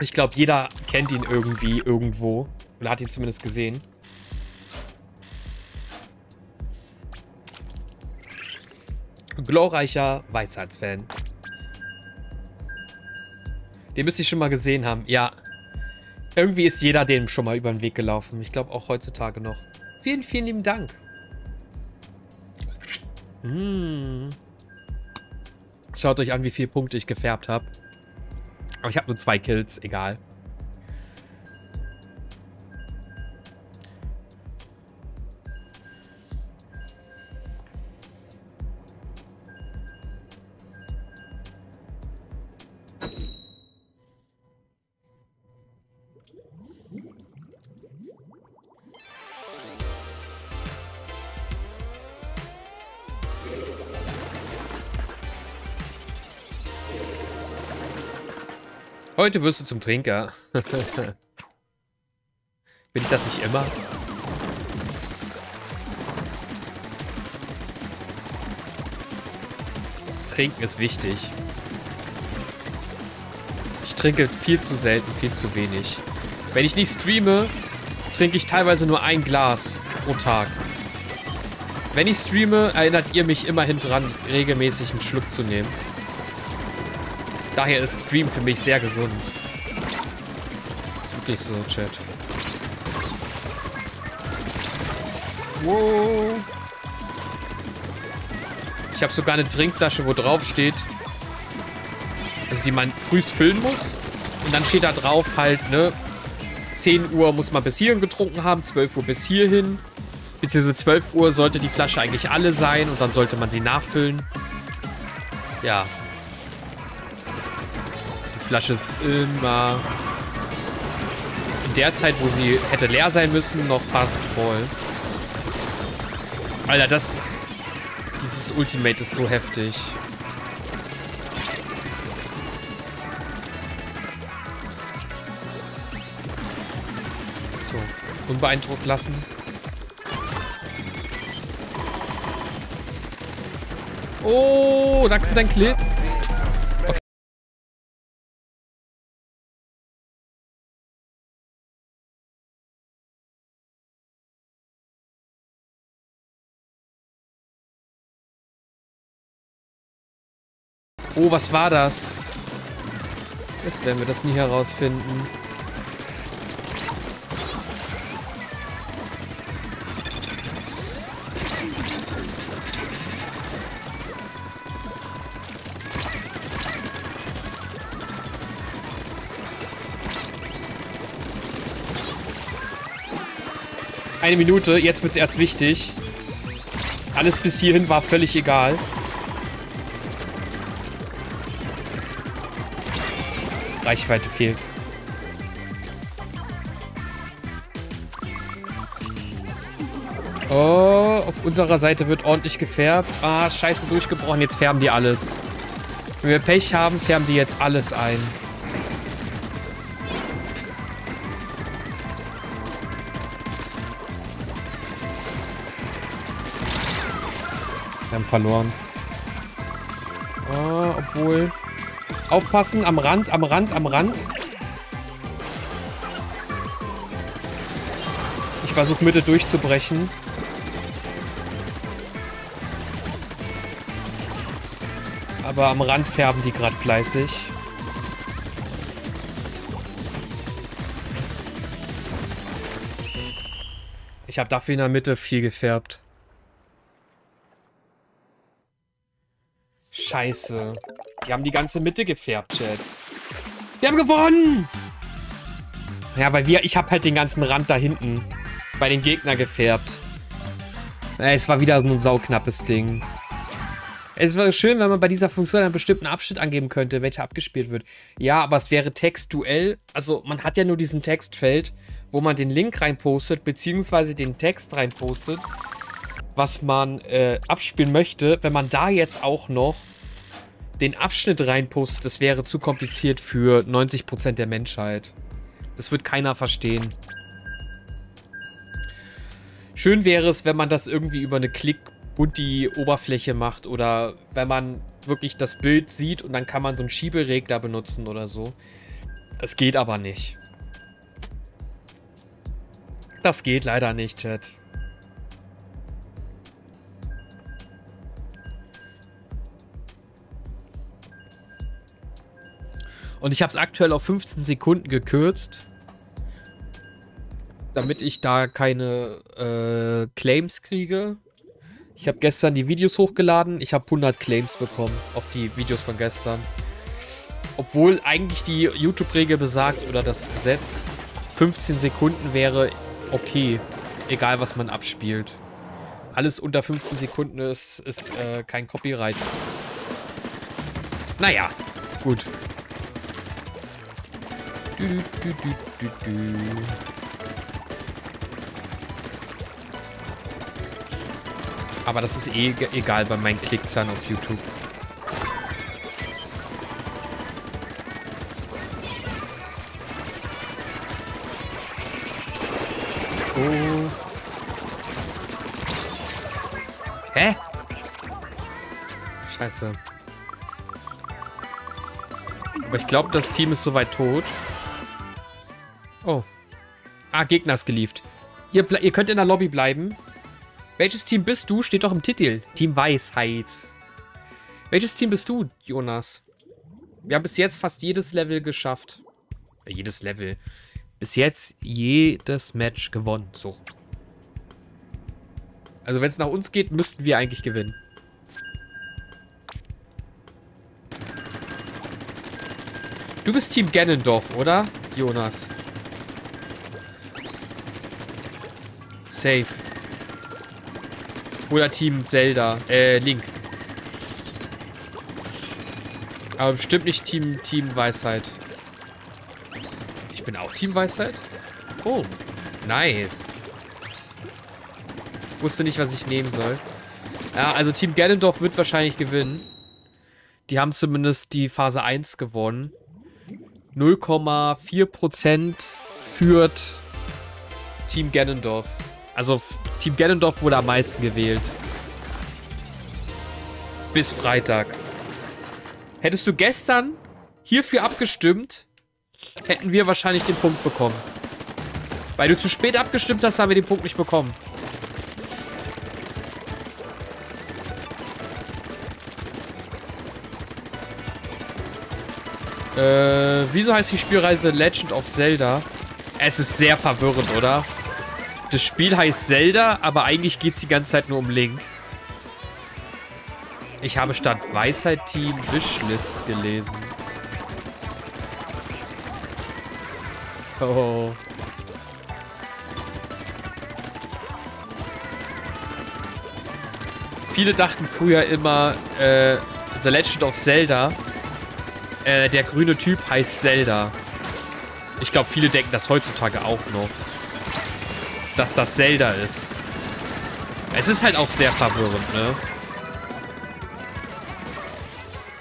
Ich glaube, jeder kennt ihn irgendwie irgendwo. Oder hat ihn zumindest gesehen. Glorreicher Weisheitsfan. Den müsste ich schon mal gesehen haben. Ja. Irgendwie ist jeder dem schon mal über den Weg gelaufen. Ich glaube auch heutzutage noch. Vielen, vielen lieben Dank. Hm. Schaut euch an, wie viele Punkte ich gefärbt habe. Aber ich habe nur zwei Kills, egal. Heute wirst du zum Trinker. [LAUGHS] Bin ich das nicht immer? Trinken ist wichtig. Ich trinke viel zu selten, viel zu wenig. Wenn ich nicht streame, trinke ich teilweise nur ein Glas pro Tag. Wenn ich streame, erinnert ihr mich immerhin dran, regelmäßig einen Schluck zu nehmen. Daher ist Stream für mich sehr gesund. Ist wirklich so, Chat. Wow. Ich habe sogar eine Trinkflasche, wo drauf steht, also die man frühst füllen muss. Und dann steht da drauf halt, ne, 10 Uhr muss man bis hierhin getrunken haben, 12 Uhr bis hierhin. Beziehungsweise 12 Uhr sollte die Flasche eigentlich alle sein und dann sollte man sie nachfüllen. Ja, Flasche ist immer in der Zeit, wo sie hätte leer sein müssen, noch fast voll. Alter, das... Dieses Ultimate ist so heftig. So, unbeeindruckt lassen. Oh, danke für deinen Clip. Oh, was war das? Jetzt werden wir das nie herausfinden. Eine Minute, jetzt wird es erst wichtig. Alles bis hierhin war völlig egal. Reichweite fehlt. Oh, auf unserer Seite wird ordentlich gefärbt. Ah, scheiße, durchgebrochen. Jetzt färben die alles. Wenn wir Pech haben, färben die jetzt alles ein. Wir haben verloren. Oh, obwohl... Aufpassen, am Rand, am Rand, am Rand. Ich versuche Mitte durchzubrechen. Aber am Rand färben die gerade fleißig. Ich habe dafür in der Mitte viel gefärbt. Scheiße. Die haben die ganze Mitte gefärbt, Chat. Wir haben gewonnen! Ja, weil wir, ich habe halt den ganzen Rand da hinten bei den Gegnern gefärbt. Es war wieder so ein sauknappes Ding. Es wäre schön, wenn man bei dieser Funktion einen bestimmten Abschnitt angeben könnte, welcher abgespielt wird. Ja, aber es wäre textuell. Also man hat ja nur diesen Textfeld, wo man den Link reinpostet, beziehungsweise den Text reinpostet, was man äh, abspielen möchte. Wenn man da jetzt auch noch den Abschnitt reinpostet, das wäre zu kompliziert für 90% der Menschheit. Das wird keiner verstehen. Schön wäre es, wenn man das irgendwie über eine klickbunti Oberfläche macht oder wenn man wirklich das Bild sieht und dann kann man so einen Schieberegler benutzen oder so. Das geht aber nicht. Das geht leider nicht, Chat. Und ich habe es aktuell auf 15 Sekunden gekürzt. Damit ich da keine äh, Claims kriege. Ich habe gestern die Videos hochgeladen. Ich habe 100 Claims bekommen auf die Videos von gestern. Obwohl eigentlich die YouTube-Regel besagt oder das Gesetz 15 Sekunden wäre okay. Egal, was man abspielt. Alles unter 15 Sekunden ist, ist äh, kein Copyright. Naja, gut. Aber das ist eh egal bei meinen Klickzahlen auf YouTube. Oh. Hä? Scheiße. Aber ich glaube, das Team ist soweit tot. Ah, Gegner ist geliefert. Ihr, ihr könnt in der Lobby bleiben. Welches Team bist du? Steht doch im Titel. Team Weisheit. Welches Team bist du, Jonas? Wir haben bis jetzt fast jedes Level geschafft. Äh, jedes Level. Bis jetzt jedes Match gewonnen. So. Also wenn es nach uns geht, müssten wir eigentlich gewinnen. Du bist Team Ganondorf, oder, Jonas? Safe. Oder Team Zelda. Äh, Link. Aber bestimmt nicht Team, Team Weisheit. Ich bin auch Team Weisheit? Oh, nice. Wusste nicht, was ich nehmen soll. Ja, also Team Ganondorf wird wahrscheinlich gewinnen. Die haben zumindest die Phase 1 gewonnen. 0,4% führt Team Ganondorf. Also Team Ganondorf wurde am meisten gewählt. Bis Freitag. Hättest du gestern hierfür abgestimmt, hätten wir wahrscheinlich den Punkt bekommen. Weil du zu spät abgestimmt hast, haben wir den Punkt nicht bekommen. Äh, wieso heißt die Spielreise Legend of Zelda? Es ist sehr verwirrend, oder? Das Spiel heißt Zelda, aber eigentlich geht es die ganze Zeit nur um Link. Ich habe statt Weisheit Team Wishlist gelesen. Oh. Viele dachten früher immer, äh, The Legend of Zelda, äh, der grüne Typ heißt Zelda. Ich glaube, viele denken das heutzutage auch noch. Dass das Zelda ist. Es ist halt auch sehr verwirrend, ne?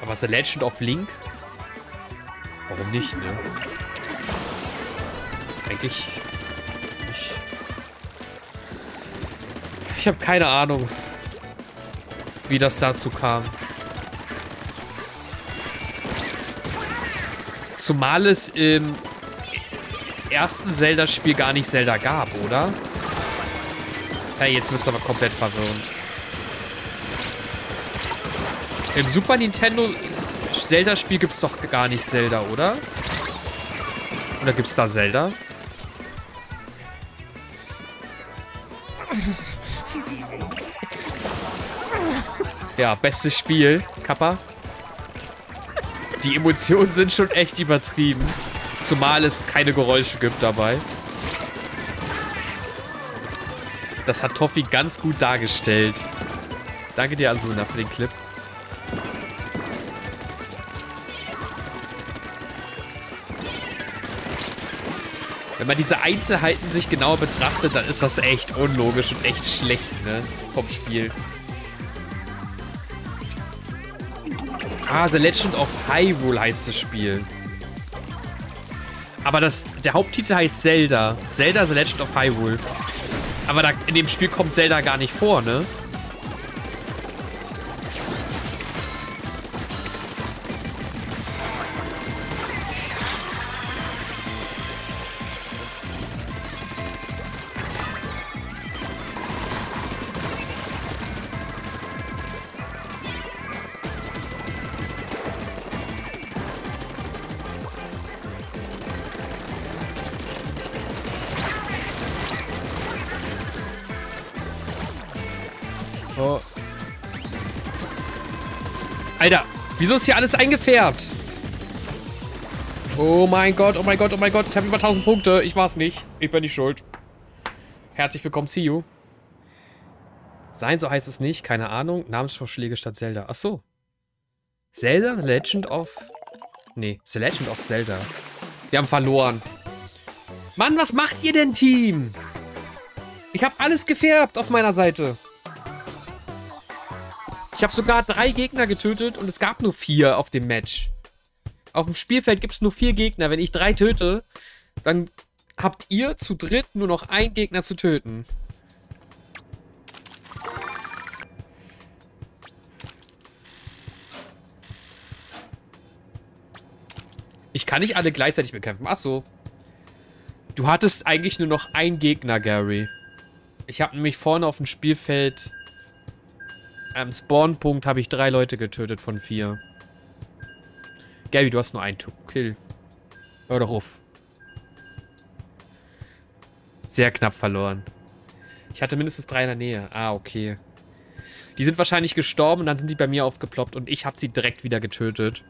Aber The Legend of Link? Warum nicht, ne? Eigentlich... Ich, ich habe keine Ahnung, wie das dazu kam. Zumal es im ersten Zelda-Spiel gar nicht Zelda gab, oder? Ja, jetzt wird es aber komplett verwirrend. Im Super Nintendo Zelda-Spiel gibt es doch gar nicht Zelda, oder? Oder gibt es da Zelda? Ja, bestes Spiel. Kappa. Die Emotionen sind schon echt übertrieben. Zumal es keine Geräusche gibt dabei. Das hat Toffi ganz gut dargestellt. Danke dir, Asuna, für den Clip. Wenn man diese Einzelheiten sich genauer betrachtet, dann ist das echt unlogisch und echt schlecht, ne? Vom Spiel. Ah, The Legend of Hyrule heißt das Spiel. Aber das, der Haupttitel heißt Zelda. Zelda The Legend of Hyrule. Aber da, in dem Spiel kommt Zelda gar nicht vor, ne? Wieso ist hier alles eingefärbt? Oh mein Gott, oh mein Gott, oh mein Gott. Ich habe über 1000 Punkte. Ich war's nicht. Ich bin nicht schuld. Herzlich willkommen, See you. Sein, so heißt es nicht. Keine Ahnung. Namensvorschläge statt Zelda. Ach so. Zelda, The Legend of... Nee, The Legend of Zelda. Wir haben verloren. Mann, was macht ihr denn, Team? Ich habe alles gefärbt auf meiner Seite. Ich habe sogar drei Gegner getötet und es gab nur vier auf dem Match. Auf dem Spielfeld gibt es nur vier Gegner. Wenn ich drei töte, dann habt ihr zu dritt nur noch einen Gegner zu töten. Ich kann nicht alle gleichzeitig bekämpfen. Ach so. Du hattest eigentlich nur noch einen Gegner, Gary. Ich habe nämlich vorne auf dem Spielfeld am Spawnpunkt habe ich drei Leute getötet von vier. Gabby, du hast nur einen Kill. Hör doch auf. Sehr knapp verloren. Ich hatte mindestens drei in der Nähe. Ah, okay. Die sind wahrscheinlich gestorben und dann sind die bei mir aufgeploppt und ich habe sie direkt wieder getötet.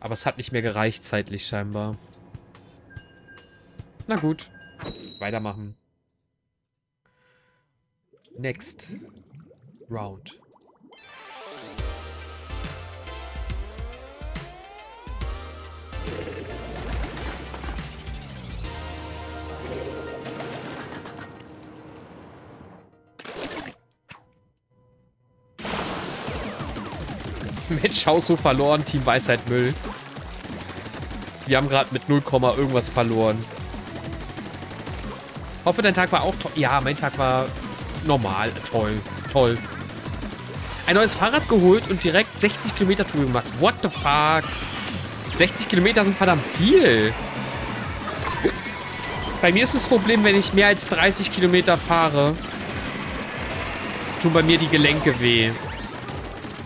Aber es hat nicht mehr gereicht zeitlich scheinbar. Na gut. Weitermachen. Next. Round. [LAUGHS] Match Haushof verloren, Team Weisheit Müll. Wir haben gerade mit 0, irgendwas verloren. Hoffe, dein Tag war auch toll. Ja, mein Tag war normal. Toll. Toll. Ein neues Fahrrad geholt und direkt 60 Kilometer Tour gemacht. What the fuck? 60 Kilometer sind verdammt viel. Bei mir ist das Problem, wenn ich mehr als 30 Kilometer fahre, tun bei mir die Gelenke weh.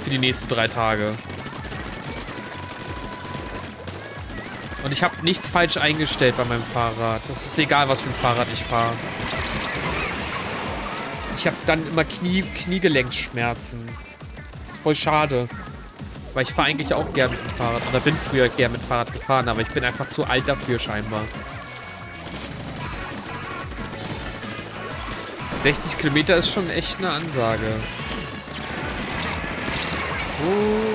Für die nächsten drei Tage. Und ich habe nichts falsch eingestellt bei meinem Fahrrad. Das ist egal, was für ein Fahrrad ich fahre. Ich habe dann immer Knie, Kniegelenksschmerzen. Das ist voll schade. Weil ich fahre eigentlich auch gern mit dem Fahrrad. Oder bin früher gern mit dem Fahrrad gefahren. Aber ich bin einfach zu alt dafür scheinbar. 60 Kilometer ist schon echt eine Ansage. Oh.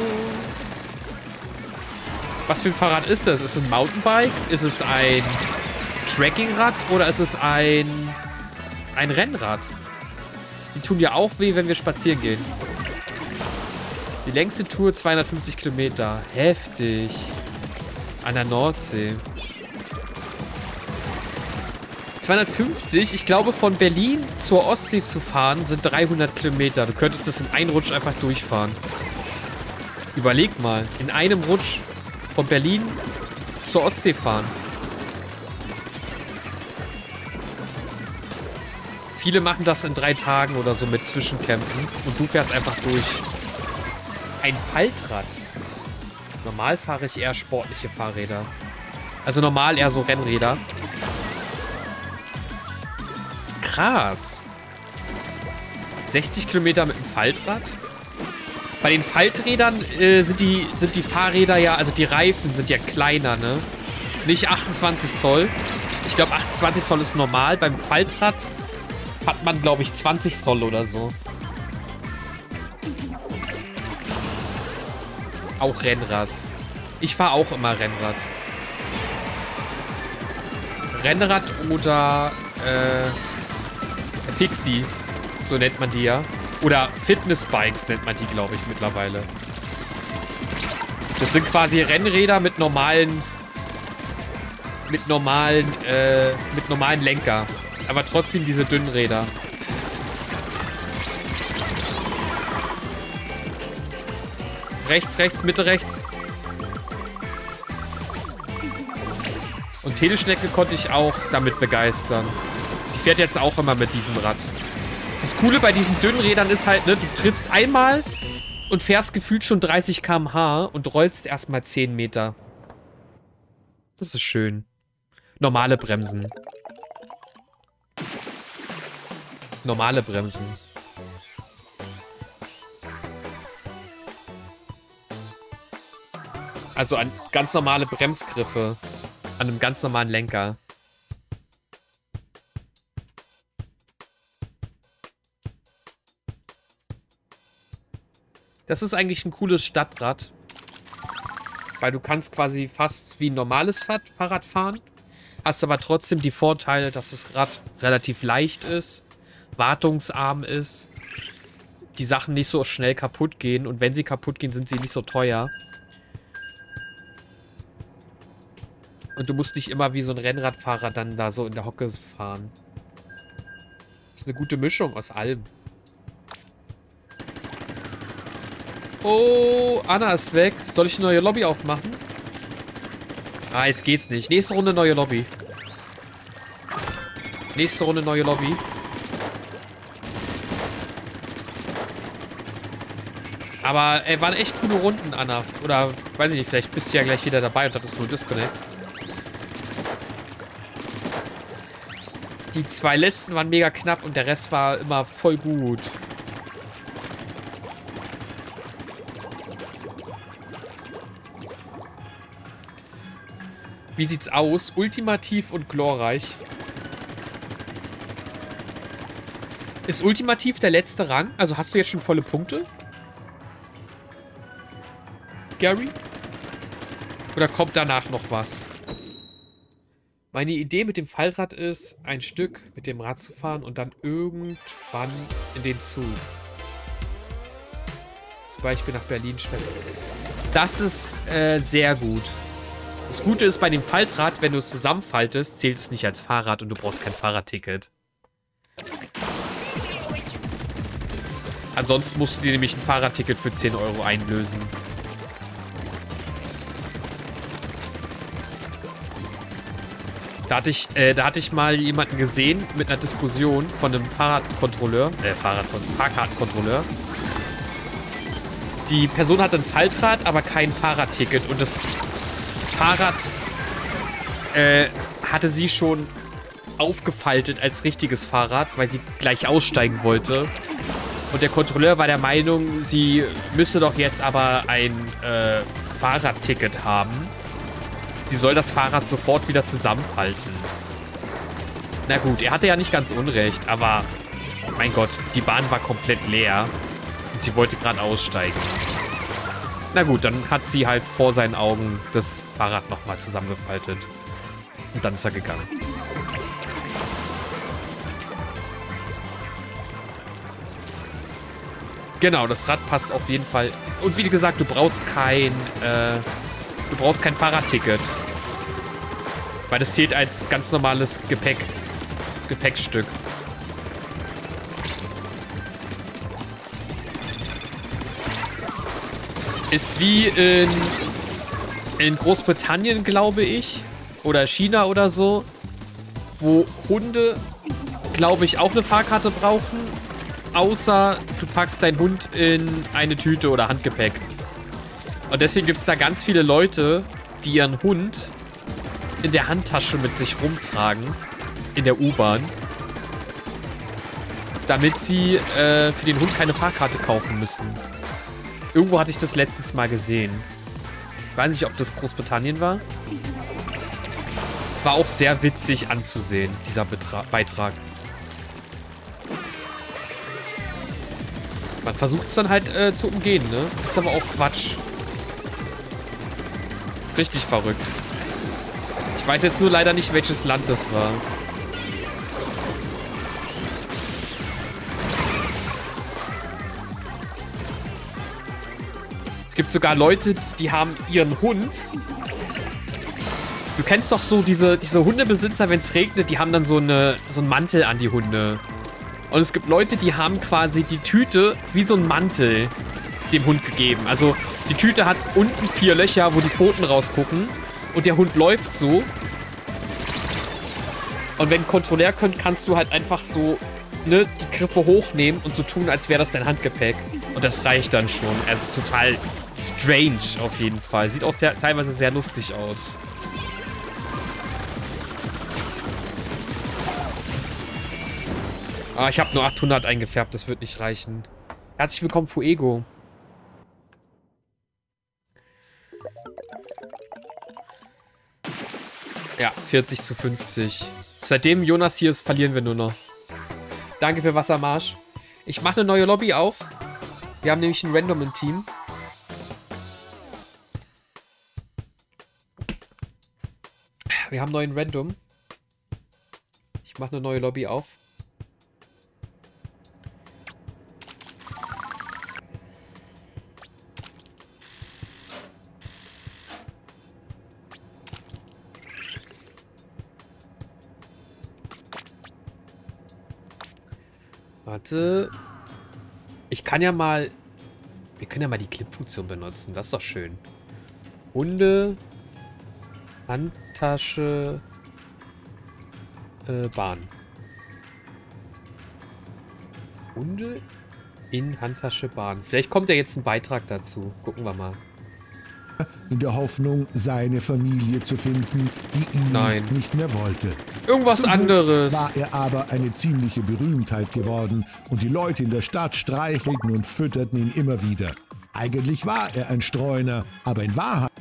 Was für ein Fahrrad ist das? Ist es ein Mountainbike? Ist es ein Trekkingrad? Oder ist es ein, ein Rennrad? Die tun ja auch weh, wenn wir spazieren gehen. Die längste Tour 250 Kilometer. Heftig. An der Nordsee. 250, ich glaube von Berlin zur Ostsee zu fahren sind 300 Kilometer. Du könntest das in einem Rutsch einfach durchfahren. Überleg mal, in einem Rutsch von Berlin zur Ostsee fahren. Viele machen das in drei Tagen oder so mit Zwischencampen und du fährst einfach durch. Ein Faltrad. Normal fahre ich eher sportliche Fahrräder. Also normal eher so Rennräder. Krass. 60 Kilometer mit einem Faltrad? Bei den Falträdern äh, sind, die, sind die Fahrräder ja, also die Reifen sind ja kleiner, ne? Nicht 28 Zoll. Ich glaube 28 Zoll ist normal. Beim Faltrad hat man, glaube ich, 20 Zoll oder so. Auch Rennrad. Ich fahre auch immer Rennrad. Rennrad oder äh, Fixie. So nennt man die ja. Oder Fitnessbikes nennt man die, glaube ich, mittlerweile. Das sind quasi Rennräder mit normalen... Mit normalen, äh, mit normalen Lenker. Aber trotzdem diese dünnen Räder. Rechts, rechts, Mitte, rechts. Und Teleschnecke konnte ich auch damit begeistern. Die fährt jetzt auch immer mit diesem Rad. Das Coole bei diesen dünnen Rädern ist halt, ne, du trittst einmal und fährst gefühlt schon 30 km/h und rollst erstmal 10 Meter. Das ist schön. Normale Bremsen. Normale Bremsen. Also an ganz normale Bremsgriffe. An einem ganz normalen Lenker. Das ist eigentlich ein cooles Stadtrad. Weil du kannst quasi fast wie ein normales Fahrrad fahren. Hast aber trotzdem die Vorteile, dass das Rad relativ leicht ist. Wartungsarm ist. Die Sachen nicht so schnell kaputt gehen. Und wenn sie kaputt gehen, sind sie nicht so teuer. Und du musst nicht immer wie so ein Rennradfahrer dann da so in der Hocke fahren. Ist eine gute Mischung aus allem. Oh, Anna ist weg. Soll ich eine neue Lobby aufmachen? Ah, jetzt geht's nicht. Nächste Runde neue Lobby. Nächste Runde neue Lobby. Aber ey, waren echt coole Runden, Anna. Oder, weiß ich nicht, vielleicht bist du ja gleich wieder dabei und hattest nur Disconnect. Die zwei letzten waren mega knapp und der Rest war immer voll gut. Wie sieht's aus? Ultimativ und glorreich. Ist Ultimativ der letzte Rang? Also hast du jetzt schon volle Punkte? Gary? Oder kommt danach noch was? Meine Idee mit dem Fallrad ist, ein Stück mit dem Rad zu fahren und dann irgendwann in den Zug. Zum Beispiel nach Berlin Schwester. Das ist äh, sehr gut. Das Gute ist bei dem Faltrad, wenn du es zusammenfaltest, zählt es nicht als Fahrrad und du brauchst kein Fahrradticket. Ansonsten musst du dir nämlich ein Fahrradticket für 10 Euro einlösen. Da hatte ich, äh, da hatte ich mal jemanden gesehen mit einer Diskussion von einem Fahrradkontrolleur, äh, Fahrrad Fahrkartenkontrolleur. Die Person hatte ein Faltrad, aber kein Fahrradticket und das Fahrrad äh, hatte sie schon aufgefaltet als richtiges Fahrrad, weil sie gleich aussteigen wollte. Und der Kontrolleur war der Meinung, sie müsse doch jetzt aber ein äh, Fahrradticket haben. Sie soll das Fahrrad sofort wieder zusammenhalten. Na gut, er hatte ja nicht ganz unrecht, aber mein Gott, die Bahn war komplett leer und sie wollte gerade aussteigen. Na gut, dann hat sie halt vor seinen Augen das Fahrrad nochmal zusammengefaltet. Und dann ist er gegangen. Genau, das Rad passt auf jeden Fall. Und wie gesagt, du brauchst kein, äh, du brauchst kein Fahrradticket. Weil das zählt als ganz normales Gepäck, Gepäckstück. Ist wie in, in Großbritannien, glaube ich. Oder China oder so. Wo Hunde, glaube ich, auch eine Fahrkarte brauchen außer du packst deinen Hund in eine Tüte oder Handgepäck. Und deswegen gibt es da ganz viele Leute, die ihren Hund in der Handtasche mit sich rumtragen. In der U-Bahn. Damit sie äh, für den Hund keine Fahrkarte kaufen müssen. Irgendwo hatte ich das letztens mal gesehen. Ich weiß nicht, ob das Großbritannien war. War auch sehr witzig anzusehen, dieser Betra Beitrag. Man versucht es dann halt äh, zu umgehen, ne? Ist aber auch Quatsch. Richtig verrückt. Ich weiß jetzt nur leider nicht, welches Land das war. Es gibt sogar Leute, die haben ihren Hund. Du kennst doch so diese, diese Hundebesitzer, wenn es regnet, die haben dann so, eine, so einen Mantel an die Hunde. Und es gibt Leute, die haben quasi die Tüte wie so ein Mantel dem Hund gegeben. Also die Tüte hat unten vier Löcher, wo die Pfoten rausgucken. Und der Hund läuft so. Und wenn Kontrolleur könnt, kannst du halt einfach so ne, die Griffe hochnehmen und so tun, als wäre das dein Handgepäck. Und das reicht dann schon. Also total strange auf jeden Fall. Sieht auch teilweise sehr lustig aus. Ah, ich habe nur 800 eingefärbt, das wird nicht reichen. Herzlich willkommen, Fuego. Ja, 40 zu 50. Seitdem Jonas hier ist, verlieren wir nur noch. Danke für Wassermarsch. Ich mache eine neue Lobby auf. Wir haben nämlich ein Random im Team. Wir haben neuen Random. Ich mache eine neue Lobby auf. Warte. Ich kann ja mal... Wir können ja mal die Clip-Funktion benutzen. Das ist doch schön. Hunde. Handtasche. Äh, Bahn. Hunde in Handtasche Bahn. Vielleicht kommt ja jetzt ein Beitrag dazu. Gucken wir mal in der Hoffnung, seine Familie zu finden, die ihn Nein. nicht mehr wollte. Irgendwas Zum anderes. War er aber eine ziemliche Berühmtheit geworden und die Leute in der Stadt streichelten und fütterten ihn immer wieder. Eigentlich war er ein Streuner, aber in Wahrheit...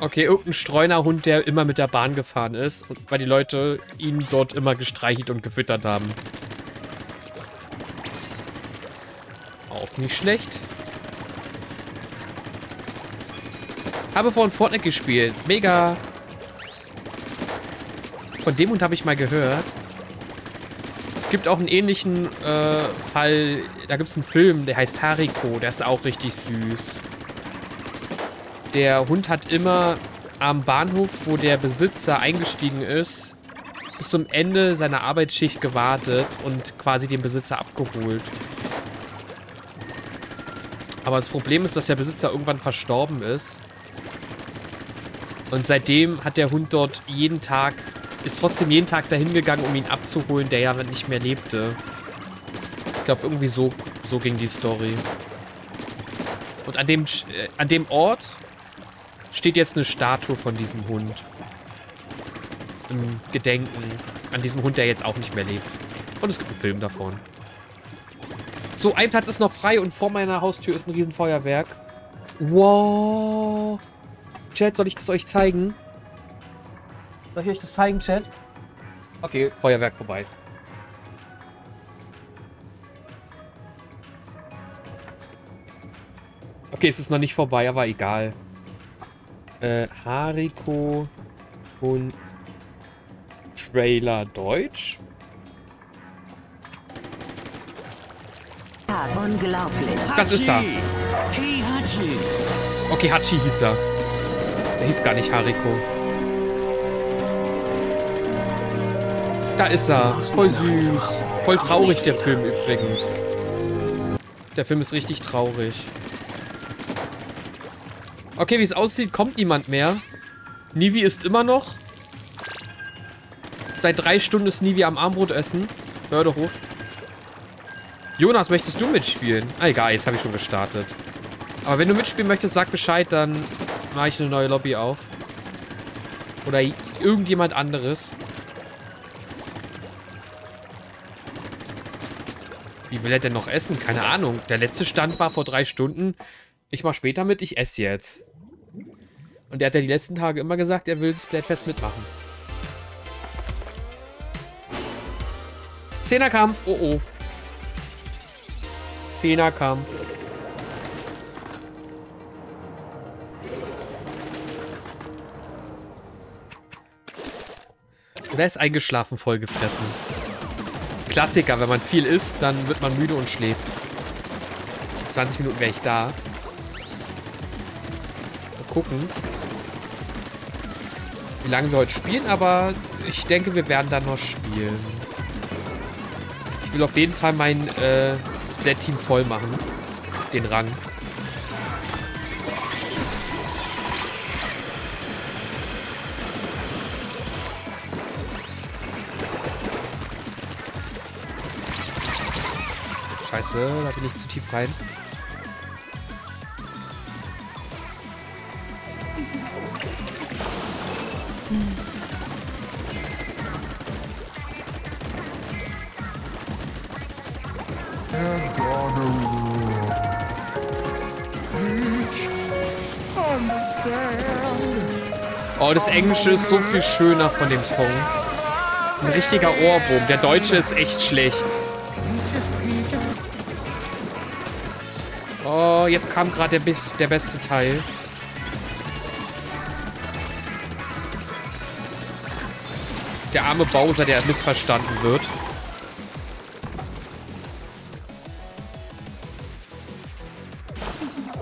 Okay, irgendein Streunerhund, der immer mit der Bahn gefahren ist, weil die Leute ihn dort immer gestreichelt und gefüttert haben. Auch nicht schlecht. Habe vorhin Fortnite gespielt. Mega. Von dem Hund habe ich mal gehört. Es gibt auch einen ähnlichen äh, Fall, da gibt es einen Film, der heißt Hariko, der ist auch richtig süß. Der Hund hat immer am Bahnhof, wo der Besitzer eingestiegen ist, bis zum Ende seiner Arbeitsschicht gewartet und quasi den Besitzer abgeholt. Aber das Problem ist, dass der Besitzer irgendwann verstorben ist. Und seitdem hat der Hund dort jeden Tag, ist trotzdem jeden Tag dahin gegangen, um ihn abzuholen, der ja nicht mehr lebte. Ich glaube, irgendwie so, so ging die Story. Und an dem, äh, an dem Ort steht jetzt eine Statue von diesem Hund. Im Gedenken an diesem Hund, der jetzt auch nicht mehr lebt. Und es gibt einen Film davon. So, ein Platz ist noch frei und vor meiner Haustür ist ein Riesenfeuerwerk. Wow. Chat, soll ich das euch zeigen? Soll ich euch das zeigen, Chat? Okay, Feuerwerk vorbei. Okay, es ist noch nicht vorbei, aber egal. Äh, Hariko und Trailer Deutsch. Unglaublich. Das ist er. Hey Hachi. Okay, Hachi hieß er. Der hieß gar nicht Hariko. Da ist er. Voll süß. Voll traurig, der Film übrigens. Der Film ist richtig traurig. Okay, wie es aussieht, kommt niemand mehr. Nivi ist immer noch. Seit drei Stunden ist Nivi am Armbrot essen. Mörderhof. Jonas, möchtest du mitspielen? Ah, egal, jetzt habe ich schon gestartet. Aber wenn du mitspielen möchtest, sag Bescheid, dann mache ich eine neue Lobby auf. Oder irgendjemand anderes. Wie will er denn noch essen? Keine Ahnung. Der letzte Stand war vor drei Stunden. Ich mache später mit, ich esse jetzt. Und er hat ja die letzten Tage immer gesagt, er will das Splatfest mitmachen. Zehnerkampf. Oh oh. Zehnerkampf. Oder ist eingeschlafen, vollgefressen. Klassiker, wenn man viel isst, dann wird man müde und schläft. 20 Minuten wäre ich da. Mal gucken, wie lange wir heute spielen, aber ich denke, wir werden dann noch spielen. Ich will auf jeden Fall mein äh, Splat-Team voll machen. Den Rang. Scheiße, da bin ich zu tief rein. Oh, das Englische ist so viel schöner von dem Song. Ein richtiger Ohrwurm. Der Deutsche ist echt schlecht. Jetzt kam gerade der, der beste Teil. Der arme Bowser, der missverstanden wird.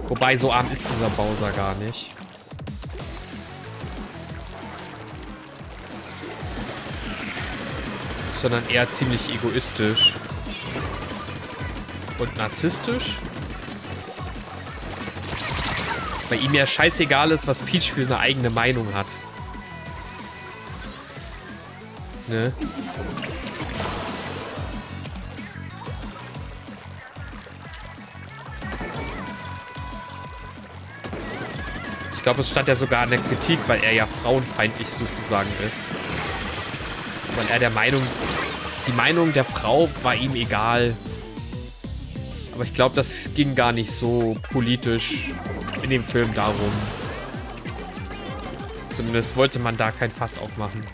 Wobei, so arm ist dieser Bowser gar nicht. Sondern eher ziemlich egoistisch. Und narzisstisch. Bei ihm ja scheißegal ist, was Peach für eine eigene Meinung hat. Ne? Ich glaube, es stand ja sogar in der Kritik, weil er ja frauenfeindlich sozusagen ist. Weil er der Meinung, die Meinung der Frau war ihm egal. Aber ich glaube, das ging gar nicht so politisch in dem Film darum. Zumindest wollte man da kein Fass aufmachen.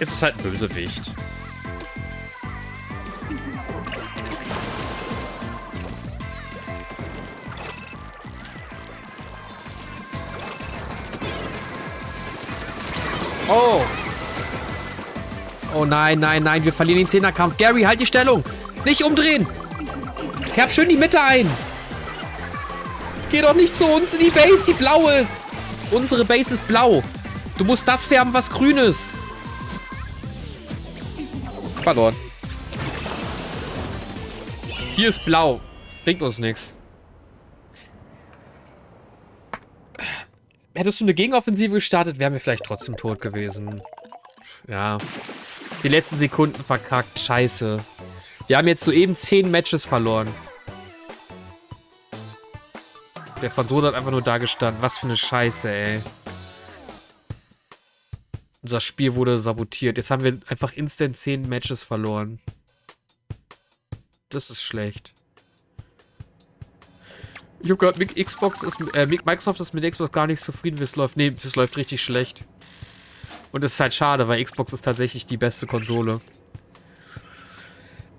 Es ist halt ein Bösewicht. Oh. Oh nein, nein, nein. Wir verlieren den Zehnerkampf. Gary, halt die Stellung. Nicht umdrehen. Kerb schön die Mitte ein. Geh doch nicht zu uns in die Base, die blau ist. Unsere Base ist blau. Du musst das färben, was grün ist. Verloren. Hier ist blau. Bringt uns nichts. Hättest du eine Gegenoffensive gestartet, wären wir vielleicht trotzdem tot gewesen. Ja. Die letzten Sekunden verkackt. Scheiße. Wir haben jetzt soeben 10 Matches verloren. Der Franzose hat einfach nur da gestanden. Was für eine Scheiße, ey. Unser Spiel wurde sabotiert. Jetzt haben wir einfach instant 10 Matches verloren. Das ist schlecht. Ich habe gehört, Xbox ist, äh, Microsoft ist mit Xbox gar nicht zufrieden, wie es läuft. Nee, es läuft richtig schlecht. Und es ist halt schade, weil Xbox ist tatsächlich die beste Konsole.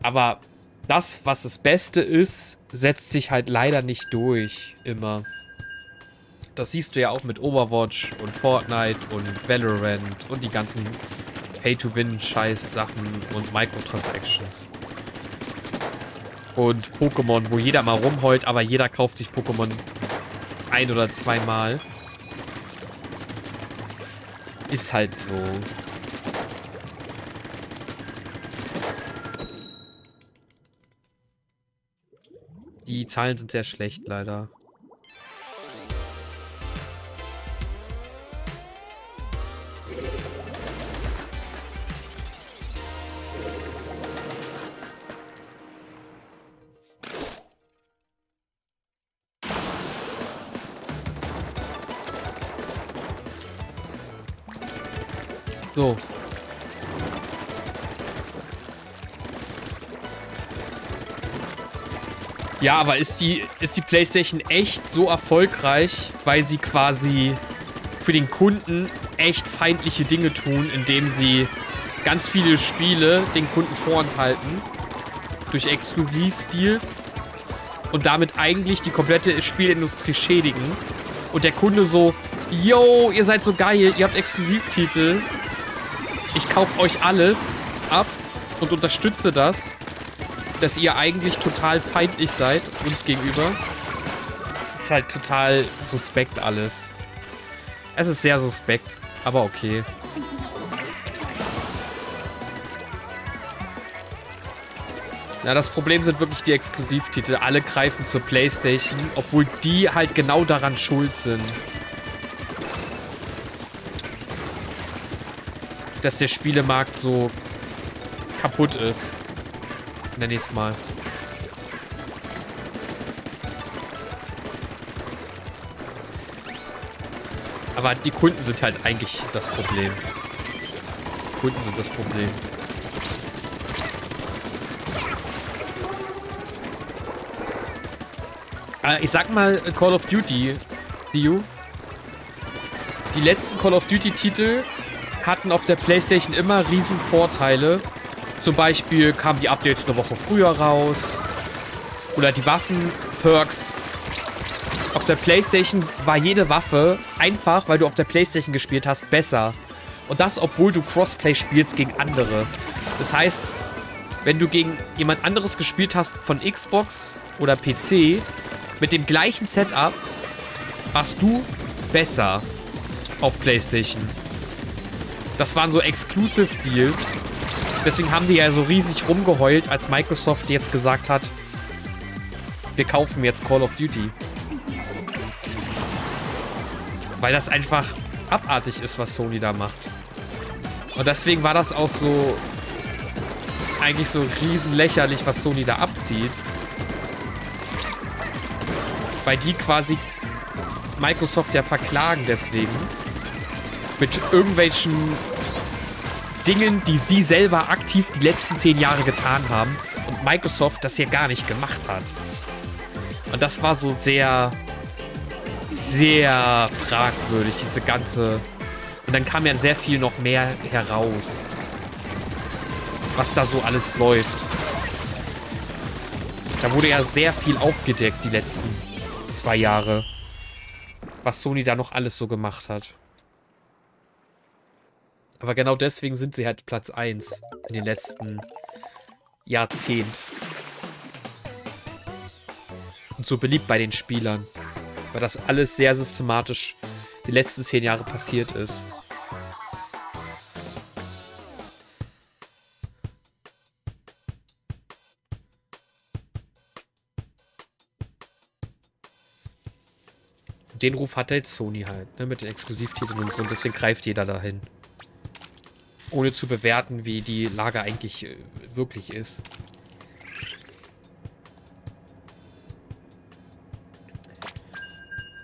Aber das, was das Beste ist, setzt sich halt leider nicht durch. Immer. Das siehst du ja auch mit Overwatch und Fortnite und Valorant und die ganzen Pay-to-Win-Scheiß-Sachen und Microtransactions. Und Pokémon, wo jeder mal rumheult, aber jeder kauft sich Pokémon ein- oder zweimal. Ist halt so. Die Zahlen sind sehr schlecht, leider. Ja, aber ist die, ist die PlayStation echt so erfolgreich, weil sie quasi für den Kunden echt feindliche Dinge tun, indem sie ganz viele Spiele den Kunden vorenthalten durch Exklusivdeals und damit eigentlich die komplette Spielindustrie schädigen. Und der Kunde so, yo, ihr seid so geil, ihr habt Exklusivtitel, ich kaufe euch alles ab und unterstütze das, dass ihr eigentlich total feindlich seid uns gegenüber. Ist halt total suspekt alles. Es ist sehr suspekt, aber okay. Ja, das Problem sind wirklich die Exklusivtitel. Alle greifen zur Playstation, obwohl die halt genau daran schuld sind. dass der Spielemarkt so kaputt ist. Nenne ich es mal. Aber die Kunden sind halt eigentlich das Problem. Kunden sind das Problem. Äh, ich sag mal Call of Duty, Dio. Die letzten Call of Duty Titel hatten auf der Playstation immer riesen Vorteile. Zum Beispiel kamen die Updates eine Woche früher raus. Oder die Waffen-Perks. Auf der Playstation war jede Waffe einfach, weil du auf der Playstation gespielt hast, besser. Und das, obwohl du Crossplay spielst gegen andere. Das heißt, wenn du gegen jemand anderes gespielt hast von Xbox oder PC, mit dem gleichen Setup, warst du besser auf Playstation. Das waren so Exclusive Deals. Deswegen haben die ja so riesig rumgeheult, als Microsoft jetzt gesagt hat, wir kaufen jetzt Call of Duty. Weil das einfach abartig ist, was Sony da macht. Und deswegen war das auch so eigentlich so riesen lächerlich, was Sony da abzieht. Weil die quasi Microsoft ja verklagen deswegen mit irgendwelchen Dingen, die sie selber aktiv die letzten zehn Jahre getan haben und Microsoft das ja gar nicht gemacht hat. Und das war so sehr, sehr fragwürdig, diese ganze... Und dann kam ja sehr viel noch mehr heraus, was da so alles läuft. Da wurde ja sehr viel aufgedeckt die letzten zwei Jahre, was Sony da noch alles so gemacht hat. Aber genau deswegen sind sie halt Platz 1 in den letzten Jahrzehnt. Und so beliebt bei den Spielern. Weil das alles sehr systematisch die letzten zehn Jahre passiert ist. Den Ruf hat halt Sony halt, ne, mit den Exklusivtiteln und so. Und deswegen greift jeder dahin. Ohne zu bewerten, wie die Lage eigentlich äh, wirklich ist.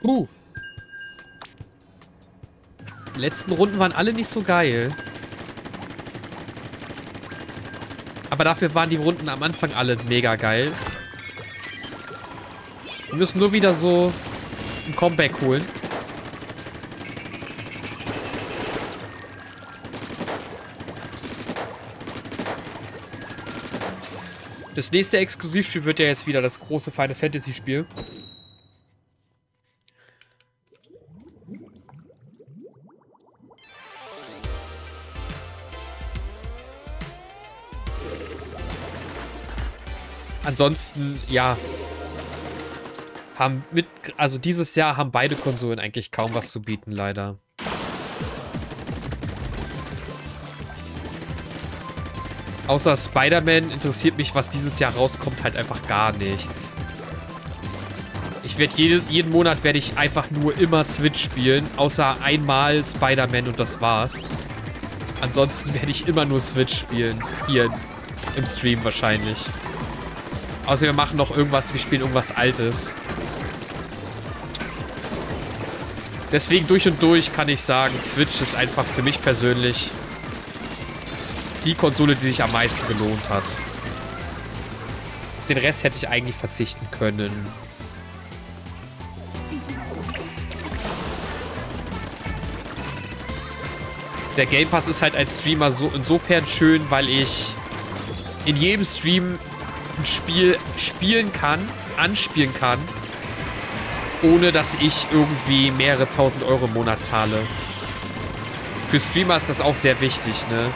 Uh. Die letzten Runden waren alle nicht so geil. Aber dafür waren die Runden am Anfang alle mega geil. Wir müssen nur wieder so ein Comeback holen. Das nächste Exklusivspiel wird ja jetzt wieder das große Final Fantasy Spiel. Ansonsten, ja, haben mit, also dieses Jahr haben beide Konsolen eigentlich kaum was zu bieten, leider. Außer Spider-Man interessiert mich, was dieses Jahr rauskommt, halt einfach gar nichts. Ich werde jede, jeden Monat werde ich einfach nur immer Switch spielen, außer einmal Spider-Man und das war's. Ansonsten werde ich immer nur Switch spielen. Hier im Stream wahrscheinlich. Außer wir machen noch irgendwas, wir spielen irgendwas Altes. Deswegen durch und durch kann ich sagen, Switch ist einfach für mich persönlich die Konsole, die sich am meisten gelohnt hat. Auf den Rest hätte ich eigentlich verzichten können. Der Game Pass ist halt als Streamer so insofern schön, weil ich in jedem Stream ein Spiel spielen kann, anspielen kann, ohne dass ich irgendwie mehrere tausend Euro im Monat zahle. Für Streamer ist das auch sehr wichtig, ne?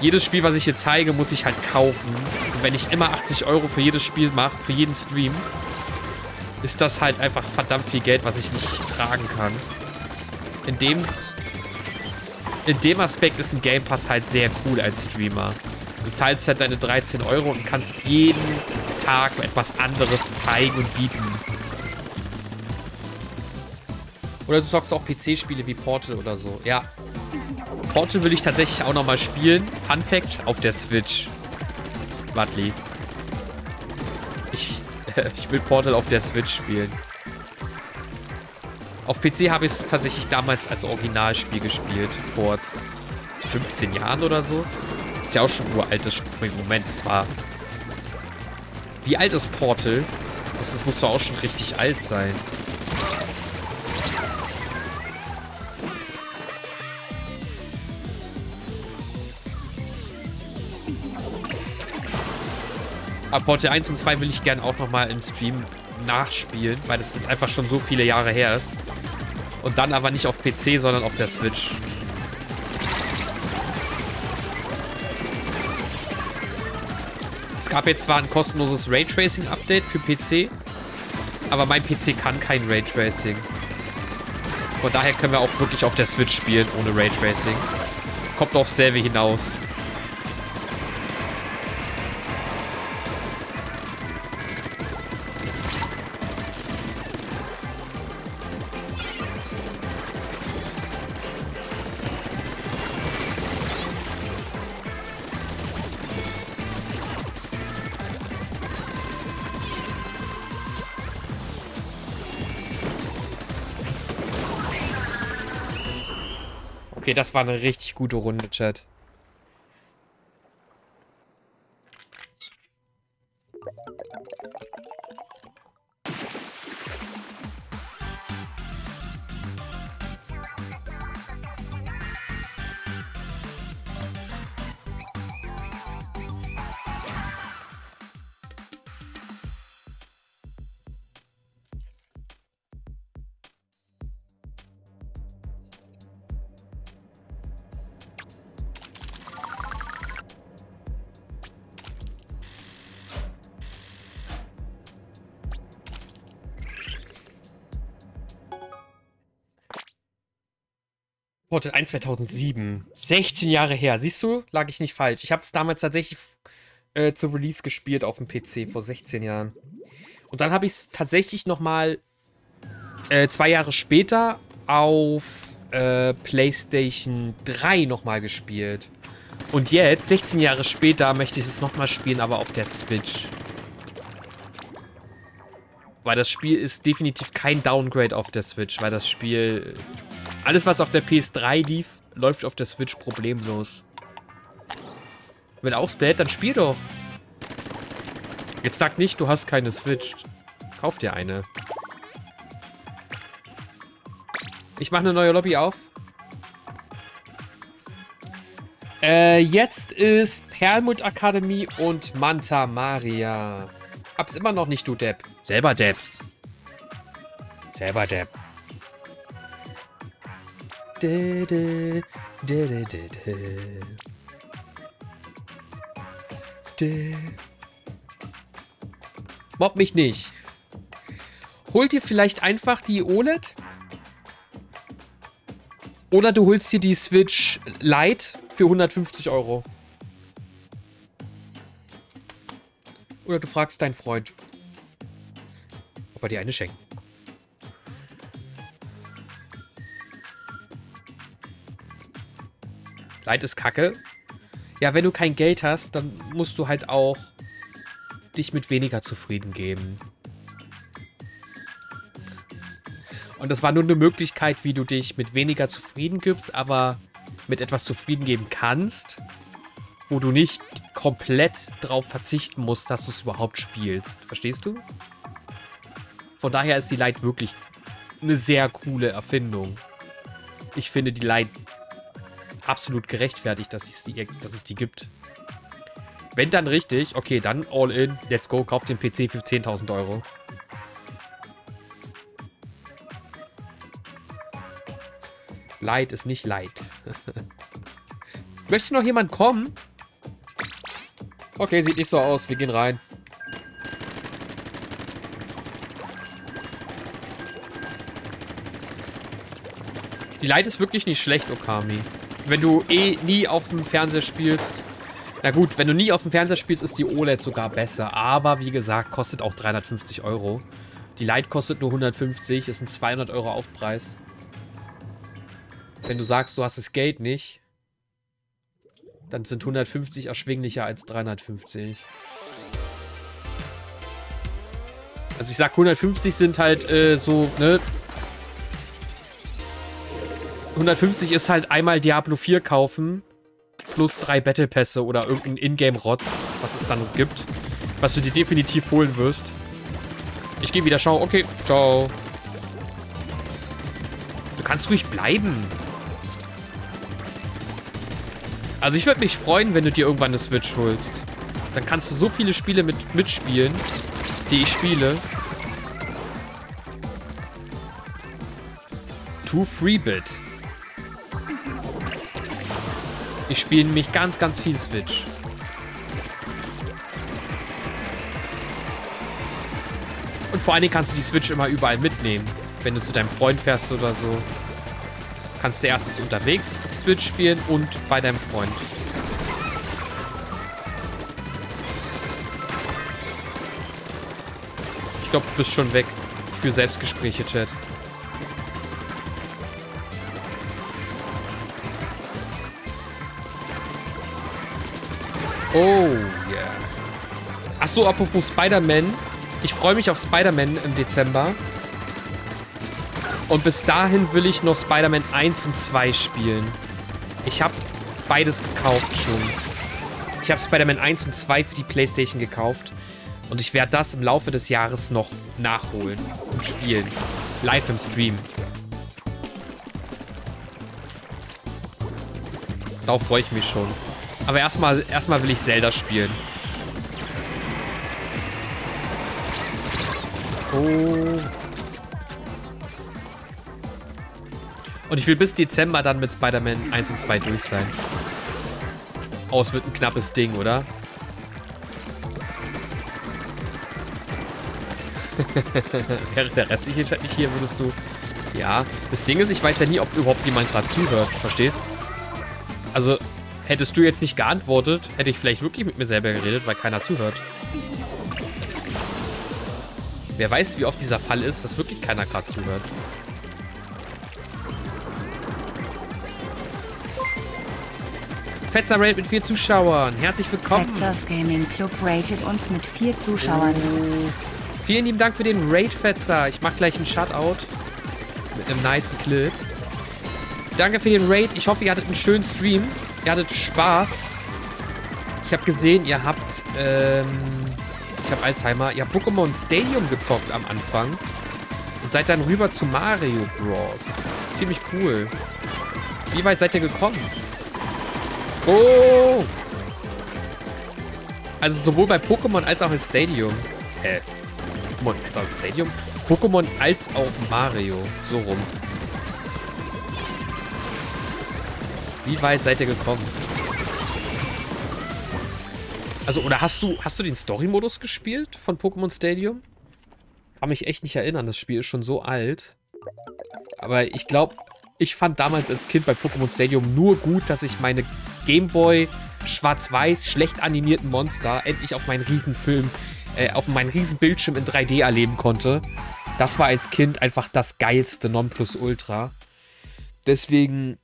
Jedes Spiel, was ich hier zeige, muss ich halt kaufen. Und wenn ich immer 80 Euro für jedes Spiel mache, für jeden Stream, ist das halt einfach verdammt viel Geld, was ich nicht tragen kann. In dem, in dem Aspekt ist ein Game Pass halt sehr cool als Streamer. Du zahlst halt deine 13 Euro und kannst jeden Tag etwas anderes zeigen und bieten. Oder du zockst auch PC-Spiele wie Portal oder so. Ja, Portal will ich tatsächlich auch nochmal spielen. Fun Fact, auf der Switch. Wadley. Ich, [LAUGHS] ich will Portal auf der Switch spielen. Auf PC habe ich es tatsächlich damals als Originalspiel gespielt. Vor 15 Jahren oder so. Ist ja auch schon ein uraltes Spiel. Moment, es war... Wie alt ist Portal? Das, das muss doch auch schon richtig alt sein. Aber Portal 1 und 2 will ich gerne auch nochmal im Stream nachspielen, weil das jetzt einfach schon so viele Jahre her ist. Und dann aber nicht auf PC, sondern auf der Switch. Es gab jetzt zwar ein kostenloses Raytracing-Update für PC, aber mein PC kann kein Raytracing. Von daher können wir auch wirklich auf der Switch spielen ohne Raytracing. Kommt aufs selbe hinaus. Das war eine richtig gute Runde, Chat. Portal 1 2007. 16 Jahre her. Siehst du? Lag ich nicht falsch. Ich habe es damals tatsächlich äh, zu Release gespielt auf dem PC vor 16 Jahren. Und dann habe ich es tatsächlich nochmal äh, zwei Jahre später auf äh, PlayStation 3 nochmal gespielt. Und jetzt, 16 Jahre später, möchte ich es nochmal spielen, aber auf der Switch. Weil das Spiel ist definitiv kein Downgrade auf der Switch, weil das Spiel... Alles, was auf der PS3 lief, läuft auf der Switch problemlos. Wenn auch Splat, dann spiel doch. Jetzt sag nicht, du hast keine Switch. Kauf dir eine. Ich mache eine neue Lobby auf. Äh, jetzt ist Perlmut Akademie und Manta Maria. Hab's immer noch nicht, du Depp. Selber Depp. Selber Depp. Dä, dä, dä. Dä. Mobb mich nicht. Holt dir vielleicht einfach die OLED? Oder du holst dir die Switch Lite für 150 Euro. Oder du fragst deinen Freund, ob er dir eine schenkt. Lite ist kacke. Ja, wenn du kein Geld hast, dann musst du halt auch dich mit weniger zufrieden geben. Und das war nur eine Möglichkeit, wie du dich mit weniger zufrieden gibst, aber mit etwas zufrieden geben kannst, wo du nicht komplett drauf verzichten musst, dass du es überhaupt spielst. Verstehst du? Von daher ist die Light wirklich eine sehr coole Erfindung. Ich finde die Light absolut gerechtfertigt, dass es die, dass es die gibt. Wenn dann richtig, okay, dann all in, let's go, kauf den PC für 10.000 Euro. Light ist nicht Light. [LAUGHS] Möchte noch jemand kommen? Okay, sieht nicht so aus. Wir gehen rein. Die Light ist wirklich nicht schlecht, Okami. Wenn du eh nie auf dem Fernseher spielst. Na gut, wenn du nie auf dem Fernseher spielst, ist die OLED sogar besser. Aber wie gesagt, kostet auch 350 Euro. Die Light kostet nur 150, ist ein 200 Euro Aufpreis. Wenn du sagst, du hast das Geld nicht, dann sind 150 erschwinglicher als 350. Also ich sag 150 sind halt äh, so, ne? 150 ist halt einmal Diablo 4 kaufen plus drei Battle Pässe oder irgendein Ingame-Rotz, was es dann gibt, was du dir definitiv holen wirst. Ich gehe wieder schauen. Okay, ciao. Du kannst ruhig bleiben. Also ich würde mich freuen, wenn du dir irgendwann eine Switch holst. Dann kannst du so viele Spiele mit mitspielen, die ich spiele. To Freebit. Ich spiele nämlich ganz, ganz viel Switch. Und vor allen Dingen kannst du die Switch immer überall mitnehmen. Wenn du zu deinem Freund fährst oder so kannst du erstens unterwegs Switch spielen und bei deinem Freund. Ich glaube, du bist schon weg für Selbstgespräche, Chat. Oh, yeah. Achso, apropos Spider-Man. Ich freue mich auf Spider-Man im Dezember. Und bis dahin will ich noch Spider-Man 1 und 2 spielen. Ich habe beides gekauft schon. Ich habe Spider-Man 1 und 2 für die Playstation gekauft. Und ich werde das im Laufe des Jahres noch nachholen und spielen. Live im Stream. Darauf freue ich mich schon. Aber erstmal erstmal will ich Zelda spielen. Oh. Und ich will bis Dezember dann mit Spider-Man 1 und 2 durch sein. Oh, es wird ein knappes Ding, oder? [LAUGHS] Wäre der restliche Chat nicht hier, würdest du Ja, das Ding ist, ich weiß ja nie, ob überhaupt jemand gerade zuhört, verstehst? Also, hättest du jetzt nicht geantwortet, hätte ich vielleicht wirklich mit mir selber geredet, weil keiner zuhört. Wer weiß, wie oft dieser Fall ist, dass wirklich keiner gerade zuhört. Fetzer Raid mit vier Zuschauern. Herzlich willkommen. Fetzers Gaming Club rated uns mit vier Zuschauern. Vielen lieben Dank für den Raid, Fetzer. Ich mach gleich einen Shutout. Mit einem nice Clip. Danke für den Raid. Ich hoffe, ihr hattet einen schönen Stream. Ihr hattet Spaß. Ich habe gesehen, ihr habt, ähm, ich habe Alzheimer. Ihr habt Pokémon Stadium gezockt am Anfang. Und seid dann rüber zu Mario Bros. Ziemlich cool. Wie weit seid ihr gekommen? Oh! Also sowohl bei Pokémon als auch in Stadium. Äh, Pokémon als auch Stadium? Pokémon als auch Mario. So rum. Wie weit seid ihr gekommen? Also, oder hast du, hast du den Story-Modus gespielt von Pokémon Stadium? Kann mich echt nicht erinnern. Das Spiel ist schon so alt. Aber ich glaube, ich fand damals als Kind bei Pokémon Stadium nur gut, dass ich meine Gameboy schwarz-weiß schlecht animierten Monster endlich auf meinen Riesenfilm, äh, auf meinen Riesenbildschirm in 3D erleben konnte. Das war als Kind einfach das geilste Nonplusultra. Deswegen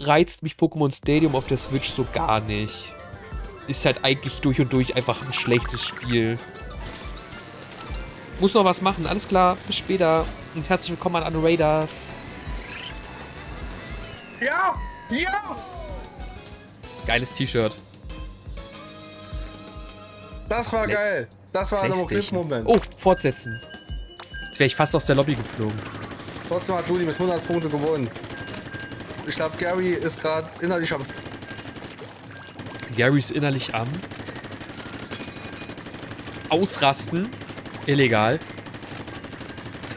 reizt mich Pokémon Stadium auf der Switch so gar nicht. Ist halt eigentlich durch und durch einfach ein schlechtes Spiel. Muss noch was machen, alles klar. Bis später. Und herzlich willkommen an Raiders. Ja! Ja! Geiles T-Shirt. Das war Play- geil. Das war ein. Clip-Moment. Oh, fortsetzen. Jetzt wäre ich fast aus der Lobby geflogen. Trotzdem hat Ludi mit 100 Punkte gewonnen. Ich glaube, Gary ist gerade innerlich am. Gary ist innerlich am. Ausrasten. Illegal.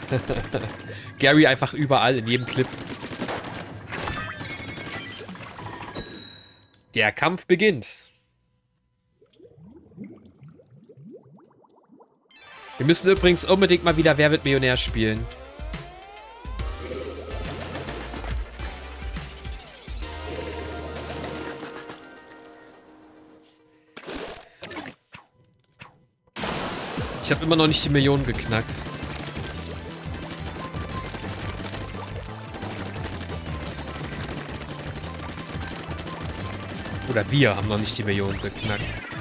[LAUGHS] Gary einfach überall, in jedem Clip. Der Kampf beginnt. Wir müssen übrigens unbedingt mal wieder Wer wird Millionär spielen. Habe immer noch nicht die Millionen geknackt. Oder wir haben noch nicht die Millionen geknackt.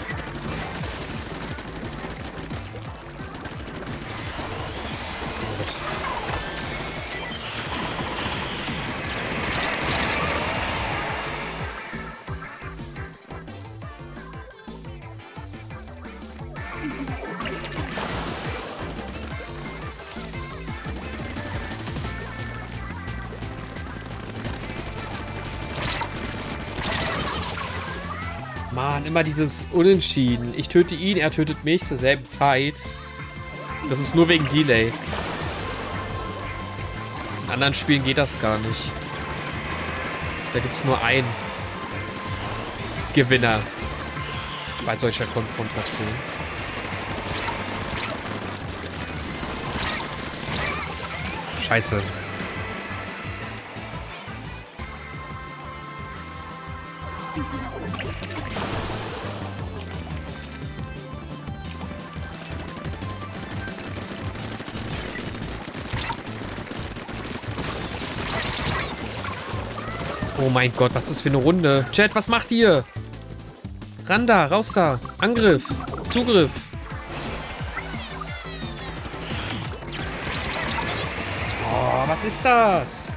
Immer dieses Unentschieden. Ich töte ihn, er tötet mich zur selben Zeit. Das ist nur wegen Delay. In anderen Spielen geht das gar nicht. Da gibt es nur einen Gewinner bei solcher Konfrontation. Scheiße. Mein Gott, was ist das für eine Runde? Chat, was macht ihr? Ran da, raus da. Angriff. Zugriff. Oh, was ist das?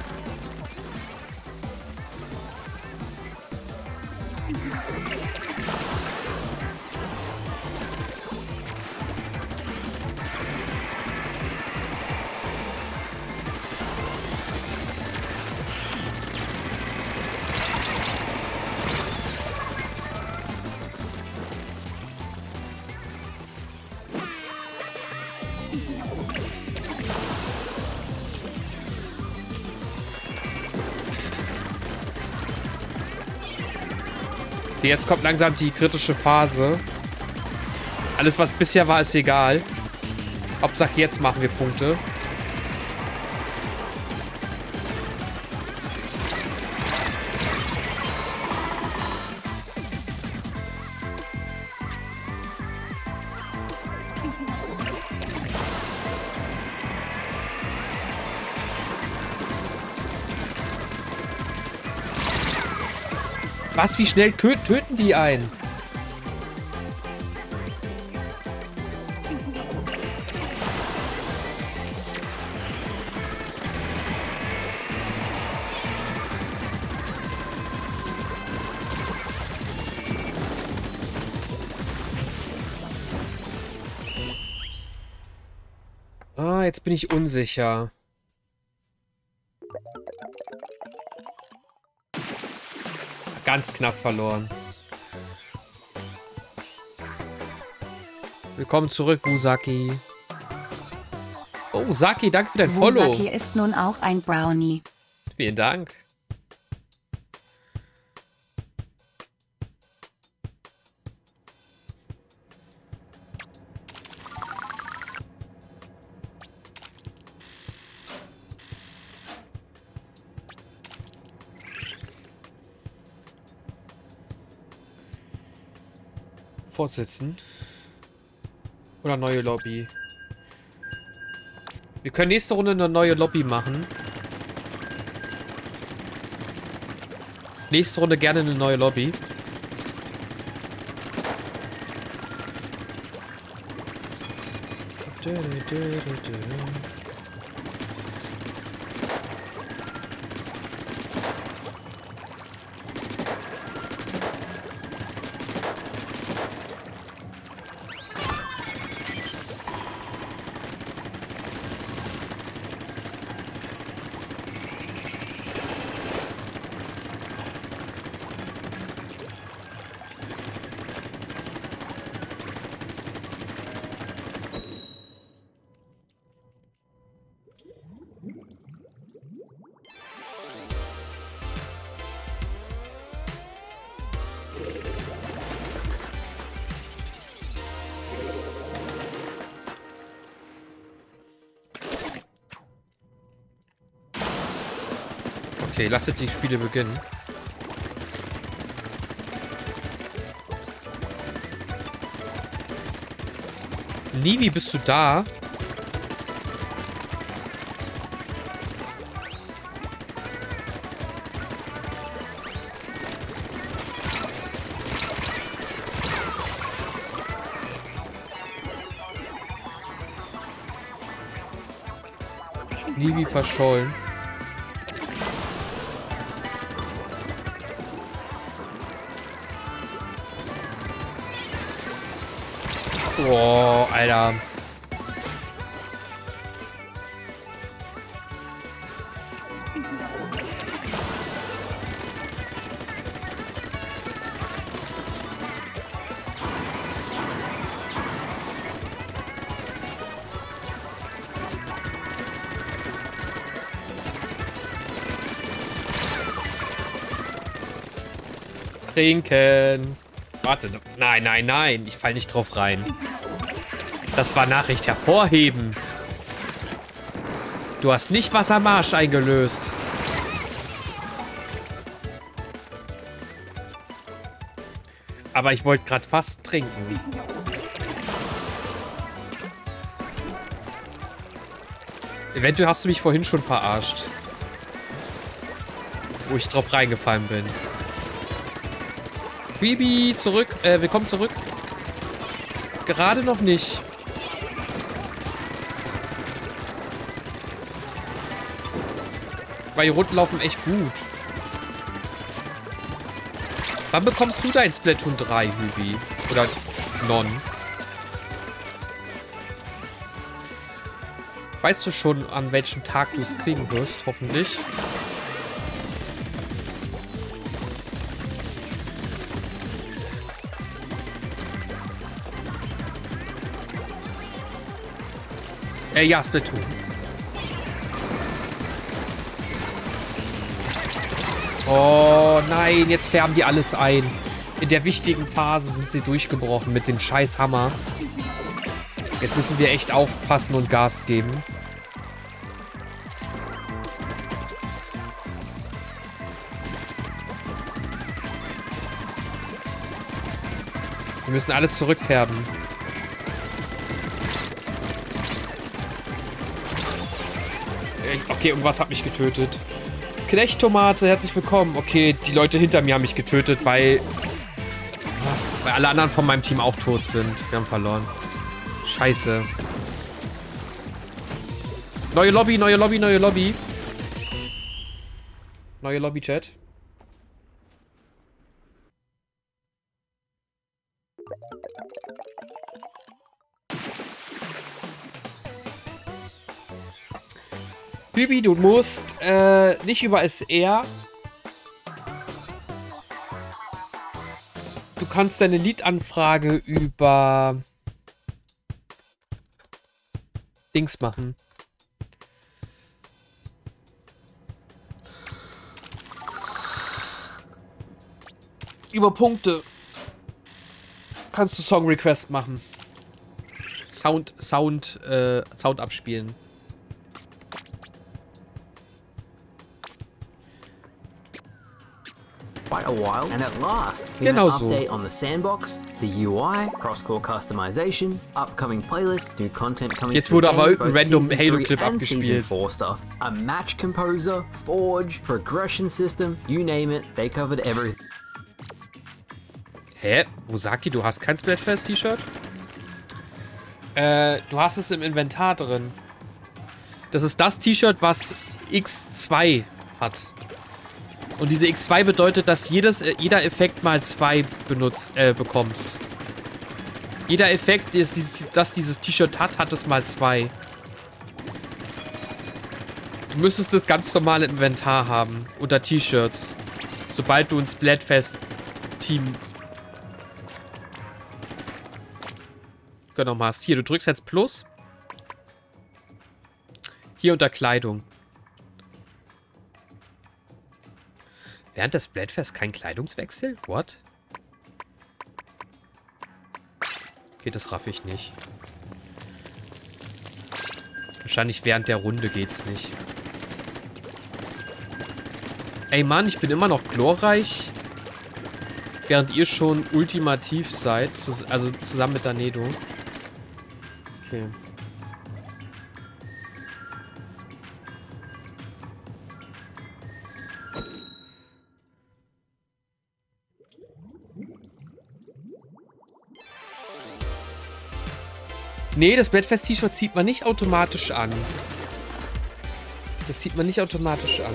Okay, jetzt kommt langsam die kritische Phase. Alles, was bisher war, ist egal. Hauptsache, jetzt machen wir Punkte. Was, wie schnell töten die einen? Ah, jetzt bin ich unsicher. Ganz knapp verloren. Willkommen zurück, Usaki. Oh, Usaki, danke für dein Follow. Wusaki ist nun auch ein Brownie. Vielen Dank. Fortsetzen. Oder neue Lobby. Wir können nächste Runde eine neue Lobby machen. Nächste Runde gerne eine neue Lobby. Okay, lasst die Spiele beginnen. Livi, bist du da? Livi verschollen. Boah, Alter. Trinken. Warte, nein, nein, nein. Ich fall nicht drauf rein. Das war Nachricht hervorheben. Du hast nicht Wassermarsch eingelöst. Aber ich wollte gerade fast trinken. Eventuell hast du mich vorhin schon verarscht. Wo ich drauf reingefallen bin. Bibi, zurück. Äh, willkommen zurück. Gerade noch nicht. Weil die Runden laufen echt gut. Wann bekommst du dein Splatoon 3, Hübi? Oder Non? Weißt du schon, an welchem Tag du es kriegen wirst, hoffentlich? Äh, ja, Splatoon. Oh nein, jetzt färben die alles ein. In der wichtigen Phase sind sie durchgebrochen mit dem scheiß Hammer. Jetzt müssen wir echt aufpassen und Gas geben. Wir müssen alles zurückfärben. Okay, irgendwas hat mich getötet. Knechttomate, herzlich willkommen. Okay, die Leute hinter mir haben mich getötet, weil... Weil alle anderen von meinem Team auch tot sind. Wir haben verloren. Scheiße. Neue Lobby, neue Lobby, neue Lobby. Neue Lobby, Bibi, du musst äh, nicht über SR. Du kannst deine Liedanfrage über Dings machen. Über Punkte kannst du Song Request machen. Sound, Sound, äh, Sound abspielen. A while, and at last, we Genau have so. update on the sandbox, the UI, cross-core customization, upcoming playlists, new content coming Jetzt wurde the aber irgendein random Halo-Clip 3 and Season abgespielt. 4 stuff, a match composer, forge, progression system, you name it, they covered everything. Hä? Wosaki, du hast kein Splatfest-T-Shirt? Äh, du hast es im Inventar drin. Das ist das T-Shirt, was X2 hat. Und diese X2 bedeutet, dass jedes, äh, jeder Effekt mal zwei benutzt, äh, bekommst. Jeder Effekt, ist dieses, das dieses T-Shirt hat, hat es mal zwei. Du müsstest das ganz normal im Inventar haben. Unter T-Shirts. Sobald du ein Splatfest-Team genommen hast. Hier, du drückst jetzt Plus. Hier unter Kleidung. Während des Splatfest kein Kleidungswechsel? What? Okay, das raff ich nicht. Wahrscheinlich während der Runde geht's nicht. Ey Mann, ich bin immer noch glorreich. Während ihr schon ultimativ seid. Also zusammen mit Danedo. Okay. Nee, das Blattfest-T-Shirt zieht man nicht automatisch an. Das zieht man nicht automatisch an.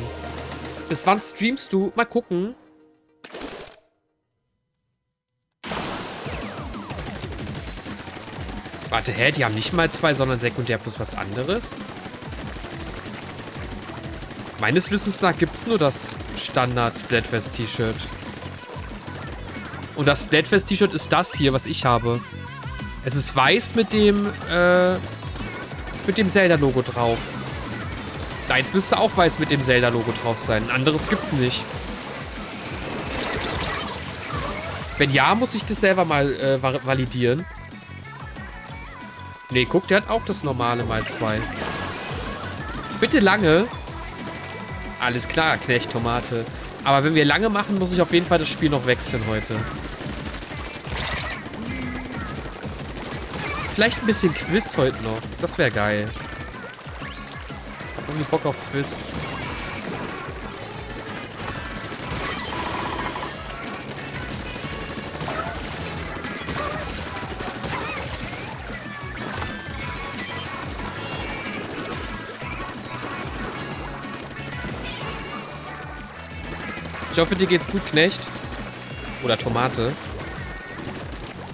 Bis wann streamst du? Mal gucken. Warte, hä? Die haben nicht mal zwei, sondern sekundär plus was anderes? Meines Wissens nach gibt es nur das Standard Splatfest-T-Shirt. Und das Splatfest-T-Shirt ist das hier, was ich habe. Es ist weiß mit dem, äh, mit dem Zelda-Logo drauf. Deins müsste auch weiß mit dem Zelda-Logo drauf sein. Ein anderes gibt's nicht. Wenn ja, muss ich das selber mal äh, va- validieren. Nee, guck, der hat auch das normale mal zwei. Bitte lange. Alles klar, Knecht-Tomate. Aber wenn wir lange machen, muss ich auf jeden Fall das Spiel noch wechseln heute. Vielleicht ein bisschen Quiz heute noch. Das wäre geil. Hab irgendwie Bock auf Quiz. Ich hoffe, dir geht's gut, Knecht. Oder Tomate.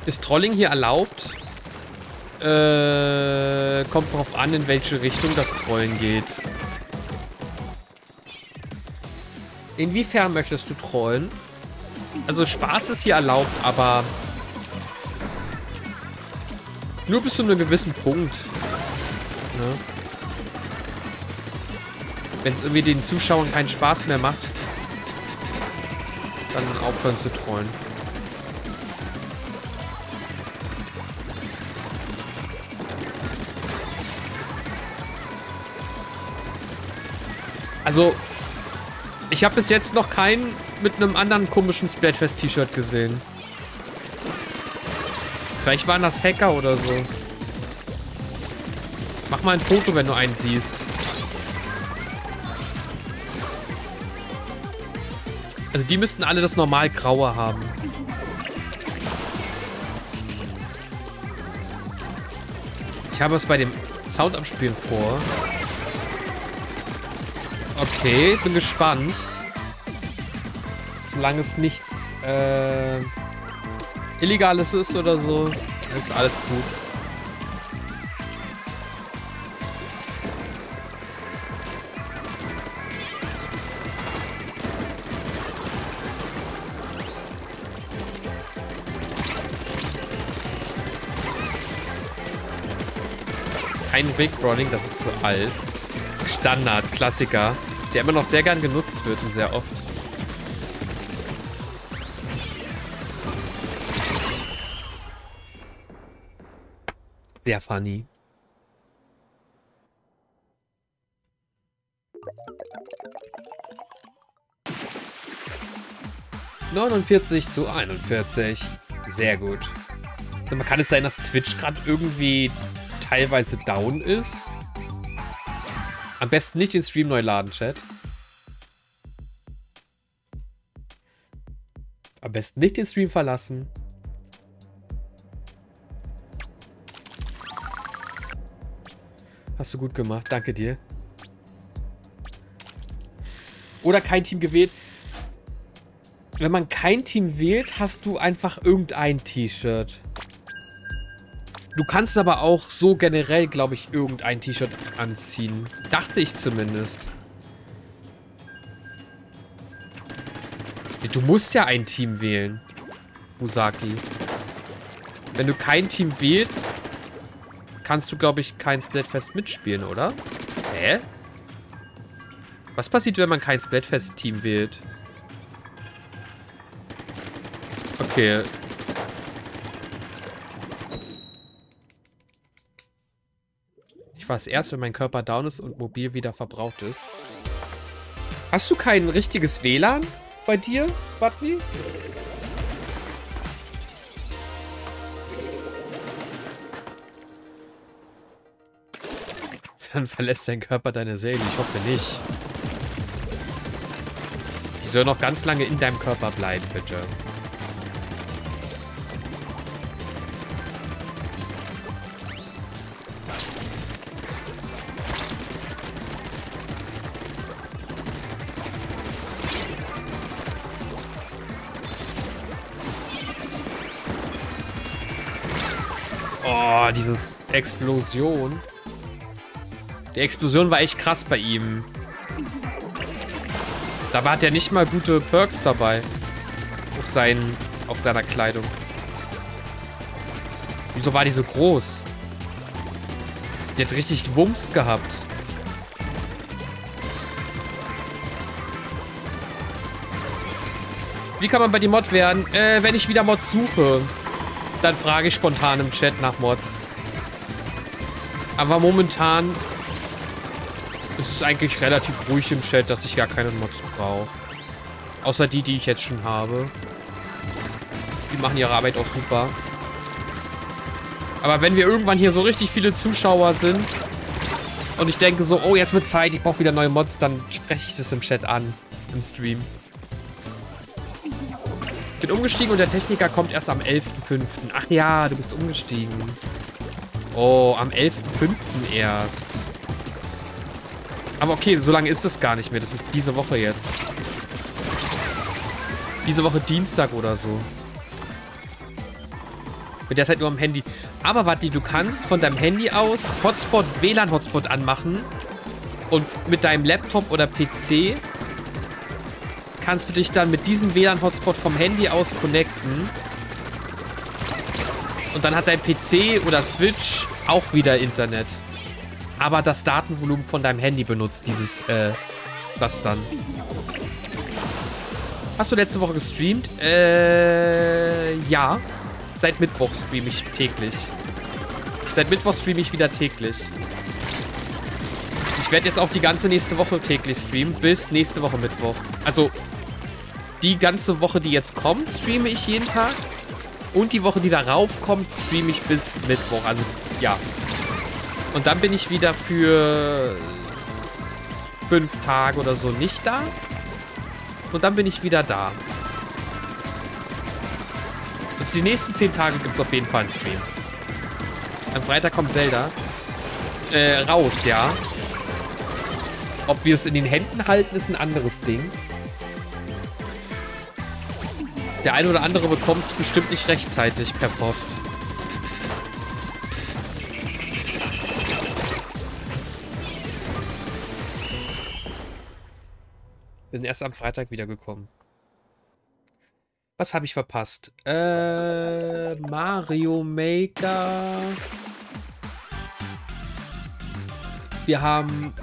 Ist Trolling hier erlaubt? Äh, kommt drauf an, in welche Richtung das Trollen geht. Inwiefern möchtest du trollen? Also Spaß ist hier erlaubt, aber nur bis zu einem gewissen Punkt. Ne? Wenn es irgendwie den Zuschauern keinen Spaß mehr macht, dann aufhören zu trollen. Also, ich habe bis jetzt noch keinen mit einem anderen komischen Splatfest-T-Shirt gesehen. Vielleicht waren das Hacker oder so. Mach mal ein Foto, wenn du einen siehst. Also die müssten alle das normal graue haben. Ich habe es bei dem Sound abspielen vor. Okay, bin gespannt. Solange es nichts äh, Illegales ist oder so, ist alles gut. Kein Rickrodding, das ist zu alt. Standard, Klassiker, der immer noch sehr gern genutzt wird und sehr oft. Sehr funny. ...49 zu 41. Sehr gut. Also kann es sein, dass Twitch gerade irgendwie teilweise down ist? Am besten nicht den Stream neu laden, Chat. Am besten nicht den Stream verlassen. Hast du gut gemacht. Danke dir. Oder kein Team gewählt. Wenn man kein Team wählt, hast du einfach irgendein T-Shirt. Du kannst aber auch so generell, glaube ich, irgendein T-Shirt anziehen. Dachte ich zumindest. Du musst ja ein Team wählen, Musaki. Wenn du kein Team wählst, kannst du, glaube ich, kein Splatfest mitspielen, oder? Hä? Was passiert, wenn man kein Splatfest-Team wählt? Okay. Ich erst, wenn mein Körper down ist und mobil wieder verbraucht ist. Hast du kein richtiges WLAN bei dir, Batwi? [LAUGHS] Dann verlässt dein Körper deine Seele. Ich hoffe nicht. Die soll noch ganz lange in deinem Körper bleiben, bitte. Oh, dieses Explosion. Die Explosion war echt krass bei ihm. Dabei hat er nicht mal gute Perks dabei. Auf, seinen, auf seiner Kleidung. Wieso war die so groß? Die hat richtig Wumms gehabt. Wie kann man bei die Mod werden? Äh, wenn ich wieder Mods suche, dann frage ich spontan im Chat nach Mods. Aber momentan es ist eigentlich relativ ruhig im Chat, dass ich gar keine Mods brauche. Außer die, die ich jetzt schon habe. Die machen ihre Arbeit auch super. Aber wenn wir irgendwann hier so richtig viele Zuschauer sind und ich denke so, oh, jetzt wird Zeit, ich brauche wieder neue Mods, dann spreche ich das im Chat an, im Stream. Bin umgestiegen und der Techniker kommt erst am 11.05. Ach ja, du bist umgestiegen. Oh, am 11.05. erst. Aber okay, so lange ist das gar nicht mehr. Das ist diese Woche jetzt. Diese Woche Dienstag oder so. Mit der Zeit nur am Handy. Aber warte, du kannst von deinem Handy aus Hotspot, WLAN-Hotspot anmachen. Und mit deinem Laptop oder PC kannst du dich dann mit diesem WLAN-Hotspot vom Handy aus connecten. Und dann hat dein PC oder Switch auch wieder Internet aber das Datenvolumen von deinem Handy benutzt, dieses, äh, das dann. Hast du letzte Woche gestreamt? Äh, ja. Seit Mittwoch streame ich täglich. Seit Mittwoch streame ich wieder täglich. Ich werde jetzt auch die ganze nächste Woche täglich streamen, bis nächste Woche Mittwoch. Also, die ganze Woche, die jetzt kommt, streame ich jeden Tag. Und die Woche, die darauf kommt, streame ich bis Mittwoch. Also, ja, und dann bin ich wieder für fünf Tage oder so nicht da. Und dann bin ich wieder da. Also die nächsten 10 Tage gibt es auf jeden Fall einen Stream. Am Freitag kommt Zelda. Äh, raus, ja. Ob wir es in den Händen halten, ist ein anderes Ding. Der eine oder andere bekommt es bestimmt nicht rechtzeitig per Post. Bin erst am Freitag wiedergekommen. Was habe ich verpasst? Äh, Mario Maker. Wir haben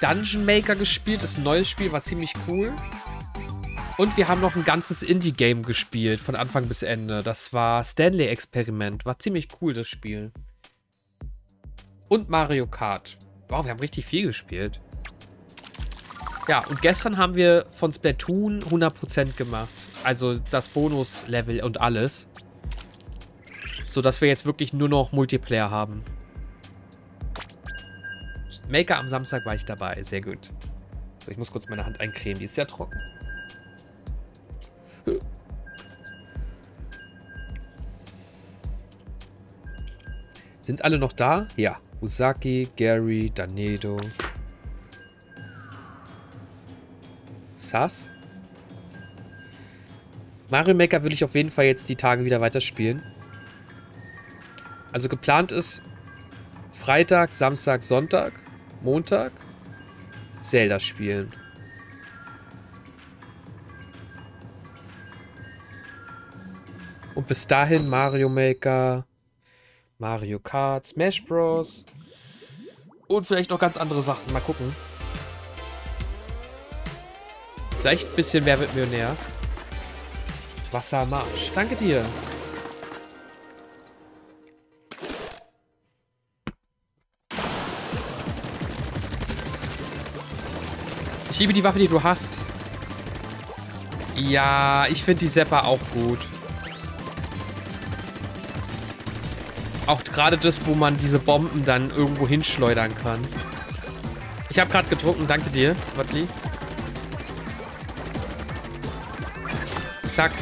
Dungeon Maker gespielt. Das ist ein neues Spiel, war ziemlich cool. Und wir haben noch ein ganzes Indie-Game gespielt, von Anfang bis Ende. Das war Stanley Experiment. War ziemlich cool, das Spiel. Und Mario Kart. Wow, wir haben richtig viel gespielt. Ja, und gestern haben wir von Splatoon 100% gemacht. Also das Bonus-Level und alles. Sodass wir jetzt wirklich nur noch Multiplayer haben. Maker am Samstag war ich dabei. Sehr gut. So, ich muss kurz meine Hand eincremen. Die ist sehr trocken. Sind alle noch da? Ja. Usaki, Gary, Danedo. Sass. Mario Maker will ich auf jeden Fall jetzt die Tage wieder weiterspielen. Also geplant ist Freitag, Samstag, Sonntag, Montag Zelda spielen. Und bis dahin Mario Maker, Mario Kart, Smash Bros. Und vielleicht noch ganz andere Sachen. Mal gucken. Vielleicht ein bisschen Wer wird Millionär. Wassermarsch. Danke dir. Ich liebe die Waffe, die du hast. Ja, ich finde die Seppa auch gut. Auch gerade das, wo man diese Bomben dann irgendwo hinschleudern kann. Ich habe gerade getrunken, danke dir, Wattli. Zack.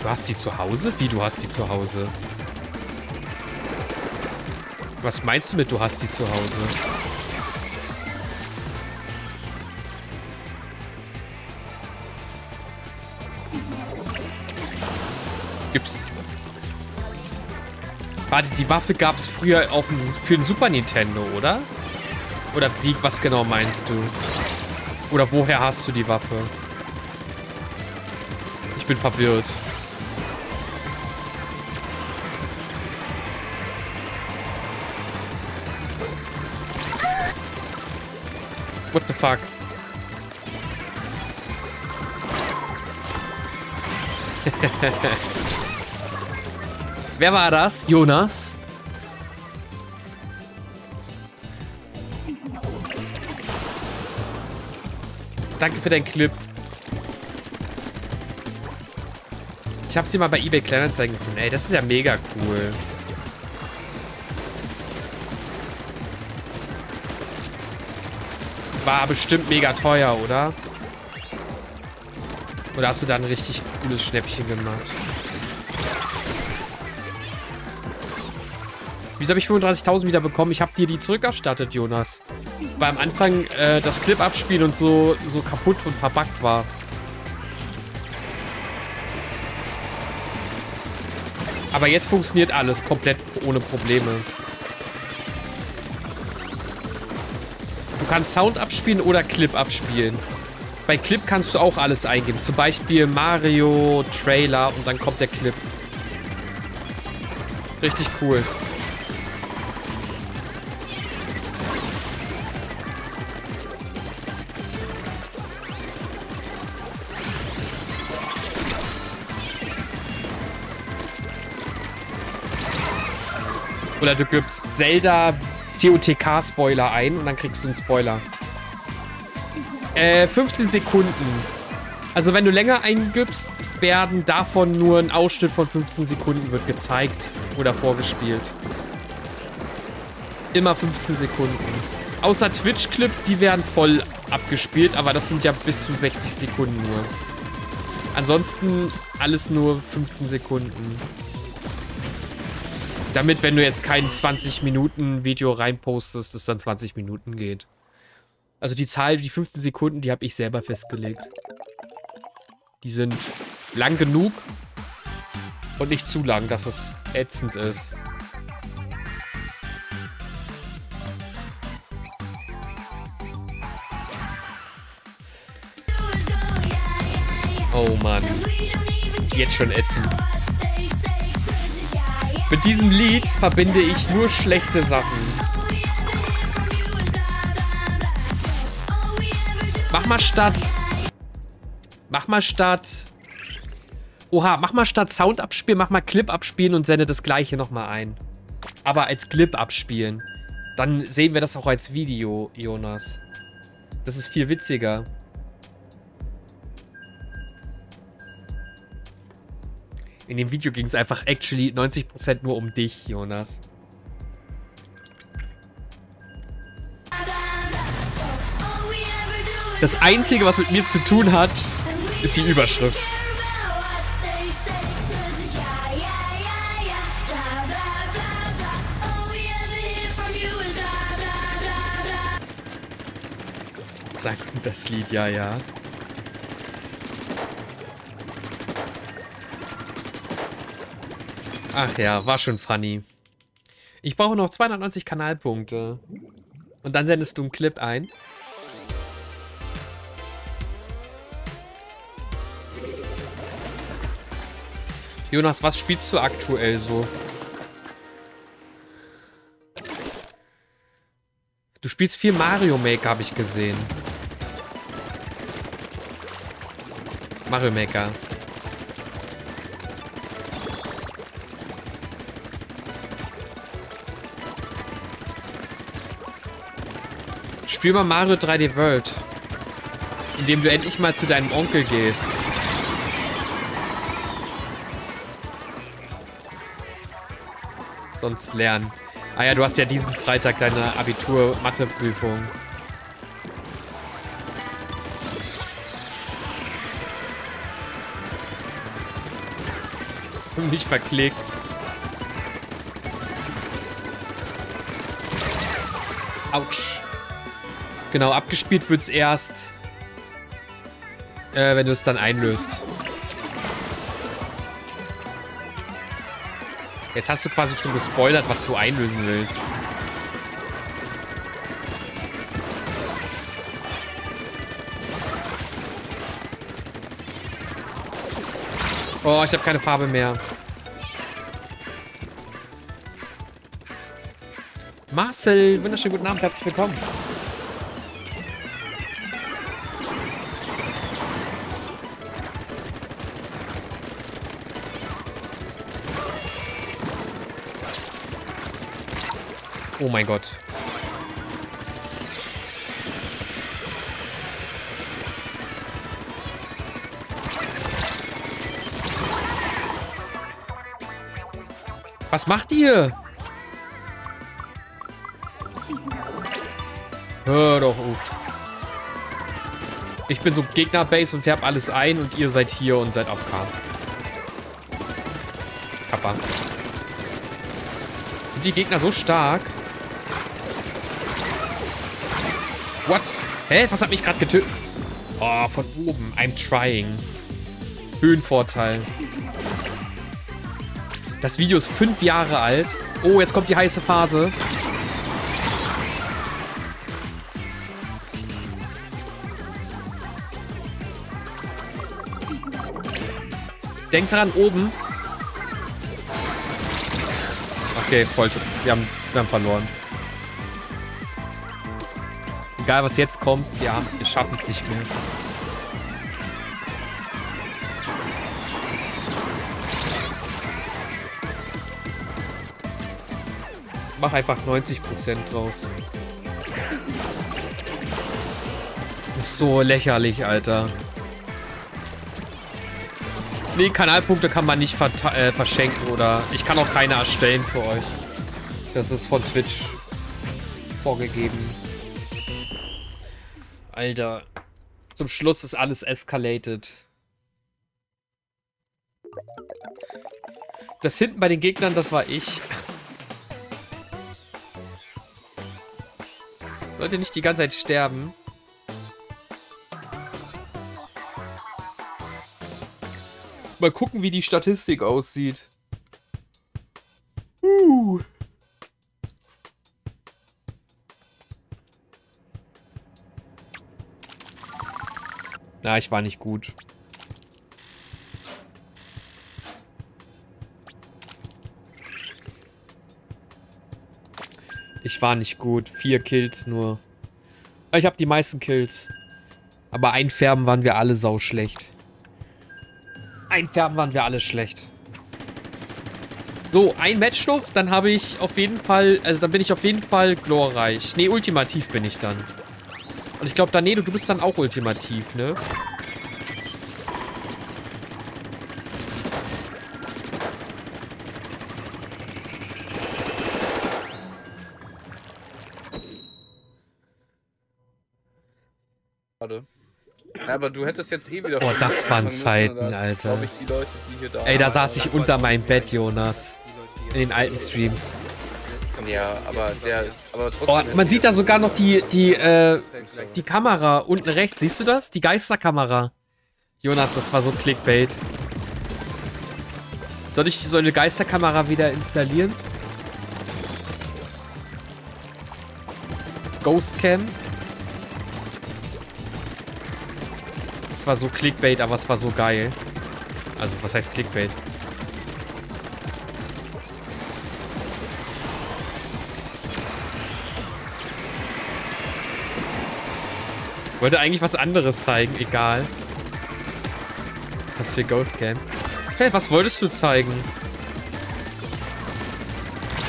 Du hast die zu Hause? Wie, du hast die zu Hause? Was meinst du mit, du hast die zu Hause? Warte, die Waffe gab es früher auf dem, für den Super Nintendo, oder? Oder wie, was genau meinst du? Oder woher hast du die Waffe? Ich bin verwirrt. What the fuck? [LAUGHS] Wer war das? Jonas? Danke für deinen Clip. Ich habe sie mal bei eBay Kleinanzeigen gefunden. Ey, das ist ja mega cool. War bestimmt mega teuer, oder? Oder hast du da ein richtig cooles Schnäppchen gemacht? Wieso habe ich 35.000 wieder bekommen? Ich habe dir die zurückerstattet, Jonas. Weil am Anfang äh, das Clip abspielen und so, so kaputt und verbuggt war. Aber jetzt funktioniert alles komplett ohne Probleme. Du kannst Sound abspielen oder Clip abspielen. Bei Clip kannst du auch alles eingeben. Zum Beispiel Mario, Trailer und dann kommt der Clip. Richtig cool. Oder du gibst Zelda TOTK-Spoiler ein und dann kriegst du einen Spoiler. Äh, 15 Sekunden. Also wenn du länger eingibst, werden davon nur ein Ausschnitt von 15 Sekunden wird gezeigt oder vorgespielt. Immer 15 Sekunden. Außer Twitch-Clips, die werden voll abgespielt, aber das sind ja bis zu 60 Sekunden nur. Ansonsten alles nur 15 Sekunden. Damit, wenn du jetzt kein 20 Minuten Video reinpostest, das dann 20 Minuten geht. Also die Zahl, die 15 Sekunden, die habe ich selber festgelegt. Die sind lang genug und nicht zu lang, dass es ätzend ist. Oh Mann. Jetzt schon ätzend. Mit diesem Lied verbinde ich nur schlechte Sachen. Mach mal statt. Mach mal statt. Oha, mach mal statt Sound abspielen, mach mal Clip abspielen und sende das gleiche nochmal ein. Aber als Clip abspielen. Dann sehen wir das auch als Video, Jonas. Das ist viel witziger. In dem Video ging es einfach actually 90% nur um dich, Jonas. Das Einzige, was mit mir zu tun hat, ist die Überschrift. Sagt das Lied, ja, ja. Ach ja, war schon funny. Ich brauche noch 290 Kanalpunkte. Und dann sendest du einen Clip ein. Jonas, was spielst du aktuell so? Du spielst viel Mario Maker, habe ich gesehen. Mario Maker. Spiel mal Mario 3D World. Indem du endlich mal zu deinem Onkel gehst. Sonst lernen. Ah ja, du hast ja diesen Freitag deine Abitur-Mathe-Prüfung. [LAUGHS] Nicht verklickt. Autsch. Genau, abgespielt wird es erst, äh, wenn du es dann einlöst. Jetzt hast du quasi schon gespoilert, was du einlösen willst. Oh, ich habe keine Farbe mehr. Marcel, wunderschönen guten Abend, herzlich willkommen. Oh mein Gott. Was macht ihr? Hör doch auf. Ich bin so Gegnerbase und färb alles ein und ihr seid hier und seid auf K. Kappa. Sind die Gegner so stark? What? Hä? Was hat mich gerade getötet? Oh, von oben. I'm trying. Höhenvorteil. Das Video ist fünf Jahre alt. Oh, jetzt kommt die heiße Phase. Denkt dran, oben. Okay, voll. Wir haben, wir haben verloren. Egal, was jetzt kommt, ja, wir schaffen es nicht mehr. Mach einfach 90% draus. So lächerlich, Alter. Nee, Kanalpunkte kann man nicht äh, verschenken oder ich kann auch keine erstellen für euch. Das ist von Twitch vorgegeben. Alter. Zum Schluss ist alles escalated. Das hinten bei den Gegnern, das war ich. Sollte nicht die ganze Zeit sterben. Mal gucken, wie die Statistik aussieht. Uh. Na, ich war nicht gut. Ich war nicht gut. Vier Kills nur. Ich habe die meisten Kills. Aber einfärben waren wir alle sauschlecht. Einfärben waren wir alle schlecht. So, ein Match noch, dann habe ich auf jeden Fall, also dann bin ich auf jeden Fall glorreich. Ne, ultimativ bin ich dann. Und ich glaube, Danedo, du bist dann auch ultimativ, ne? Warte. Ja, aber du hättest jetzt eh wieder. Boah, das waren müssen, Zeiten, dass, Alter. ich, die Leute, die da Ey, da saß ich unter meinem Bett, Jonas. In den alten Streams. Ja, aber der. Aber trotzdem. Oh, man sieht da sogar noch die, die, äh, die Kamera unten rechts. Siehst du das? Die Geisterkamera. Jonas, das war so Clickbait. Soll ich so eine Geisterkamera wieder installieren? Ghostcam. Das war so Clickbait, aber es war so geil. Also, was heißt Clickbait? Wollte eigentlich was anderes zeigen, egal. Was für Ghostcam. Hey, was wolltest du zeigen?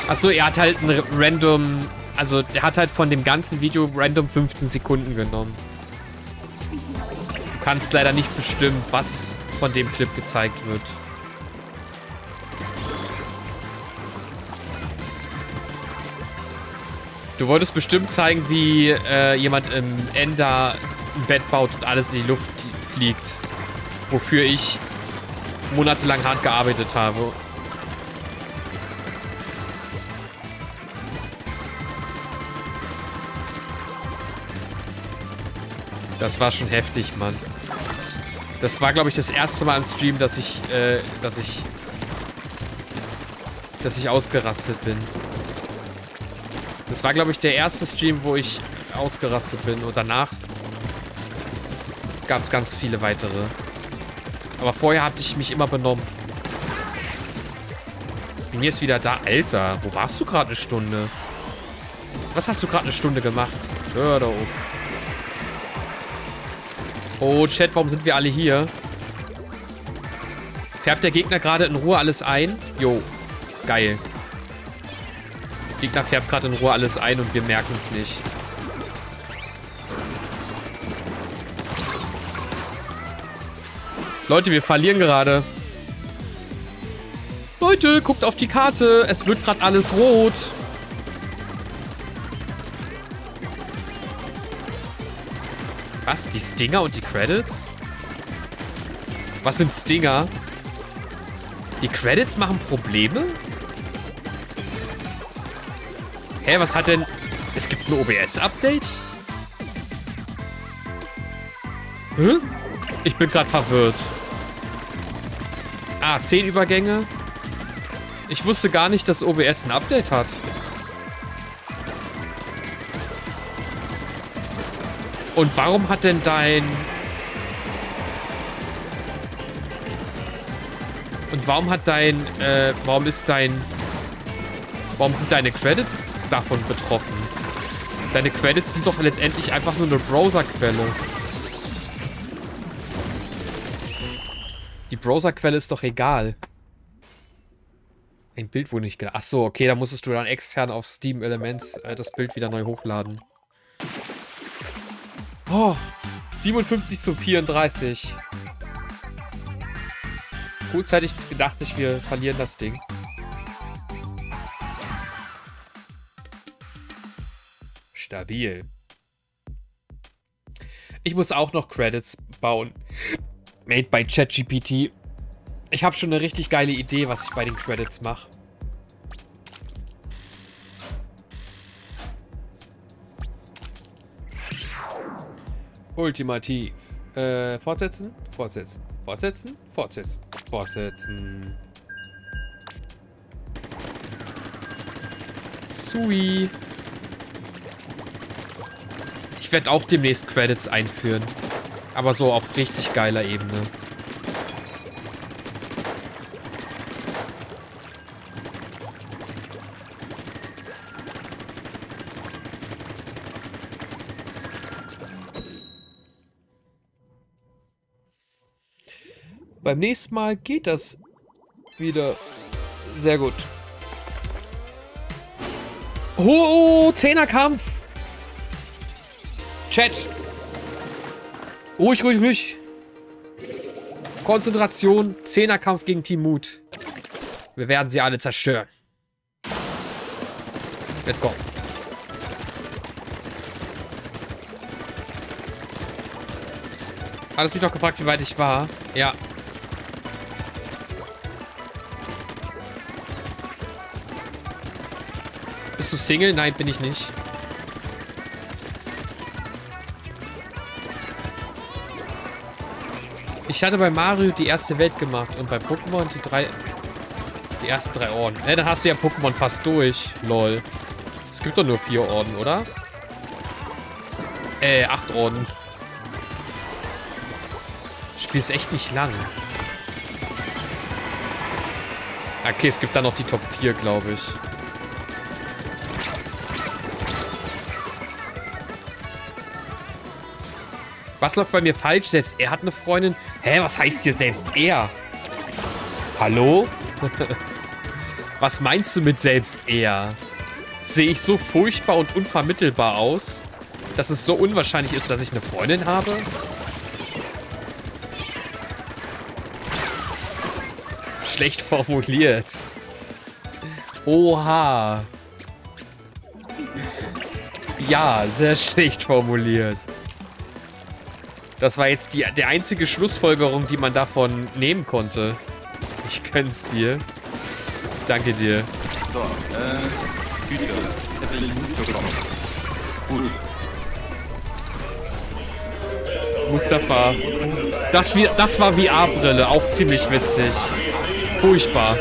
Achso, er hat halt ein random... Also, der hat halt von dem ganzen Video random 15 Sekunden genommen. Du kannst leider nicht bestimmen, was von dem Clip gezeigt wird. Du wolltest bestimmt zeigen, wie äh, jemand im Ender ein Bett baut und alles in die Luft fliegt. Wofür ich monatelang hart gearbeitet habe. Das war schon heftig, Mann. Das war, glaube ich, das erste Mal im Stream, dass ich, äh, dass ich, dass ich ausgerastet bin. Das war, glaube ich, der erste Stream, wo ich ausgerastet bin. Und danach gab es ganz viele weitere. Aber vorher hatte ich mich immer benommen. Bin jetzt wieder da. Alter, wo warst du gerade eine Stunde? Was hast du gerade eine Stunde gemacht? Hör doch auf. Oh, Chat, warum sind wir alle hier? Färbt der Gegner gerade in Ruhe alles ein? Jo, geil. Gegner färbt gerade in Ruhe alles ein und wir merken es nicht. Leute, wir verlieren gerade. Leute, guckt auf die Karte. Es wird gerade alles rot. Was? Die Stinger und die Credits? Was sind Stinger? Die Credits machen Probleme? Hä, was hat denn... Es gibt ein OBS-Update? Hä? Ich bin gerade verwirrt. Ah, Szenenübergänge. Ich wusste gar nicht, dass OBS ein Update hat. Und warum hat denn dein... Und warum hat dein... Äh, warum ist dein... Warum sind deine Credits davon betroffen? Deine Credits sind doch letztendlich einfach nur eine Browserquelle. Die Browserquelle ist doch egal. Ein Bild wurde nicht geladen. Achso, okay, da musstest du dann extern auf Steam Elements äh, das Bild wieder neu hochladen. Oh, 57 zu 34. Kurzzeitig gedacht ich, wir verlieren das Ding. Stabil. Ich muss auch noch Credits bauen. Made by ChatGPT. Ich habe schon eine richtig geile Idee, was ich bei den Credits mache. Ultimativ. Äh, fortsetzen, fortsetzen, fortsetzen, fortsetzen, fortsetzen. Sui. Ich werde auch demnächst Credits einführen. Aber so auf richtig geiler Ebene. Beim nächsten Mal geht das wieder sehr gut. Oh, Zehnerkampf. Chat. Ruhig, ruhig, ruhig. Konzentration. Zehnerkampf gegen Team Mut. Wir werden sie alle zerstören. Let's go. Alles mich noch gefragt, wie weit ich war. Ja. Bist du Single? Nein, bin ich nicht. Ich hatte bei Mario die erste Welt gemacht und bei Pokémon die drei... Die ersten drei Orden. Ne, dann hast du ja Pokémon fast durch. Lol. Es gibt doch nur vier Orden, oder? Äh, acht Orden. Spiel ist echt nicht lang. Okay, es gibt da noch die Top 4, glaube ich. Was läuft bei mir falsch? Selbst er hat eine Freundin. Hä, was heißt hier selbst er? Hallo? [LAUGHS] was meinst du mit selbst er? Sehe ich so furchtbar und unvermittelbar aus, dass es so unwahrscheinlich ist, dass ich eine Freundin habe? Schlecht formuliert. Oha. Ja, sehr schlecht formuliert. Das war jetzt die, die einzige Schlussfolgerung, die man davon nehmen konnte. Ich gönn's dir. Danke dir. So, äh, Güte. Hätte ich Mut bekommen. Gut. Mustafa. Das, das war VR-Brille, auch ziemlich witzig. Furchtbar.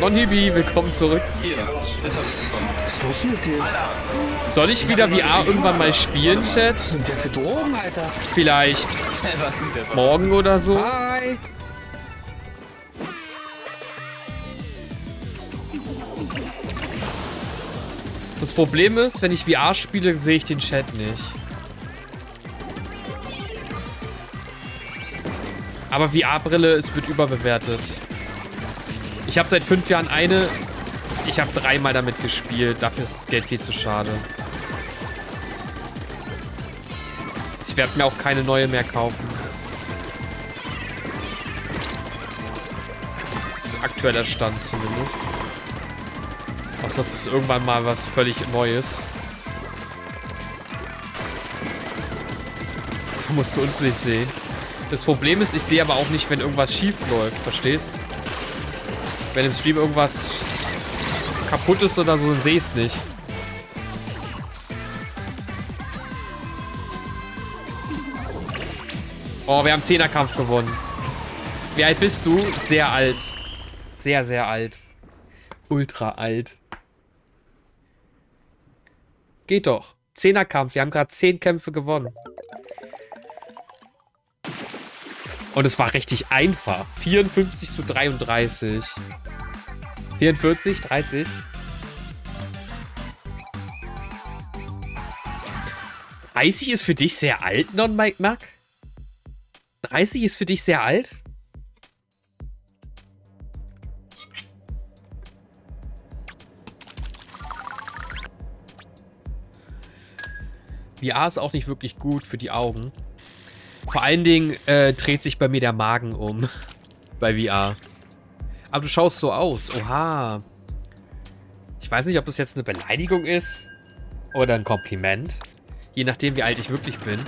Non-Hibi, willkommen zurück. Hier, ist das schon. Soll ich wieder VR irgendwann mal spielen, Chat? sind der für Drogen, Alter? Vielleicht morgen oder so? Hi. Das Problem ist, wenn ich VR spiele, sehe ich den Chat nicht. Aber VR-Brille, es wird überbewertet. Ich habe seit fünf Jahren eine. Ich habe dreimal damit gespielt. Dafür ist das Geld viel zu schade. Ich werde mir auch keine neue mehr kaufen. Aktueller Stand zumindest. Außer das ist irgendwann mal was völlig Neues. Da musst du uns nicht sehen. Das Problem ist, ich sehe aber auch nicht, wenn irgendwas schief läuft, verstehst? Wenn im Stream irgendwas kaputt ist oder so, dann sehe ich es nicht. Oh, wir haben Zehnerkampf gewonnen. Wie alt bist du? Sehr alt. Sehr, sehr alt. Ultra alt. Geht doch. Zehnerkampf. Wir haben gerade zehn Kämpfe gewonnen. Und es war richtig einfach. 54 zu 33. 44, 30. Dreißig ist für dich sehr alt, Non-Mike Mac? 30 ist für dich sehr alt? VR ist auch nicht wirklich gut für die Augen. Vor allen Dingen äh, dreht sich bei mir der Magen um. [LAUGHS] bei VR. Aber du schaust so aus. Oha. Ich weiß nicht, ob das jetzt eine Beleidigung ist. Oder ein Kompliment. Je nachdem, wie alt ich wirklich bin.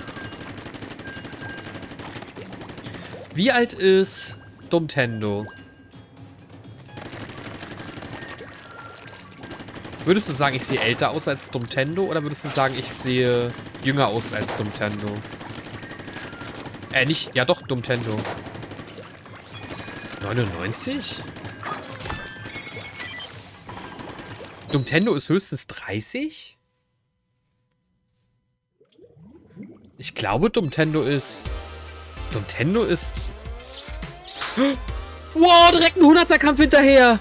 Wie alt ist Dumtendo? Würdest du sagen, ich sehe älter aus als Dumtendo oder würdest du sagen, ich sehe jünger aus als Dumtendo? Äh, nicht, ja doch, Dumtendo. 99? Dumtendo ist höchstens 30? Ich glaube, Dumtendo ist... Dumtendo ist... Wow, direkt ein 100er-Kampf hinterher!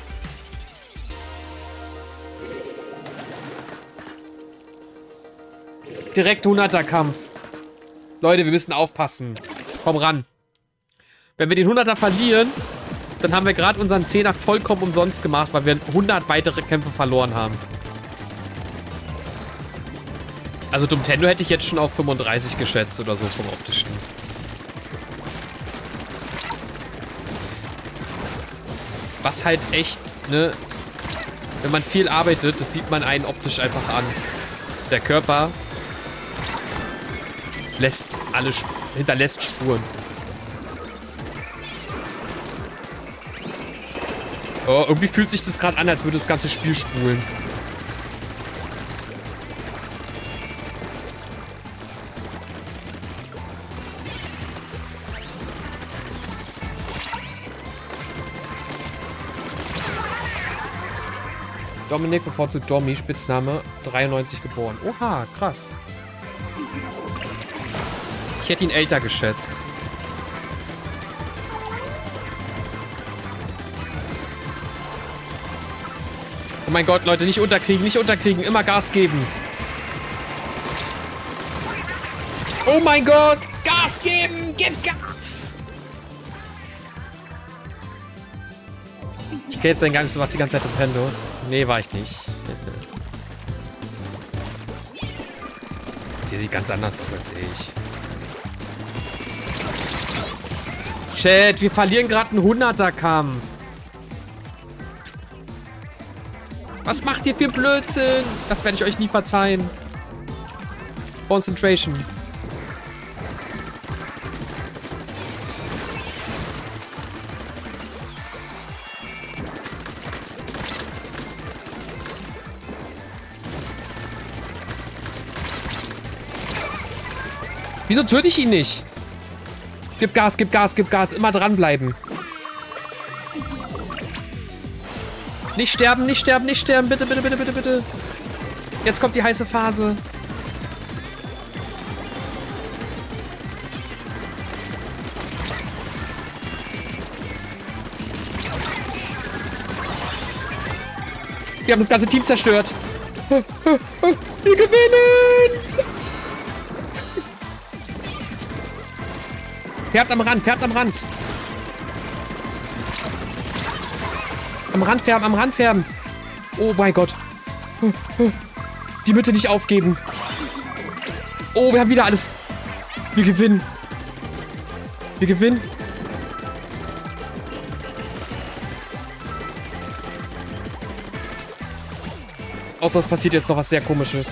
Direkt 100er-Kampf. Leute, wir müssen aufpassen. Komm ran. Wenn wir den 100er verlieren, dann haben wir gerade unseren 10er vollkommen umsonst gemacht, weil wir 100 weitere Kämpfe verloren haben. Also Dumtendo hätte ich jetzt schon auf 35 geschätzt oder so vom optischen. Was halt echt, ne, wenn man viel arbeitet, das sieht man einen optisch einfach an. Der Körper lässt alle, hinterlässt Spuren. Oh, irgendwie fühlt sich das gerade an, als würde das ganze Spiel spulen. Dominik bevorzugt Domi, Spitzname 93 geboren. Oha, krass. Ich hätte ihn älter geschätzt. Oh mein Gott, Leute, nicht unterkriegen, nicht unterkriegen. Immer Gas geben. Oh mein Gott, Gas geben, gib Gas. Ich kenne jetzt gar nicht so was die ganze Zeit Nintendo. Nee, war ich nicht. Sie sieht ganz anders aus als ich. Chat, wir verlieren gerade einen 100er-Kampf. Was macht ihr für Blödsinn? Das werde ich euch nie verzeihen. Concentration. Wieso töte ich ihn nicht? Gib Gas, gib Gas, gib Gas. Immer dranbleiben. Nicht sterben, nicht sterben, nicht sterben. Bitte, bitte, bitte, bitte, bitte. Jetzt kommt die heiße Phase. Wir haben das ganze Team zerstört. Wir gewinnen! Färbt am Rand, färbt am Rand. Am Rand färben, am Rand färben. Oh mein Gott. Die Mitte nicht aufgeben. Oh, wir haben wieder alles. Wir gewinnen. Wir gewinnen. Außer es passiert jetzt noch was sehr komisches.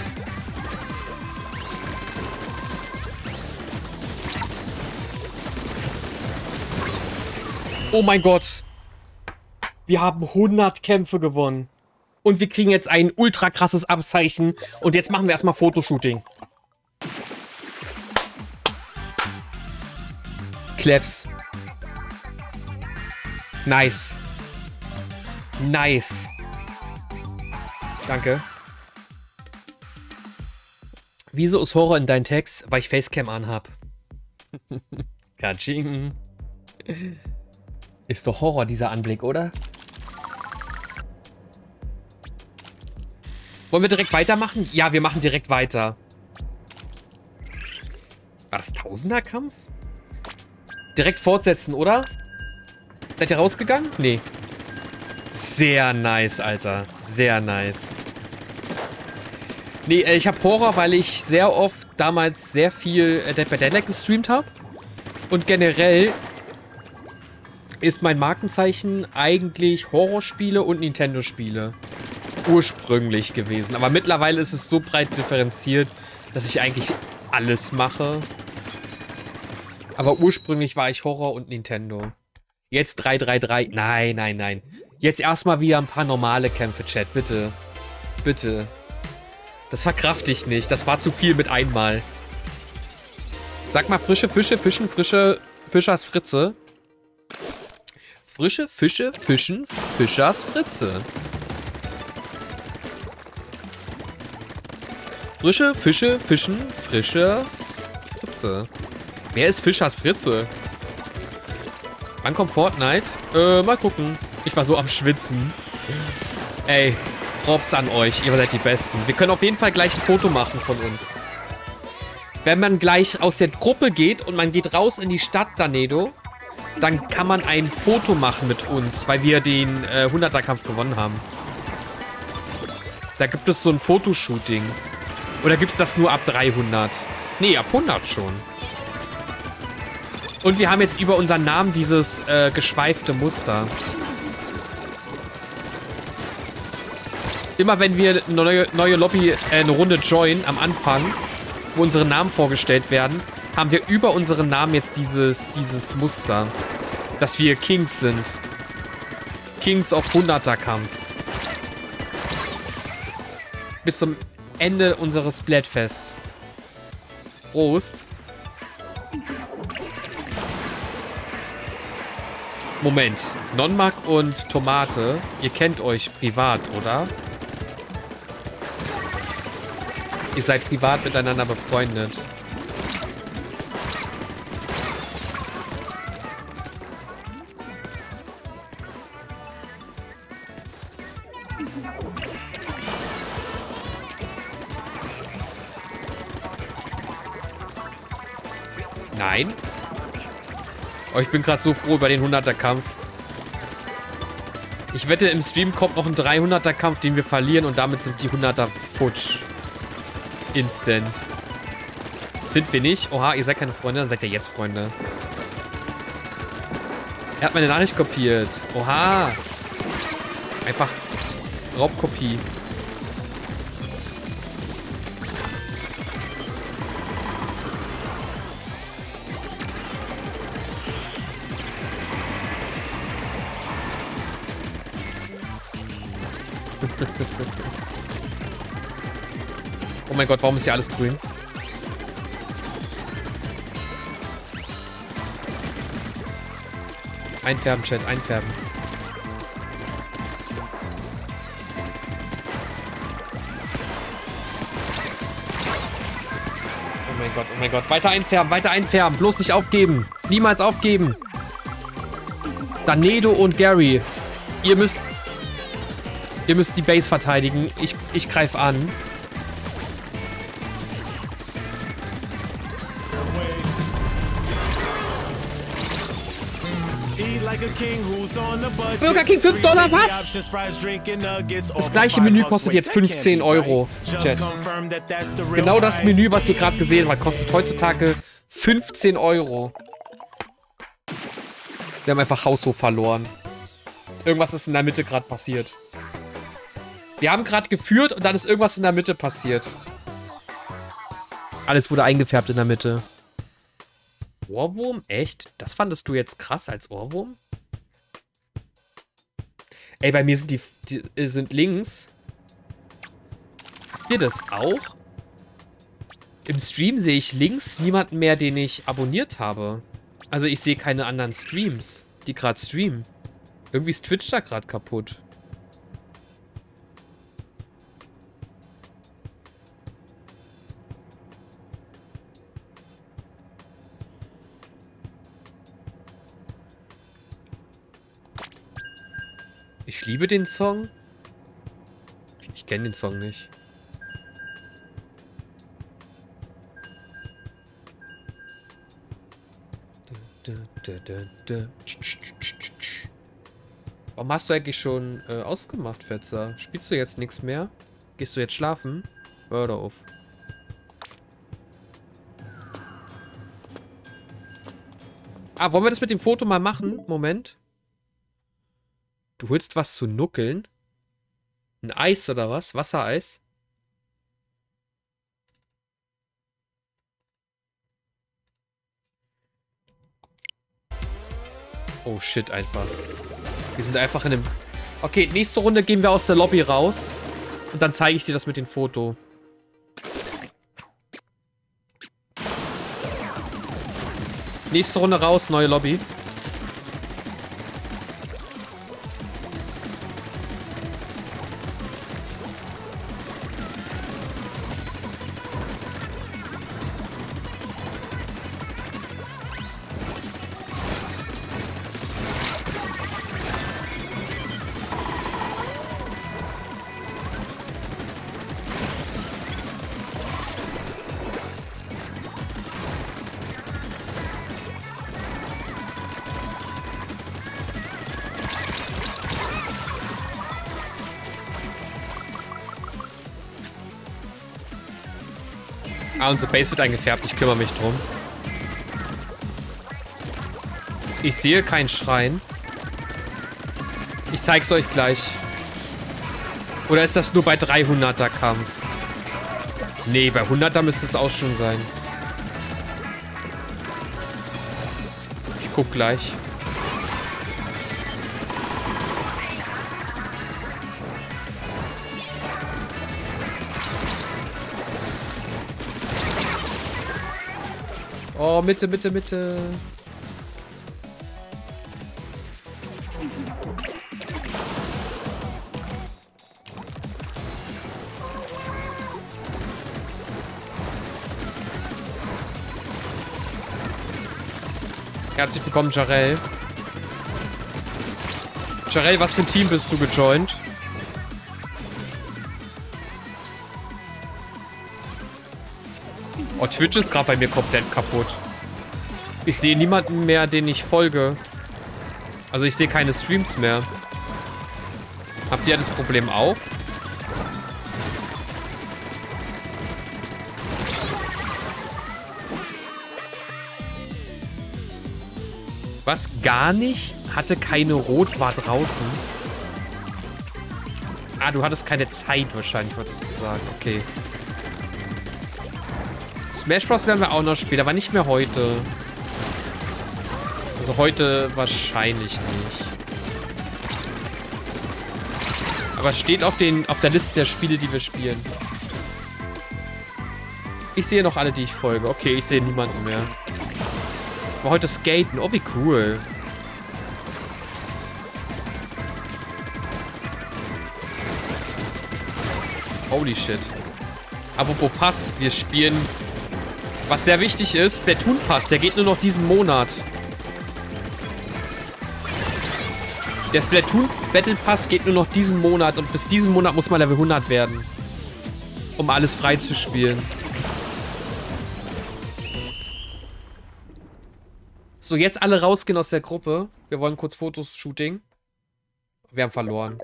Oh mein Gott. Wir haben 100 Kämpfe gewonnen. Und wir kriegen jetzt ein ultra krasses Abzeichen. Und jetzt machen wir erstmal Fotoshooting. Claps. Nice. Nice. Danke. Wieso ist Horror in deinen Text? Weil ich Facecam anhab. [LAUGHS] Katsching. Ist doch Horror, dieser Anblick, oder? Wollen wir direkt weitermachen? Ja, wir machen direkt weiter. War das Tausender-Kampf? Direkt fortsetzen, oder? Seid ihr rausgegangen? Nee. Sehr nice, Alter. Sehr nice. Nee, äh, ich habe Horror, weil ich sehr oft damals sehr viel äh, Dead by Daylight gestreamt habe. Und generell ist mein Markenzeichen eigentlich Horrorspiele und Nintendo-Spiele. ursprünglich gewesen. Aber mittlerweile ist es so breit differenziert, dass ich eigentlich alles mache. Aber ursprünglich war ich Horror und Nintendo. Jetzt 333. Nein, nein, nein. Jetzt erstmal wieder ein paar normale Kämpfe, Chat. Bitte. Bitte. Das verkraft ich nicht. Das war zu viel mit einmal. Sag mal frische Fische, Fischen, frische Fischers Fritze. Frische Fische, Fischen, Fischers Fritze. Frische Fische, Fischen, Fischers Fritze. Wer ist Fischers Fritze? Wann kommt Fortnite? Äh, mal gucken. Ich war so am Schwitzen. Ey, Props an euch. Ihr seid die Besten. Wir können auf jeden Fall gleich ein Foto machen von uns. Wenn man gleich aus der Gruppe geht und man geht raus in die Stadt, Danedo, dann kann man ein Foto machen mit uns, weil wir den äh, 100er-Kampf gewonnen haben. Da gibt es so ein Fotoshooting. Oder gibt es das nur ab 300? Nee, ab 100 schon. Und wir haben jetzt über unseren Namen dieses äh, geschweifte Muster. Immer wenn wir eine neue, neue Lobby, äh, eine Runde joinen am Anfang, wo unsere Namen vorgestellt werden, haben wir über unseren Namen jetzt dieses, dieses Muster. Dass wir Kings sind. Kings of 100er Kampf. Bis zum Ende unseres Splatfests. Prost. Moment. Nonmak und Tomate, ihr kennt euch privat, oder? Ihr seid privat miteinander befreundet. Nein. Oh, ich bin gerade so froh über den 100er Kampf. Ich wette, im Stream kommt noch ein 300er Kampf, den wir verlieren und damit sind die 100er futsch. Instant. Sind wir nicht? Oha, ihr seid keine Freunde, dann seid ihr jetzt Freunde. Er hat meine Nachricht kopiert. Oha. Einfach Raubkopie. Oh mein Gott, warum ist hier alles grün? Einfärben, Chat, einfärben. Oh mein Gott, oh mein Gott. Weiter einfärben, weiter einfärben. Bloß nicht aufgeben. Niemals aufgeben. Danedo und Gary. Ihr müsst... Ihr müsst die Base verteidigen. Ich, ich greife an. Burger King 5 Dollar, was? Das gleiche Menü kostet jetzt 15 Euro. Chat. Genau das Menü, was ihr gerade gesehen habt, kostet heutzutage 15 Euro. Wir haben einfach Haushof verloren. Irgendwas ist in der Mitte gerade passiert. Wir haben gerade geführt und dann ist irgendwas in der Mitte passiert. Alles wurde eingefärbt in der Mitte. Ohrwurm? Echt? Das fandest du jetzt krass als Ohrwurm? Ey, bei mir sind die, die äh, sind links. Habt ihr das auch? Im Stream sehe ich links niemanden mehr, den ich abonniert habe. Also ich sehe keine anderen Streams, die gerade streamen. Irgendwie ist Twitch da gerade kaputt. Ich liebe den Song. Ich kenne den Song nicht. Warum hast du eigentlich schon äh, ausgemacht, Fetzer? Spielst du jetzt nichts mehr? Gehst du jetzt schlafen? Hör doch auf. Ah, wollen wir das mit dem Foto mal machen? Moment. Du holst was zu nuckeln? Ein Eis oder was? Wassereis? Oh shit, einfach. Wir sind einfach in einem... Okay, nächste Runde gehen wir aus der Lobby raus. Und dann zeige ich dir das mit dem Foto. Nächste Runde raus, neue Lobby. Unsere Base wird eingefärbt. Ich kümmere mich drum. Ich sehe keinen Schrein. Ich zeig's euch gleich. Oder ist das nur bei 300er Kampf? Nee, bei 100er müsste es auch schon sein. Ich guck gleich. Oh, Mitte, Mitte, Mitte. Herzlich willkommen, Jarell. Jarell, was für ein Team bist du gejoint? Oh, Twitch ist gerade bei mir komplett kaputt. Ich sehe niemanden mehr, den ich folge. Also ich sehe keine Streams mehr. Habt ihr das Problem auch? Was gar nicht? Hatte keine Rot, war draußen. Ah, du hattest keine Zeit wahrscheinlich, wolltest du sagen. Okay. Smash Bros. werden wir auch noch spielen, aber nicht mehr heute. Also heute wahrscheinlich nicht. Aber steht auf, den, auf der Liste der Spiele, die wir spielen. Ich sehe noch alle, die ich folge. Okay, ich sehe niemanden mehr. Aber heute skaten. Oh, wie cool. Holy shit. Apropos Pass, wir spielen was sehr wichtig ist, Splatoon Pass, der geht nur noch diesen Monat. Der Splatoon Battle Pass geht nur noch diesen Monat und bis diesen Monat muss man Level 100 werden. Um alles frei zu spielen. So, jetzt alle rausgehen aus der Gruppe. Wir wollen kurz Fotos Shooting. Wir haben verloren.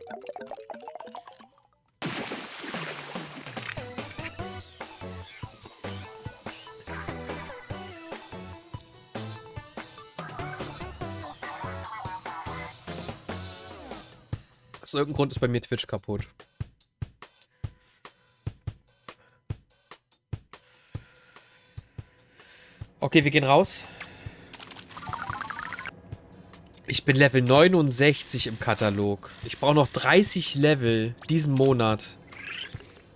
Aus irgendeinem Grund ist bei mir Twitch kaputt. Okay, wir gehen raus. Ich bin Level 69 im Katalog. Ich brauche noch 30 Level diesen Monat.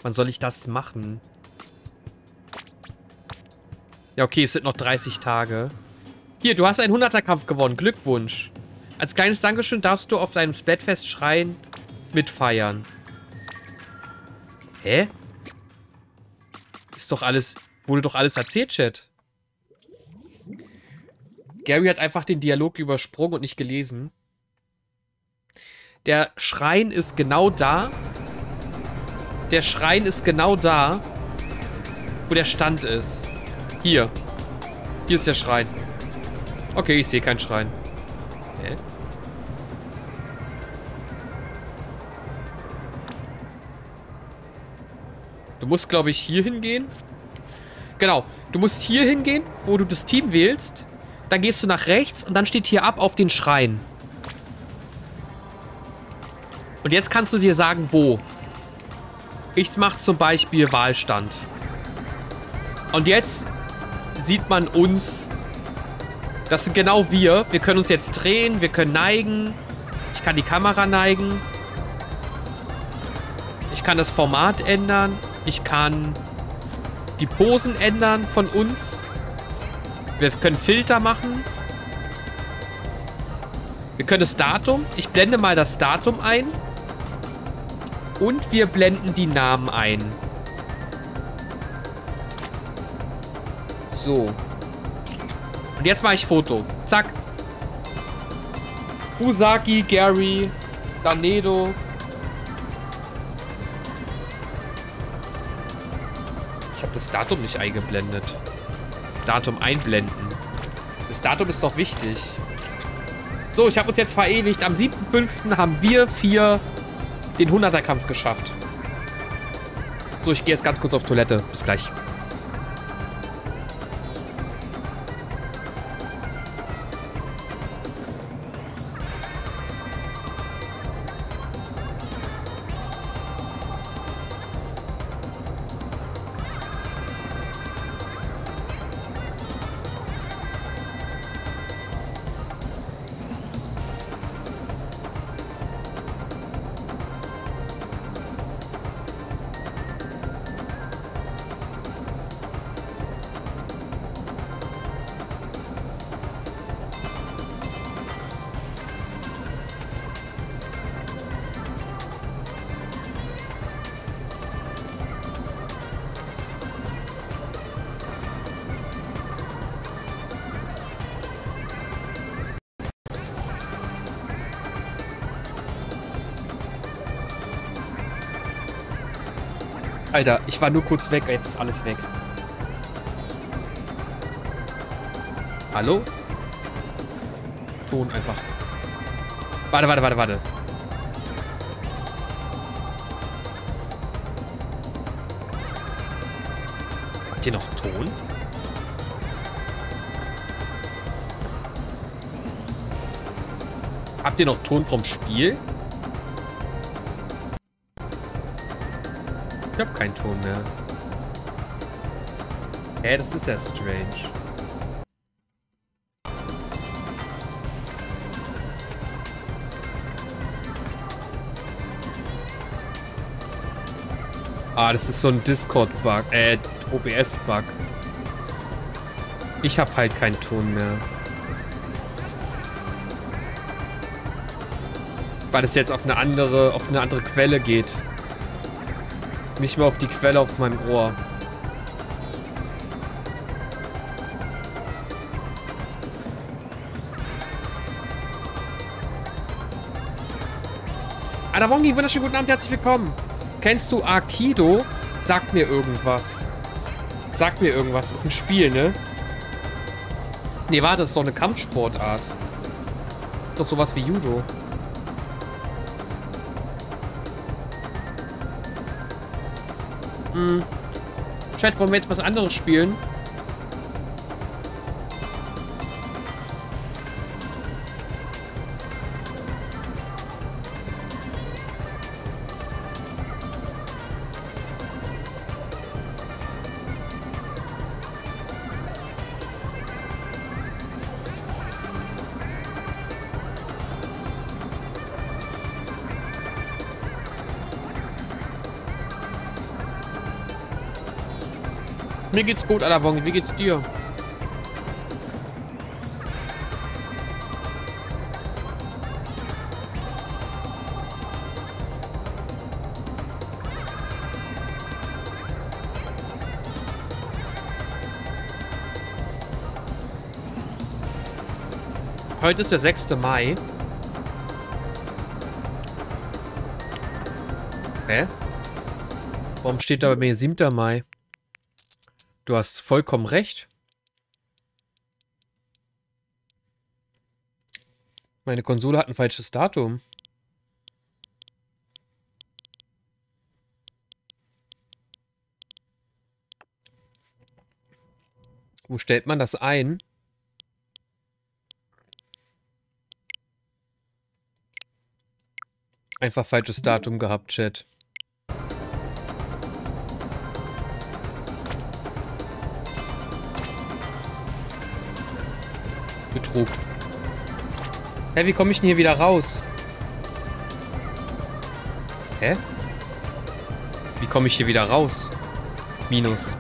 Wann soll ich das machen? Ja, okay, es sind noch 30 Tage. Hier, du hast einen 100er-Kampf gewonnen. Glückwunsch. Als kleines Dankeschön darfst du auf deinem Splatfest-Schrein mitfeiern. Hä? Ist doch alles... Wurde doch alles erzählt, Chat. Gary hat einfach den Dialog übersprungen und nicht gelesen. Der Schrein ist genau da. Der Schrein ist genau da, wo der Stand ist. Hier. Hier ist der Schrein. Okay, ich sehe keinen Schrein. Hä? Du musst, glaube ich, hier hingehen. Genau. Du musst hier hingehen, wo du das Team wählst. Dann gehst du nach rechts und dann steht hier ab auf den Schrein. Und jetzt kannst du dir sagen, wo. Ich mache zum Beispiel Wahlstand. Und jetzt sieht man uns. Das sind genau wir. Wir können uns jetzt drehen, wir können neigen. Ich kann die Kamera neigen. Ich kann das Format ändern. Ich kann die Posen ändern von uns. Wir können Filter machen. Wir können das Datum. Ich blende mal das Datum ein. Und wir blenden die Namen ein. So. Und jetzt mache ich Foto. Zack. Fusaki, Gary, Danedo. Habe das Datum nicht eingeblendet. Datum einblenden. Das Datum ist doch wichtig. So, ich habe uns jetzt verewigt. Am 7.5. haben wir vier den 100er-Kampf geschafft. So, ich gehe jetzt ganz kurz auf Toilette. Bis gleich. Alter, ich war nur kurz weg, jetzt ist alles weg. Hallo? Ton einfach. Warte, warte, warte, warte. Habt ihr noch Ton? Habt ihr noch Ton vom Spiel? Ich hab keinen Ton mehr. Hä, das ist ja strange. Ah, das ist so ein Discord-Bug. Äh, OBS-Bug. Ich hab halt keinen Ton mehr. Weil es jetzt auf eine andere, auf eine andere Quelle geht. Nicht mehr auf die Quelle auf meinem Ohr. Adawongi, wunderschönen guten Abend, herzlich willkommen. Kennst du Aikido? Sag mir irgendwas. Sag mir irgendwas. Ist ein Spiel, ne? Nee, warte, das ist doch eine Kampfsportart. Doch sowas wie Judo. Chat, wollen wir jetzt was anderes spielen? Mir geht's gut, Alabong. Wie geht's dir? Heute ist der 6. Mai. Hä? Warum steht da bei mir 7. Mai? Du hast vollkommen recht. Meine Konsole hat ein falsches Datum. Wo stellt man das ein? Einfach falsches Datum gehabt, Chat. Betrug. Hä, wie komme ich denn hier wieder raus? Hä? Wie komme ich hier wieder raus? Minus.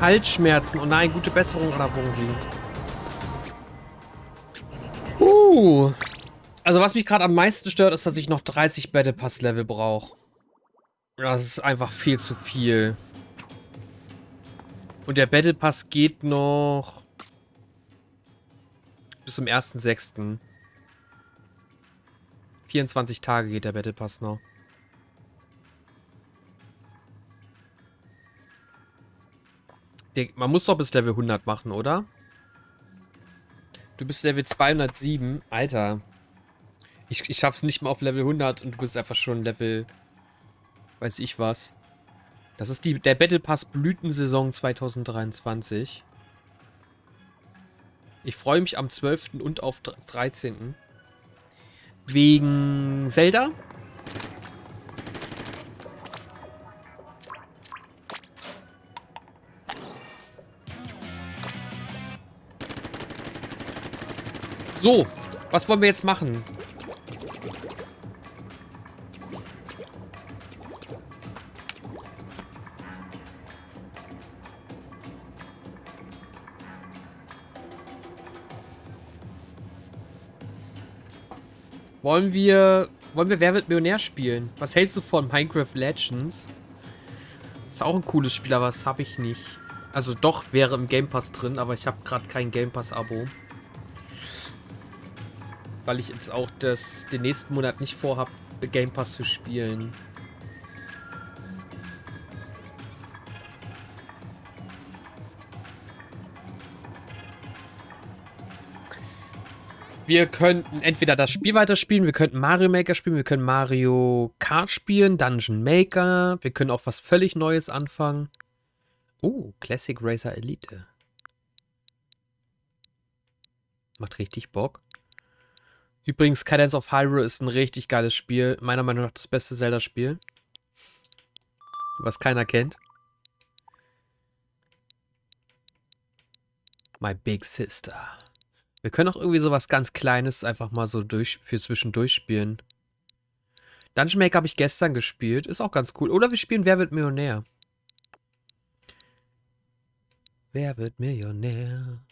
Halsschmerzen. Oh nein, gute Besserung, Alabongi. Uh. Also was mich gerade am meisten stört, ist, dass ich noch 30 Battle Pass Level brauche. Das ist einfach viel zu viel. Und der Battle Pass geht noch bis zum 1.6. 24 Tage geht der Battle Pass noch. Man muss doch bis Level 100 machen, oder? Du bist Level 207. Alter. Ich, ich schaff's nicht mal auf Level 100 und du bist einfach schon Level... Weiß ich was. Das ist die, der Battle Pass Blütensaison 2023. Ich freue mich am 12. und auf 13. Wegen Zelda. So, was wollen wir jetzt machen? Wollen wir... Wollen wir Wer wird Millionär spielen? Was hältst du von Minecraft Legends? Ist auch ein cooles Spiel, aber das habe ich nicht. Also doch, wäre im Game Pass drin, aber ich habe gerade kein Game Pass-Abo. Weil ich jetzt auch das, den nächsten Monat nicht vorhab, Game Pass zu spielen. Wir könnten entweder das Spiel weiterspielen, wir könnten Mario Maker spielen, wir können Mario Kart spielen, Dungeon Maker, wir können auch was völlig Neues anfangen. Oh, Classic Racer Elite. Macht richtig Bock. Übrigens, Cadence of Hyrule ist ein richtig geiles Spiel. Meiner Meinung nach das beste Zelda-Spiel. Was keiner kennt. My Big Sister. Wir können auch irgendwie sowas ganz Kleines einfach mal so durch für zwischendurch spielen. Dungeon Maker habe ich gestern gespielt. Ist auch ganz cool. Oder wir spielen Wer wird Millionär? Wer wird Millionär?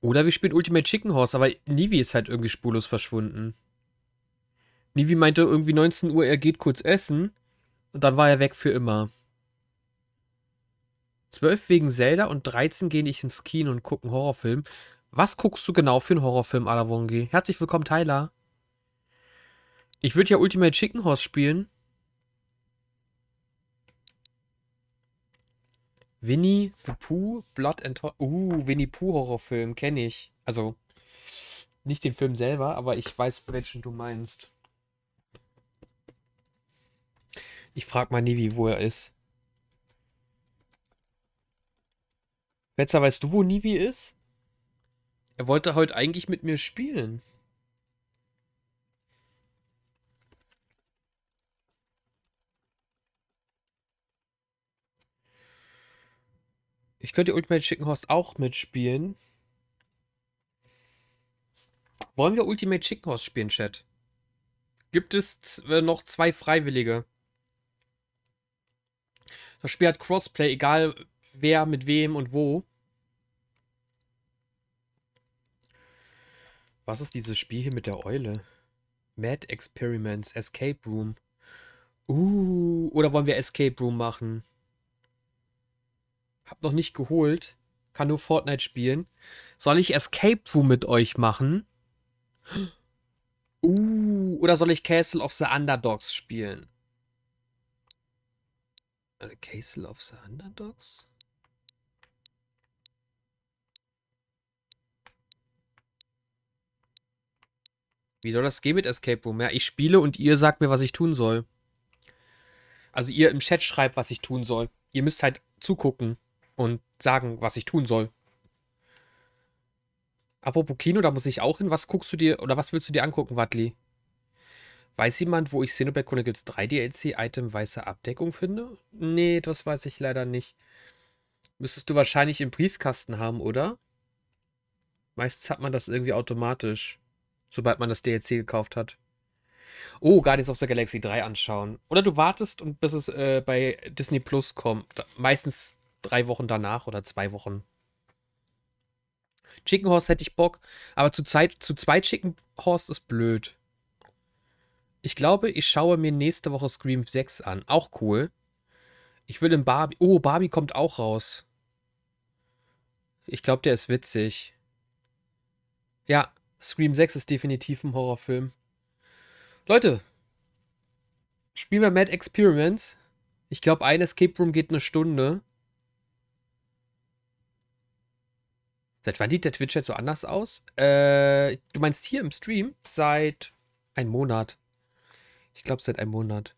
Oder wir spielen Ultimate Chicken Horse, aber Nivi ist halt irgendwie spurlos verschwunden. Nivi meinte irgendwie 19 Uhr, er geht kurz essen. Und dann war er weg für immer. 12 wegen Zelda und 13 gehe ich ins Kino und gucke einen Horrorfilm. Was guckst du genau für einen Horrorfilm, Alawongi? Herzlich willkommen, Tyler. Ich würde ja Ultimate Chicken Horse spielen. Winnie the Pooh, Blood and Ho Uh, Winnie Pooh Horrorfilm, kenne ich. Also, nicht den Film selber, aber ich weiß, welchen du meinst. Ich frag mal Nivi, wo er ist. Betzer, weißt du, wo Nivi ist? Er wollte heute eigentlich mit mir spielen. Ich könnte Ultimate Chicken Horse auch mitspielen. Wollen wir Ultimate Chicken Horse spielen, Chat? Gibt es äh, noch zwei Freiwillige? Das Spiel hat Crossplay, egal wer mit wem und wo. Was ist dieses Spiel hier mit der Eule? Mad Experiments, Escape Room. Uh, oder wollen wir Escape Room machen? Hab noch nicht geholt. Kann nur Fortnite spielen. Soll ich Escape Room mit euch machen? [GASPS] Uh, oder soll ich Castle of the Underdogs spielen? Äh, Castle of the Underdogs? Wie soll das gehen mit Escape Room? Ja, ich spiele und ihr sagt mir, was ich tun soll. Also ihr im Chat schreibt, was ich tun soll. Ihr müsst halt zugucken und sagen, was ich tun soll. Apropos Kino, da muss ich auch hin. Was guckst du dir oder was willst du dir angucken, Watli? Weiß jemand, wo ich Xenoblade Chronicles 3 DLC-Item weiße Abdeckung finde? Nee, das weiß ich leider nicht. Müsstest du wahrscheinlich im Briefkasten haben, oder? Meistens hat man das irgendwie automatisch, sobald man das DLC gekauft hat. Oh, Guardians of the Galaxy 3 anschauen. Oder du wartest und bis es äh, bei Disney Plus kommt. Meistens drei Wochen danach oder zwei Wochen. Chicken Horse hätte ich Bock, aber zu, Zeit, zu zwei Chicken Horse ist blöd. Ich glaube, ich schaue mir nächste Woche Scream 6 an. Auch cool. Ich will in Barbie. Oh, Barbie kommt auch raus. Ich glaube, der ist witzig. Ja, Scream 6 ist definitiv ein Horrorfilm. Leute, spielen wir Mad Experiments. Ich glaube, ein Escape Room geht eine Stunde. Seit wann sieht der Twitch jetzt so anders aus? Äh, du meinst hier im Stream? Seit einem Monat. Ich glaube, seit einem Monat.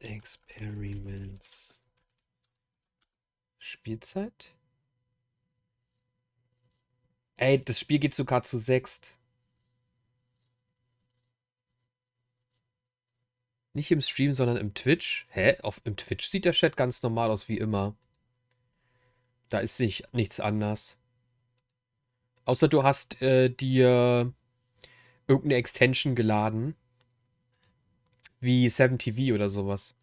Experiments. Spielzeit? Ey, das Spiel geht sogar zu sechst. Nicht im Stream, sondern im Twitch. Hä? Auf, Im Twitch sieht der Chat ganz normal aus wie immer. Da ist sich nichts anders. Außer du hast äh, dir irgendeine Extension geladen. Wie 7TV oder sowas.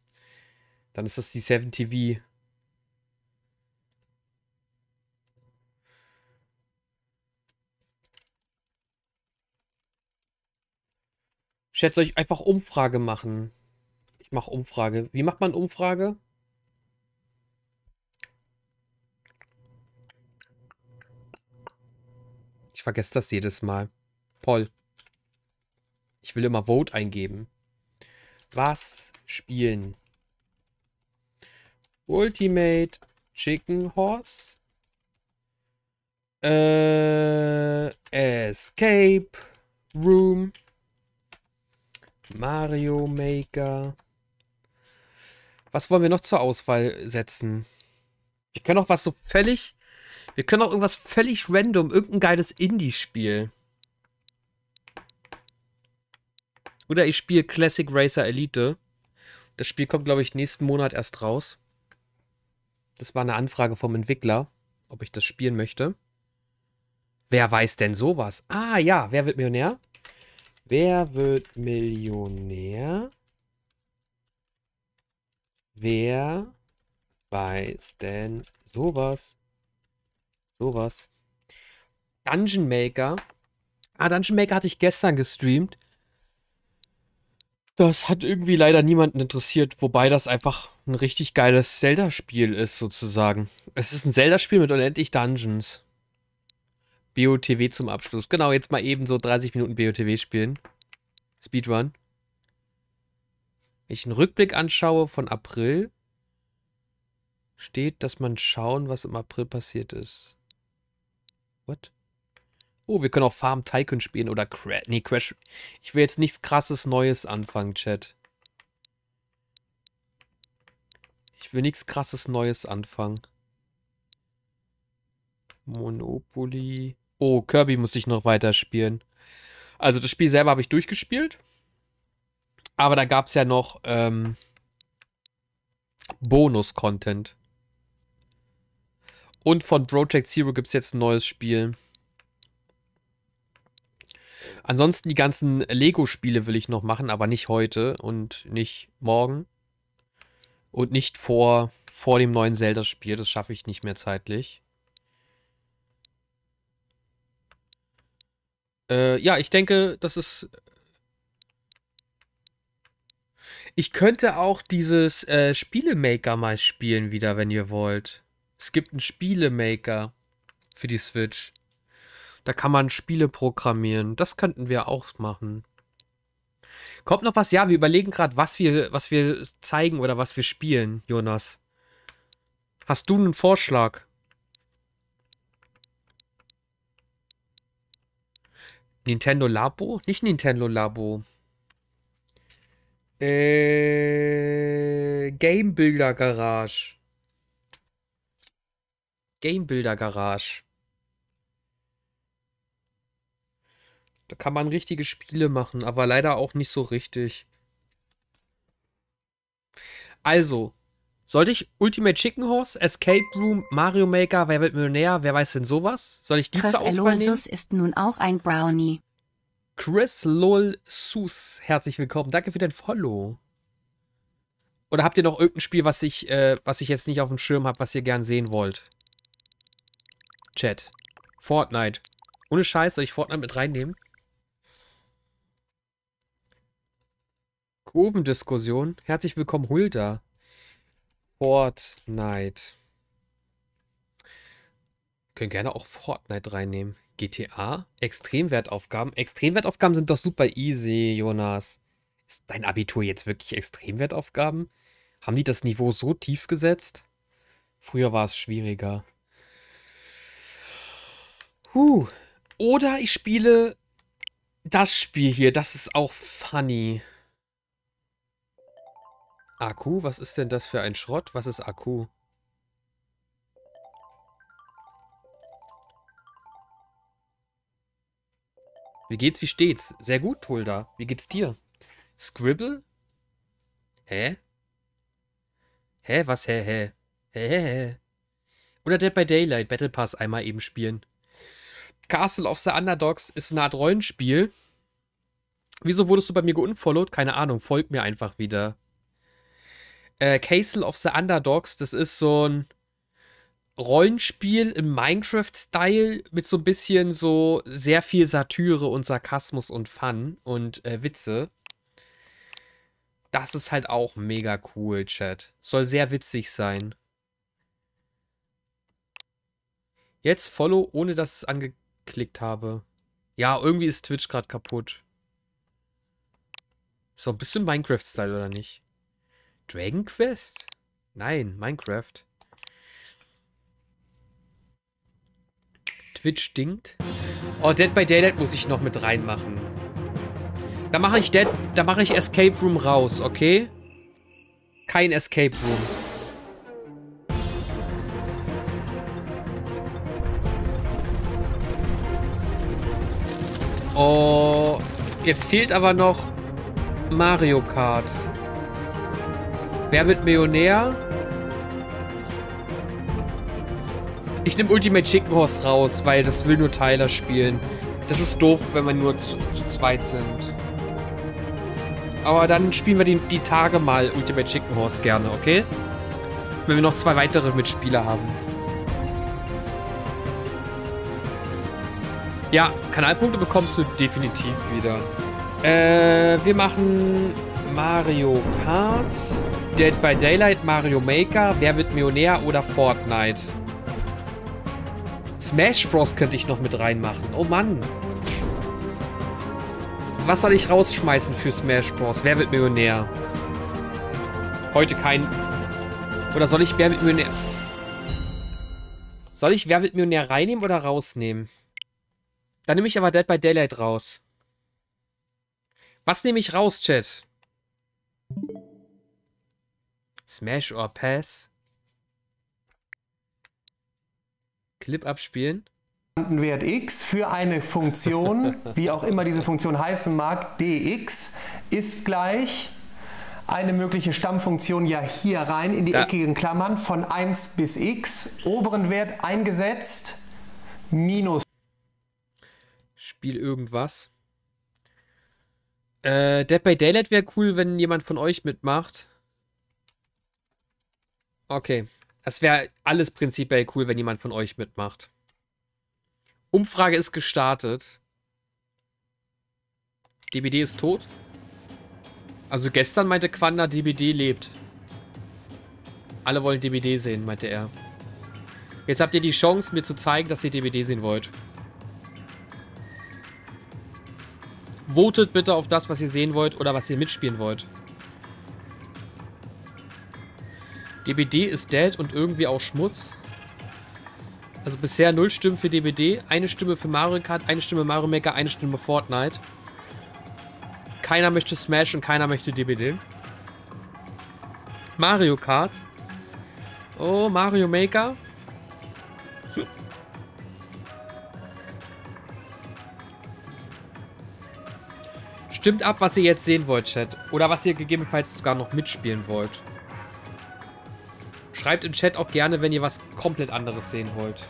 Dann ist das die 7TV. Soll ich einfach Umfrage machen? Ich mache Umfrage. Wie macht man Umfrage? Ich vergesse das jedes Mal. Paul. Ich will immer Vote eingeben. Was spielen? Ultimate Chicken Horse. Äh, Escape Room. Mario Maker. Was wollen wir noch zur Auswahl setzen? Wir können auch was so völlig. Wir können auch irgendwas völlig random, irgendein geiles Indie-Spiel. Oder ich spiele Classic Racer Elite. Das Spiel kommt, glaube ich, nächsten Monat erst raus. Das war eine Anfrage vom Entwickler, ob ich das spielen möchte. Wer weiß denn sowas? Ah ja, wer wird Millionär? Wer wird Millionär? Wer weiß denn sowas? Sowas. Dungeon Maker. Ah, Dungeon Maker hatte ich gestern gestreamt. Das hat irgendwie leider niemanden interessiert, wobei das einfach ein richtig geiles Zelda-Spiel ist, sozusagen. Es ist ein Zelda-Spiel mit unendlich Dungeons. BOTW zum Abschluss. Genau, jetzt mal eben so 30 Minuten BOTW spielen. Speedrun. Wenn ich einen Rückblick anschaue von April, steht, dass man schauen, was im April passiert ist. What? Oh, wir können auch Farm Tycoon spielen oder Crash. Nee, Crash. Ich will jetzt nichts krasses Neues anfangen, Chat. Ich will nichts krasses Neues anfangen. Monopoly. Oh, Kirby muss ich noch weiterspielen. Also das Spiel selber habe ich durchgespielt. Aber da gab es ja noch ähm, Bonus-Content. Und von Project Zero gibt es jetzt ein neues Spiel. Ansonsten die ganzen Lego-Spiele will ich noch machen, aber nicht heute und nicht morgen. Und nicht vor, vor dem neuen Zelda-Spiel. Das schaffe ich nicht mehr zeitlich. Äh, ja, ich denke, das ist. Ich könnte auch dieses äh, Spielemaker mal spielen wieder, wenn ihr wollt. Es gibt einen Spielemaker für die Switch. Da kann man Spiele programmieren. Das könnten wir auch machen. Kommt noch was? Ja, wir überlegen gerade, was wir, was wir zeigen oder was wir spielen, Jonas. Hast du einen Vorschlag? Nintendo Labo? Nicht Nintendo Labo. Äh, Game Builder Garage. Game Builder Garage. Da kann man richtige Spiele machen, aber leider auch nicht so richtig. Also, sollte ich Ultimate Chicken Horse, Escape Room, Mario Maker, Wer wird Millionär, wer weiß denn sowas? Soll ich die Chris zur Auswahl nehmen? Elosus ist nun auch ein Brownie. Chris Lol Sus, herzlich willkommen. Danke für dein Follow. Oder habt ihr noch irgendein Spiel, was ich, äh, was ich jetzt nicht auf dem Schirm habe, was ihr gern sehen wollt? Chat. Fortnite. Ohne Scheiß, soll ich Fortnite mit reinnehmen? Kurvendiskussion. Herzlich willkommen, Hulda. Fortnite. Können gerne auch Fortnite reinnehmen. GTA? Extremwertaufgaben? Extremwertaufgaben sind doch super easy, Jonas. Ist dein Abitur jetzt wirklich Extremwertaufgaben? Haben die das Niveau so tief gesetzt? Früher war es schwieriger. Huh. Oder ich spiele das Spiel hier. Das ist auch funny. Akku? Was ist denn das für ein Schrott? Was ist Akku? Wie geht's, wie steht's? Sehr gut, Hulda. Wie geht's dir? Scribble? Hä? Hä, was hä, hä? Hä, hä, hä? Oder Dead by Daylight, Battle Pass einmal eben spielen. Castle of the Underdogs ist eine Art Rollenspiel. Wieso wurdest du bei mir geunfollowed? Keine Ahnung, folgt mir einfach wieder. Äh, Castle of the Underdogs, das ist so ein Rollenspiel im Minecraft-Style mit so ein bisschen so sehr viel Satire und Sarkasmus und Fun und äh, Witze. Das ist halt auch mega cool, Chat. Soll sehr witzig sein. Jetzt Follow, ohne dass ich es angeklickt habe. Ja, irgendwie ist Twitch gerade kaputt. Doch ein bisschen Minecraft-Style, oder nicht? Dragon Quest? Nein, Minecraft. Twitch stinkt. Oh, Dead by Daylight muss ich noch mit reinmachen. Da mache ich Dead, da mache ich Escape Room raus, okay? Kein Escape Room. Oh, jetzt fehlt aber noch Mario Kart. Wer wird Millionär? Ich nehme Ultimate Chicken Horse raus, weil das will nur Tyler spielen. Das ist doof, wenn wir nur zu, zu zweit sind. Aber dann spielen wir die, die Tage mal Ultimate Chicken Horse gerne, okay? Wenn wir noch zwei weitere Mitspieler haben. Ja, Kanalpunkte bekommst du definitiv wieder. Äh, wir machen Mario Kart, Dead by Daylight, Mario Maker, Wer wird Millionär oder Fortnite. Smash Bros. könnte ich noch mit reinmachen. Oh Mann. Was soll ich rausschmeißen für Smash Bros? Wer wird Millionär? Heute kein... Oder soll ich Wer wird Millionär... Soll ich Wer wird Millionär reinnehmen oder rausnehmen? Dann nehme ich aber Dead by Daylight raus. Was nehme ich raus, Chat? Smash or Pass? Clip abspielen. Wert x für eine Funktion, [LAUGHS] wie auch immer diese Funktion heißen mag, dx, ist gleich eine mögliche Stammfunktion ja hier rein in die Ja. eckigen Klammern von 1 bis x, oberen Wert eingesetzt, minus Spiel irgendwas. Äh, Dead by Daylight wäre cool, wenn jemand von euch mitmacht. Okay. Das wäre alles prinzipiell cool, wenn jemand von euch mitmacht. Umfrage ist gestartet. DBD ist tot. Also gestern meinte Quanda, DBD lebt. Alle wollen DBD sehen, meinte er. Jetzt habt ihr die Chance, mir zu zeigen, dass ihr DBD sehen wollt. Votet bitte auf das, was ihr sehen wollt oder was ihr mitspielen wollt. DBD ist dead und irgendwie auch Schmutz. Also bisher null Stimmen für DBD, eine Stimme für Mario Kart, eine Stimme Mario Maker, eine Stimme Fortnite. Keiner möchte Smash und keiner möchte DBD. Mario Kart. Oh, Mario Maker. Stimmt ab, was ihr jetzt sehen wollt, Chat. Oder was ihr gegebenenfalls sogar noch mitspielen wollt. Schreibt im Chat auch gerne, wenn ihr was komplett anderes sehen wollt.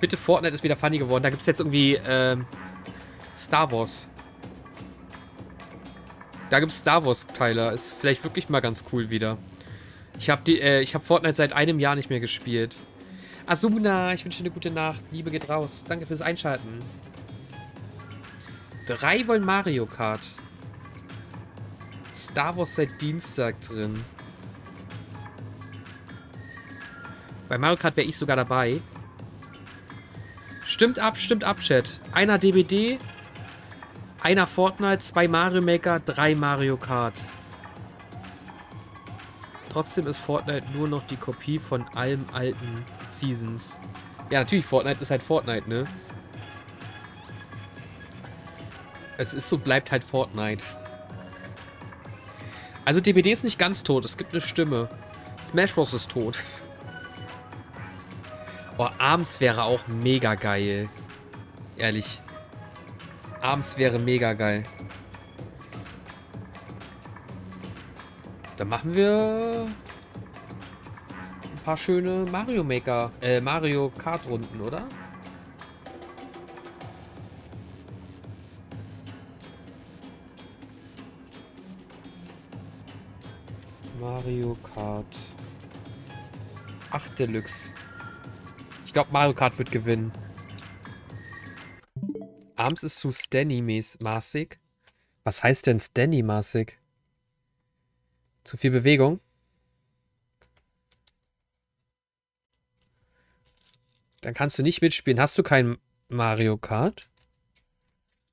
Bitte, Fortnite ist wieder funny geworden. Da gibt es jetzt irgendwie ähm, Star Wars. Da gibt es Star Wars-Teile. Ist vielleicht wirklich mal ganz cool wieder. Ich habe äh, hab Fortnite seit einem Jahr nicht mehr gespielt. Asuna, ich wünsche dir eine gute Nacht. Liebe geht raus. Danke fürs Einschalten. Drei wollen Mario Kart. Star Wars seit Dienstag drin. Bei Mario Kart wäre ich sogar dabei. Stimmt ab, stimmt ab, Chat. Einer DBD, einer Fortnite, zwei Mario Maker, drei Mario Kart. Trotzdem ist Fortnite nur noch die Kopie von allem alten Seasons. Ja, natürlich, Fortnite ist halt Fortnite, ne? Es ist so, bleibt halt Fortnite. Also DBD ist nicht ganz tot, es gibt eine Stimme. Smash Bros. ist tot. Oh, abends wäre auch mega geil. Ehrlich. Abends wäre mega geil. Dann machen wir ein paar schöne Mario Maker, äh, Mario Kart Runden, oder? Mario Kart 8 Deluxe. Ich glaube, Mario Kart wird gewinnen. Abends ist zu Stanny-maßig. Was heißt denn Stanny-maßig? Zu viel Bewegung? Dann kannst du nicht mitspielen. Hast du kein Mario Kart?